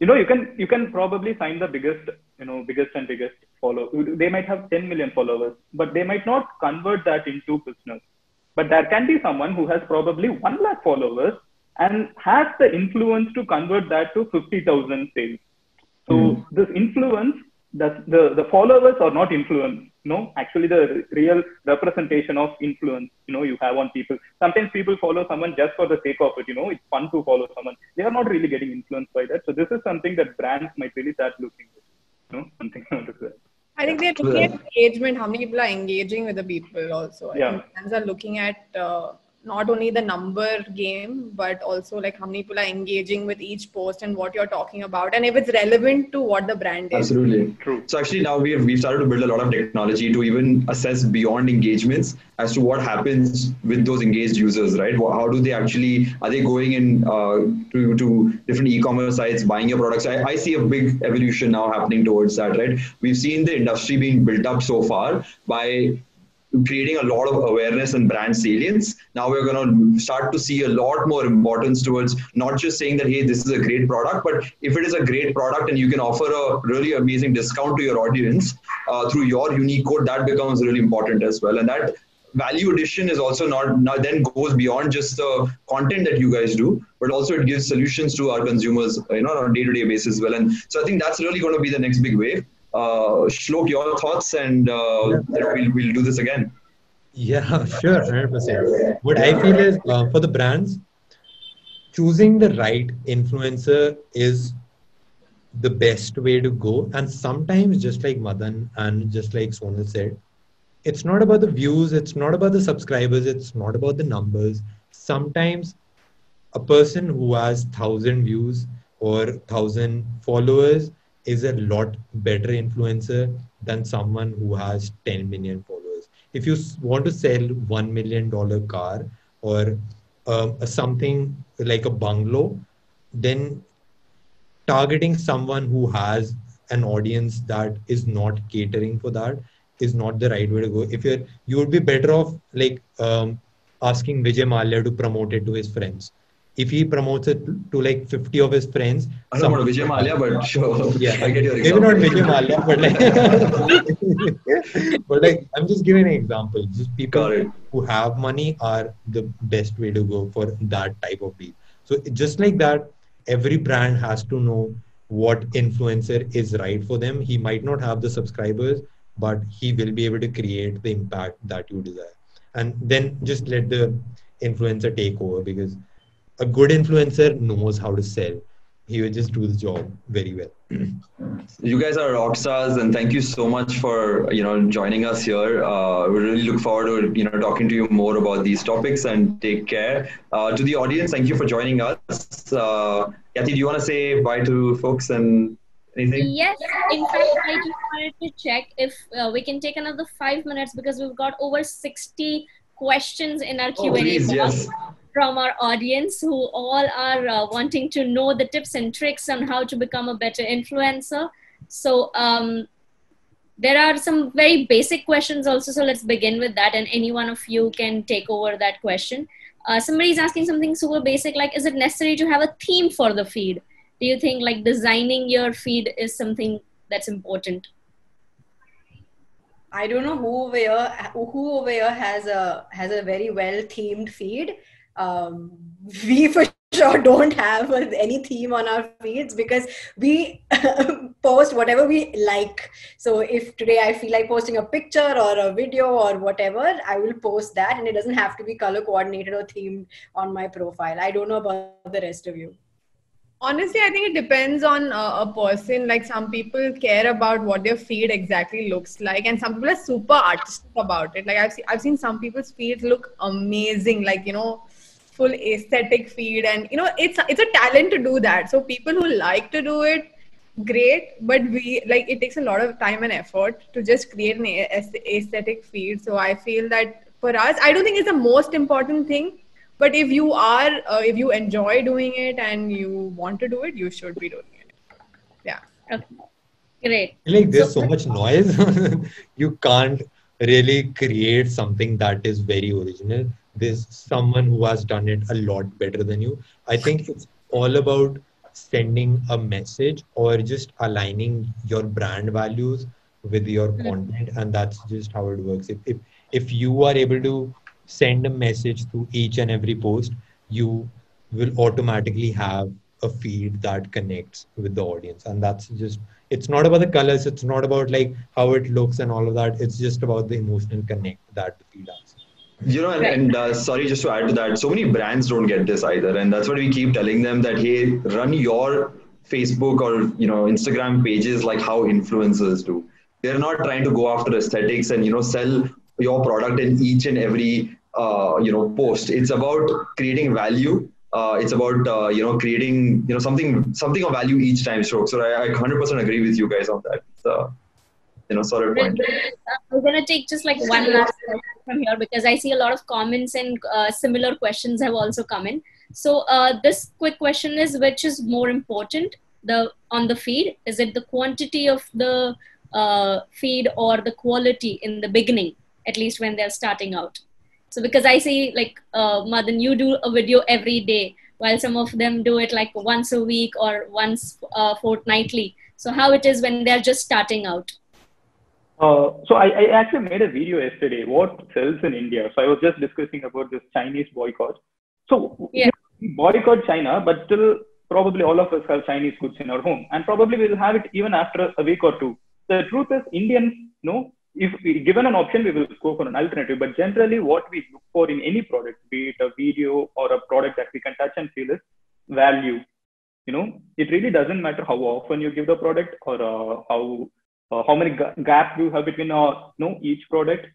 you know, you can you can probably find the biggest, you know, biggest and biggest follow. They might have 10 million followers, but they might not convert that into business. But there can be someone who has probably 1 lakh followers and has the influence to convert that to 50,000 sales. So mm. this influence, that the, the followers are not influence. No, actually the real representation of influence, you know, you have on people. Sometimes people follow someone just for the sake of it. You know, it's fun to follow someone. They are not really getting influenced by that. So this is something that brands might really start looking at. You know, something I think they're looking at engagement. How many people are engaging with the people also? I yeah. brands are looking at uh, not only the number game but also like how many people are engaging with each post and what you're talking about and if it's relevant to what the brand is. Absolutely. True. So actually now we have we've started to build a lot of technology to even assess beyond engagements as to what happens with those engaged users right? How do they actually are they going in uh, to, to different e-commerce sites buying your products? I, I see a big evolution now happening towards that right? We've seen the industry being built up so far by creating a lot of awareness and brand salience. Now we're going to start to see a lot more importance towards not just saying that, hey, this is a great product, but if it is a great product and you can offer a really amazing discount to your audience uh, through your unique code, that becomes really important as well. And that value addition is also not now then goes beyond just the content that you guys do but also it gives solutions to our consumers you know on a day-to-day basis as well and so i think that's really going to be the next big wave uh, Shlok, your thoughts, and uh, we'll, we'll do this again. Yeah, sure, 100%. What I feel is uh, for the brands, choosing the right influencer is the best way to go. And sometimes, just like Madan and just like Sonal said, it's not about the views, it's not about the subscribers, it's not about the numbers. Sometimes a person who has thousand views or thousand followers is a lot better influencer than someone who has 10 million followers. If you want to sell $1 million car or uh, something like a bungalow, then targeting someone who has an audience that is not catering for that is not the right way to go. If you're, you would be better off like um, asking Vijay Mallya to promote it to his friends if he promotes it to like 50 of his friends. I don't know Vijay Mallya, but sure. Yeah, I get your maybe not Vijay Mallya, but like, but like, I'm just giving an example. Just people who have money are the best way to go for that type of deal. So just like that, every brand has to know what influencer is right for them. He might not have the subscribers, but he will be able to create the impact that you desire. And then just let the influencer take over because a good influencer knows how to sell. He will just do the job very well. you guys are rock stars, and thank you so much for you know joining us here. Uh, we really look forward to you know talking to you more about these topics. And take care. Uh, to the audience, thank you for joining us. Uh, Khyati, do you want to say bye to folks and anything? Yes. In fact, I just wanted to check if uh, we can take another five minutes because we've got over sixty questions in our Q&A oh, please, box. Yes from our audience who all are uh, wanting to know the tips and tricks on how to become a better influencer. So um, there are some very basic questions also. So let's begin with that, and any one of you can take over that question. Uh, somebody is asking something super basic, like, is it necessary to have a theme for the feed? Do you think like designing your feed is something that's important? I don't know who over here, who over here has a has a very well themed feed um, we for sure don't have any theme on our feeds because we post whatever we like. So if today i feel like posting a picture or a video or whatever i will post that and it doesn't have to be color coordinated or themed on my profile. I don't know about the rest of you. Honestly i think it depends on uh, a person. Like some people care about what their feed exactly looks like and some people are super artistic about it. Like i've, seen, I've seen some people's feeds look amazing. Like you know full aesthetic feed and you know it's it's a talent to do that. So people who like to do it great. But we like it takes a lot of time and effort to just create an aesthetic feed. So i feel that for us i don't think it's the most important thing. But if you are uh, if you enjoy doing it and you want to do it you should be doing it. Yeah. Okay. Great. Like there's so, so much noise, you can't really create something that is very original. There's someone who has done it a lot better than you. I think it's all about sending a message or just aligning your brand values with your mm-hmm. content and that's just how it works if, if if you are able to send a message to each and every post you will automatically have a feed that connects with the audience and that's just it's not about the colors it's not about like how it looks and all of that it's just about the emotional connect that the feed has you know and, and uh, sorry just to add to that so many brands don't get this either and that's what we keep telling them that hey run your facebook or you know instagram pages like how influencers do. They're not trying to go after aesthetics and you know sell your product in each and every uh, you know post. It's about creating value uh, it's about uh, you know creating you know something something of value each time stroke so i, I 100% agree with you guys on that. So you know solid point. I'm gonna take just like one last question from here because i see a lot of comments and uh, similar questions have also come in. So uh, this quick question is which is more important the on the feed? Is it the quantity of the uh, feed or the quality in the beginning at least when they're starting out? So because i see like uh, madan you do a video every day while some of them do it like once a week or once uh, fortnightly. So how it is when they're just starting out uh, so I, I, actually made a video yesterday. What sells in India? So I was just discussing about this Chinese boycott. So yeah. boycott China, but still probably all of us have Chinese goods in our home, and probably we'll have it even after a week or two. The truth is, Indians, you know, if given an option, we will go for an alternative. But generally, what we look for in any product, be it a video or a product that we can touch and feel, is value. You know, it really doesn't matter how often you give the product or uh, how uh, how many gaps do you have between uh, you know, each product.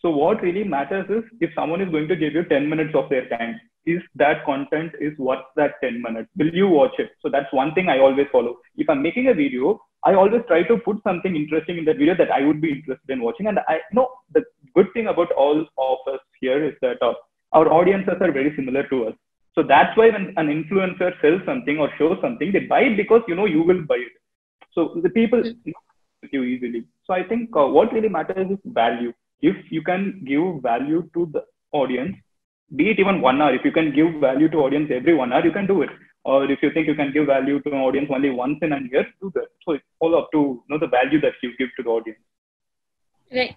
So what really matters is if someone is going to give you 10 minutes of their time, is that content is worth that 10 minutes? Will you watch it? So that's one thing I always follow. If I'm making a video, I always try to put something interesting in that video that I would be interested in watching. And I know the good thing about all of us here is that uh, our audiences are very similar to us. So that's why when an influencer sells something or shows something, they buy it because you know you will buy it. So the people you easily. So I think uh, what really matters is value. If you can give value to the audience, be it even one hour, if you can give value to audience every one hour, you can do it. Or if you think you can give value to an audience only once in a year, do that. So it's all up to you know the value that you give to the audience. Right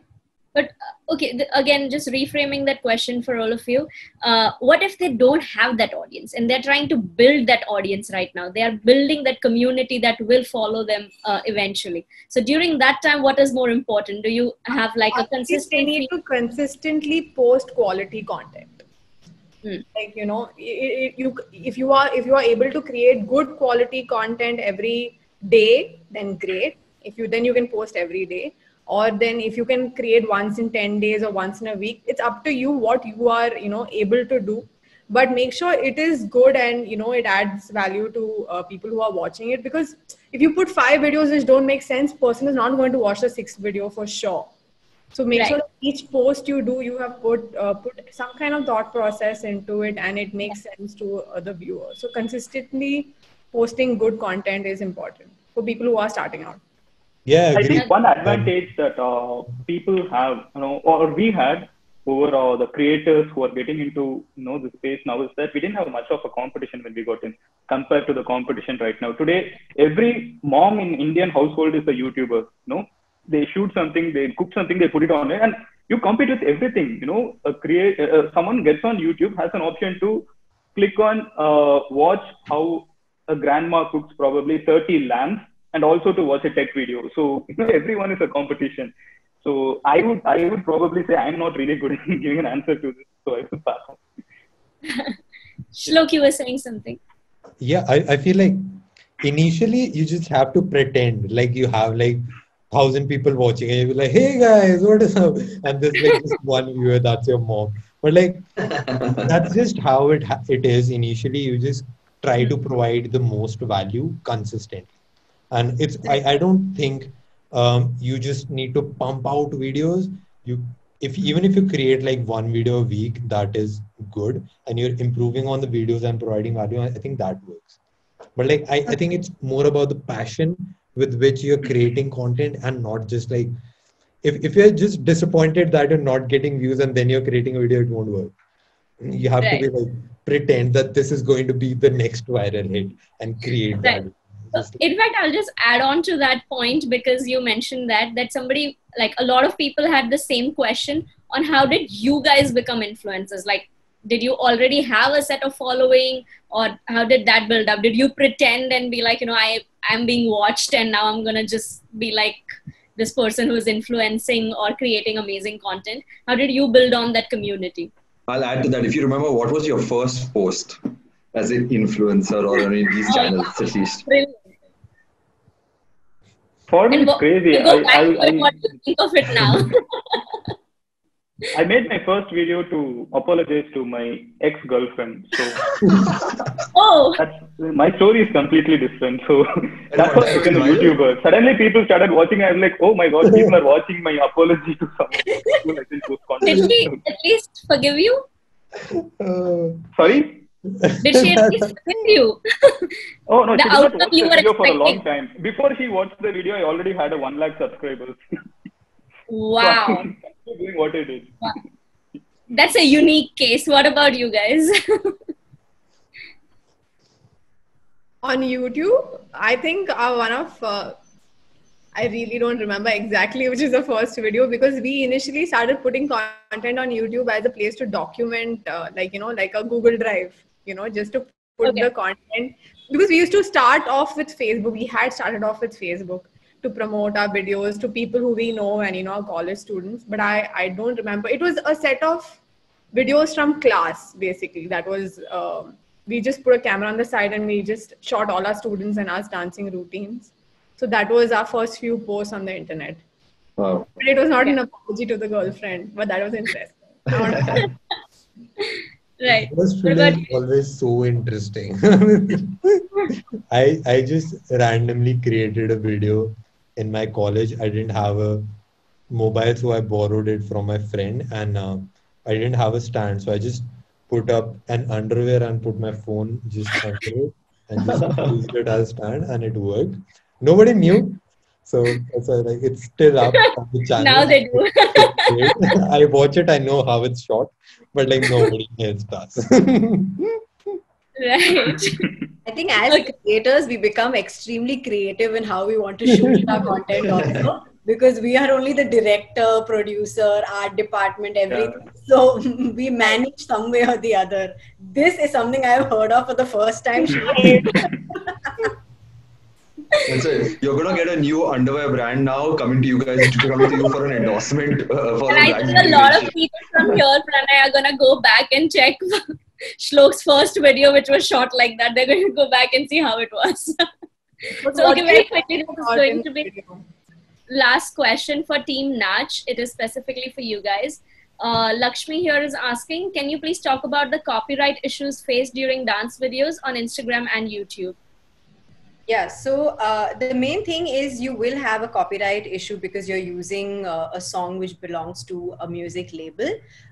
but uh, okay the, again just reframing that question for all of you. Uh, what if they don't have that audience and they're trying to build that audience right now? They are building that community that will follow them uh, eventually. So during that time what is more important? Do you have like a consistent they need to consistently post quality content. Hmm. like you know you if you are if you are able to create good quality content every day then great. If you then you can post every day or then if you can create once in 10 days or once in a week it's up to you what you are you know able to do. But make sure it is good and you know it adds value to uh, people who are watching it. Because if you put five videos which don't make sense person is not going to watch the sixth video for sure. So make right. sure each post you do you have put uh, put some kind of thought process into it and it makes sense to uh, the viewer. So consistently posting good content is important for people who are starting out yeah, I think one advantage that uh, people have, you know, or we had over uh, the creators who are getting into you know the space now is that we didn't have much of a competition when we got in compared to the competition right now. Today, every mom in Indian household is a YouTuber. You know, they shoot something, they cook something, they put it on it, and you compete with everything. You know, a create uh, uh someone gets on YouTube has an option to click on uh, watch how a grandma cooks probably 30 lambs and also to watch a tech video. So you know, everyone is a competition. So I would I would probably say I'm not really good in giving an answer to this. So I would pass on. Shlok, you were saying something. Yeah, I, I feel like initially you just have to pretend like you have like thousand people watching and you're like, hey guys, what is up? And there's like this one viewer, that's your mom. But like that's just how it ha- it is initially. You just try to provide the most value consistently and it's I, I don't think um, you just need to pump out videos you if even if you create like one video a week that is good and you're improving on the videos and providing value i think that works but like i, I think it's more about the passion with which you're creating content and not just like if, if you're just disappointed that you're not getting views and then you're creating a video, it won't work. You have right. to be like pretend that this is going to be the next viral hit and create right. that. So, in fact, I'll just add on to that point because you mentioned that that somebody like a lot of people had the same question on how did you guys become influencers? Like, did you already have a set of following, or how did that build up? Did you pretend and be like, you know, i I am being watched and now I'm gonna just be like this person who's influencing or creating amazing content? How did you build on that community? I'll add to that. If you remember, what was your first post as an influencer or on these channels at least? For me, it's crazy. I, I, I, what you think of it now? I made my first video to apologize to my ex-girlfriend. So oh, my story is completely different. So that's why I became a YouTuber. Suddenly, people started watching. I was like, "Oh my god, people are watching my apology to someone." Did she at least forgive you? Uh, Sorry. Did she at least forgive you? oh no, the she did not watch the video for a long time. Before she watched the video, I already had a one lakh subscribers. Wow. doing what I did. Wow. That's a unique case. What about you guys? On YouTube, I think uh, one of uh, I really don't remember exactly which is the first video because we initially started putting content on YouTube as a place to document, uh, like you know, like a Google Drive, you know, just to put okay. the content. Because we used to start off with Facebook. We had started off with Facebook to promote our videos to people who we know and you know our college students but i i don't remember it was a set of videos from class basically that was um, we just put a camera on the side and we just shot all our students and us dancing routines so that was our first few posts on the internet wow. but it was not an apology to the girlfriend but that was interesting right. Was always so interesting. I i just randomly created a video in my college. I didn't have a mobile so i borrowed it from my friend and uh, i didn't have a stand. So i just put up an underwear and put my phone just under it and just used it as a stand and it worked. Nobody knew. So it's like it's still up on the channel. Now they do. I watch it. I know how it's shot but like nobody else does right I think as okay. creators, we become extremely creative in how we want to shoot our content also because we are only the director, producer, art department, everything. Yeah. So we manage some way or the other. This is something I have heard of for the first time. And so you're gonna get a new underwear brand now coming to you guys to come to you for an endorsement. Uh, for and I think a lot of people from here, Pranay, are gonna go back and check Shlok's first video, which was shot like that. They're going to go back and see how it was. so, okay, very quickly, this is going to be last question for Team Naach. It is specifically for you guys. Uh, Lakshmi here is asking, can you please talk about the copyright issues faced during dance videos on Instagram and YouTube? Yeah, so uh, the main thing is you will have a copyright issue because you're using uh, a song which belongs to a music label.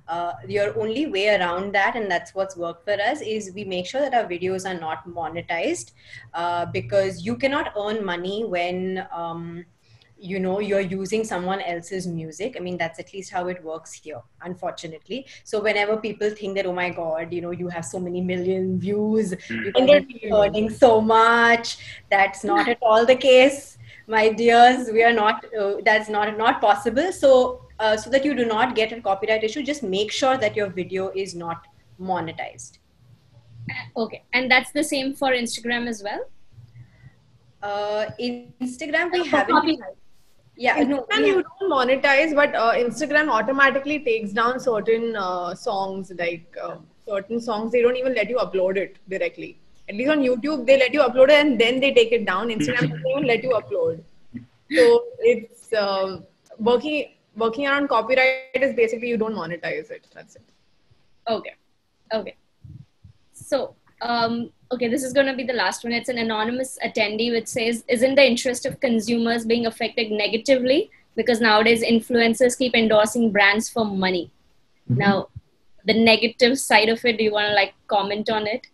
Uh, your only way around that, and that's what's worked for us, is we make sure that our videos are not monetized uh, because you cannot earn money when. Um, you know you're using someone else's music. I mean that's at least how it works here unfortunately. So whenever people think that oh my god you know you have so many million views you're earning so much that's not at all the case my dears. We are not uh, that's not not possible. So uh, so that you do not get a copyright issue just make sure that your video is not monetized. Okay. And that's the same for instagram as well? Uh, instagram we haven't yeah no, you don't monetize but uh, instagram automatically takes down certain uh, songs like uh, certain songs they don't even let you upload it directly. At least on youtube they let you upload it and then they take it down. Instagram don't let you upload. So it's um, working working around copyright is basically you don't monetize it. That's it. Okay. Okay. So um, okay, this is going to be the last one. It's an anonymous attendee which says, Isn't the interest of consumers being affected negatively? Because nowadays influencers keep endorsing brands for money. Mm-hmm. Now, the negative side of it, do you want to like comment on it?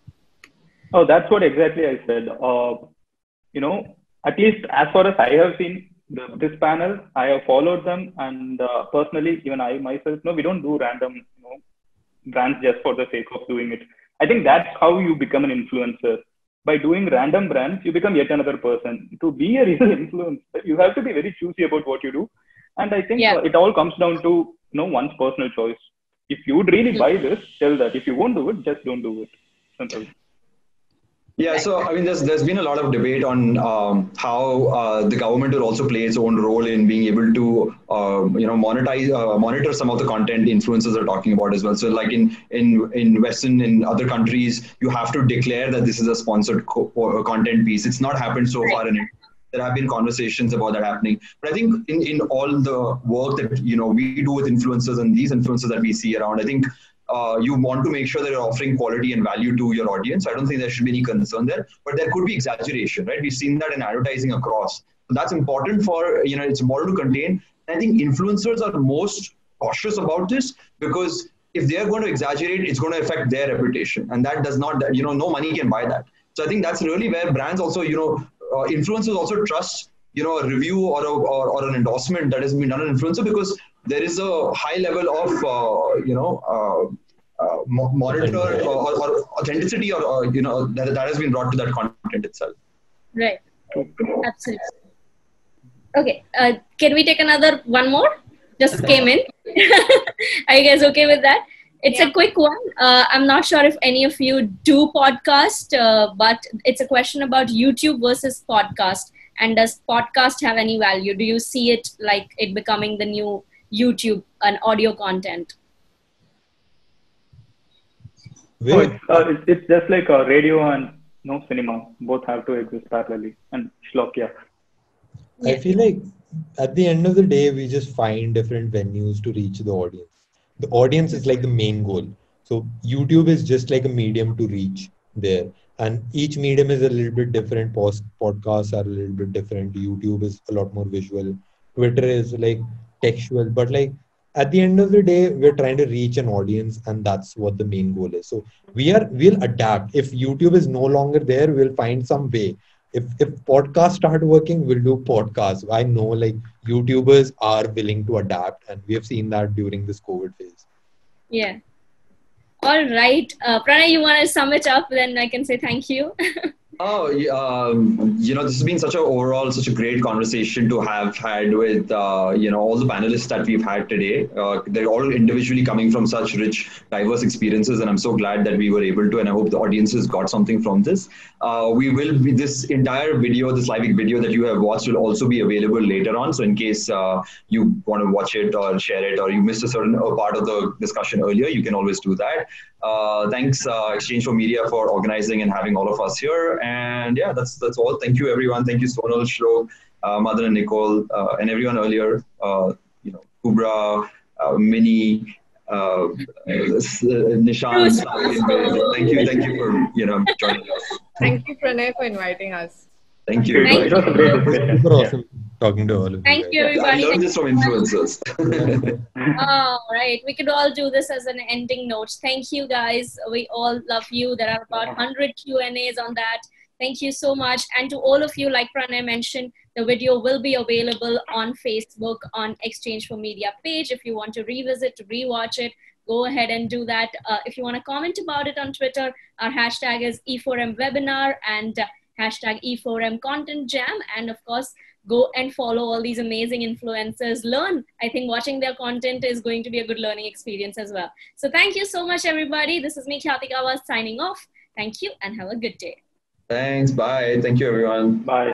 Oh, that's what exactly I said. Uh, you know, at least as far as I have seen the, this panel, I have followed them, and uh, personally, even I myself, no, we don't do random you know, brands just for the sake of doing it. I think that's how you become an influencer. By doing random brands, you become yet another person. To be a real influencer, you have to be very choosy about what you do, and I think Yeah. uh, it all comes down to you know one's personal choice. If you would really buy this, tell that. If you won't do it, just don't do it. Simple. Yeah, so I mean, there's there's been a lot of debate on um, how uh, the government will also play its own role in being able to, uh, you know, monetize, uh, monitor some of the content influencers are talking about as well. So, like in in in Western in other countries, you have to declare that this is a sponsored co- content piece. It's not happened so far in it. There have been conversations about that happening, but I think in, in all the work that you know we do with influencers and these influencers that we see around, I think uh, you want to make sure that you're offering quality and value to your audience. I don't think there should be any concern there, but there could be exaggeration, right? We've seen that in advertising across. So that's important for, you know, it's important to contain. I think influencers are most cautious about this because if they're going to exaggerate, it's going to affect their reputation. And that does not, you know, no money can buy that. So I think that's really where brands also, you know, uh, influencers also trust, you know, a review or, a, or, or an endorsement that has been done on influencer because there is a high level of, uh, you know, uh, uh, monitor or, or authenticity or, or you know that, that has been brought to that content itself Right. Absolutely. Okay. Uh, can we take another one more? Just came in. Are you guys okay with that? It's a quick one. Uh, I'm not sure if any of you do podcast, uh, but it's a question about YouTube versus podcast. And does podcast have any value? Do you see it like it becoming the new YouTube and audio content? Oh, it's, uh, it's, it's just like uh, radio and no cinema. Both have to exist parallelly. And Shlok, yeah. I feel like at the end of the day, we just find different venues to reach the audience. The audience is like the main goal. So YouTube is just like a medium to reach there. And each medium is a little bit different. Post podcasts are a little bit different. YouTube is a lot more visual. Twitter is like textual. But like at the end of the day, we're trying to reach an audience, and that's what the main goal is. So we are we'll adapt. If YouTube is no longer there, we'll find some way if if podcasts start working we'll do podcasts i know like youtubers are willing to adapt and we have seen that during this covid phase Yeah. All right. Uh, Pranay, you want to sum it up? Then I can say thank you. Oh, um, you know, this has been such a overall such a great conversation to have had with uh, you know all the panelists that we've had today. Uh, they're all individually coming from such rich, diverse experiences, and I'm so glad that we were able to. And I hope the audiences got something from this. Uh, we will be this entire video, this live video that you have watched, will also be available later on. So in case uh, you want to watch it or share it, or you missed a certain part of the discussion earlier, you can always do that. Uh, thanks, uh, exchange4media, for organizing and having all of us here. And yeah, that's that's all. Thank you, everyone. Thank you, Sonal, Shlok, uh, Madan, and Nicole, uh, and everyone earlier. Uh, you know, Kubra, uh, Minnie, uh, Nishan. Thank you, thank you for you know joining us. Thank you, Pranay, for inviting us. Thank you. Thank it was a great super awesome talking to all of you Thank guys. you, I everybody. learned this from influencers. All right, we could all do this as an ending note. Thank you, guys. We all love you. There are about 100 Q and A's on that. Thank you so much. And to all of you, like Pranay mentioned, the video will be available on Facebook on exchange4media page. If you want to revisit, to rewatch it, go ahead and do that. Uh, if you want to comment about it on Twitter, our hashtag is E4M webinar and uh, hashtag E4M content jam. And of course, go and follow all these amazing influencers. Learn. I think watching their content is going to be a good learning experience as well. So thank you so much, everybody. This is me, Khyati Gawa, signing off. Thank you and have a good day. Thanks. Bye. Thank you, everyone. Bye.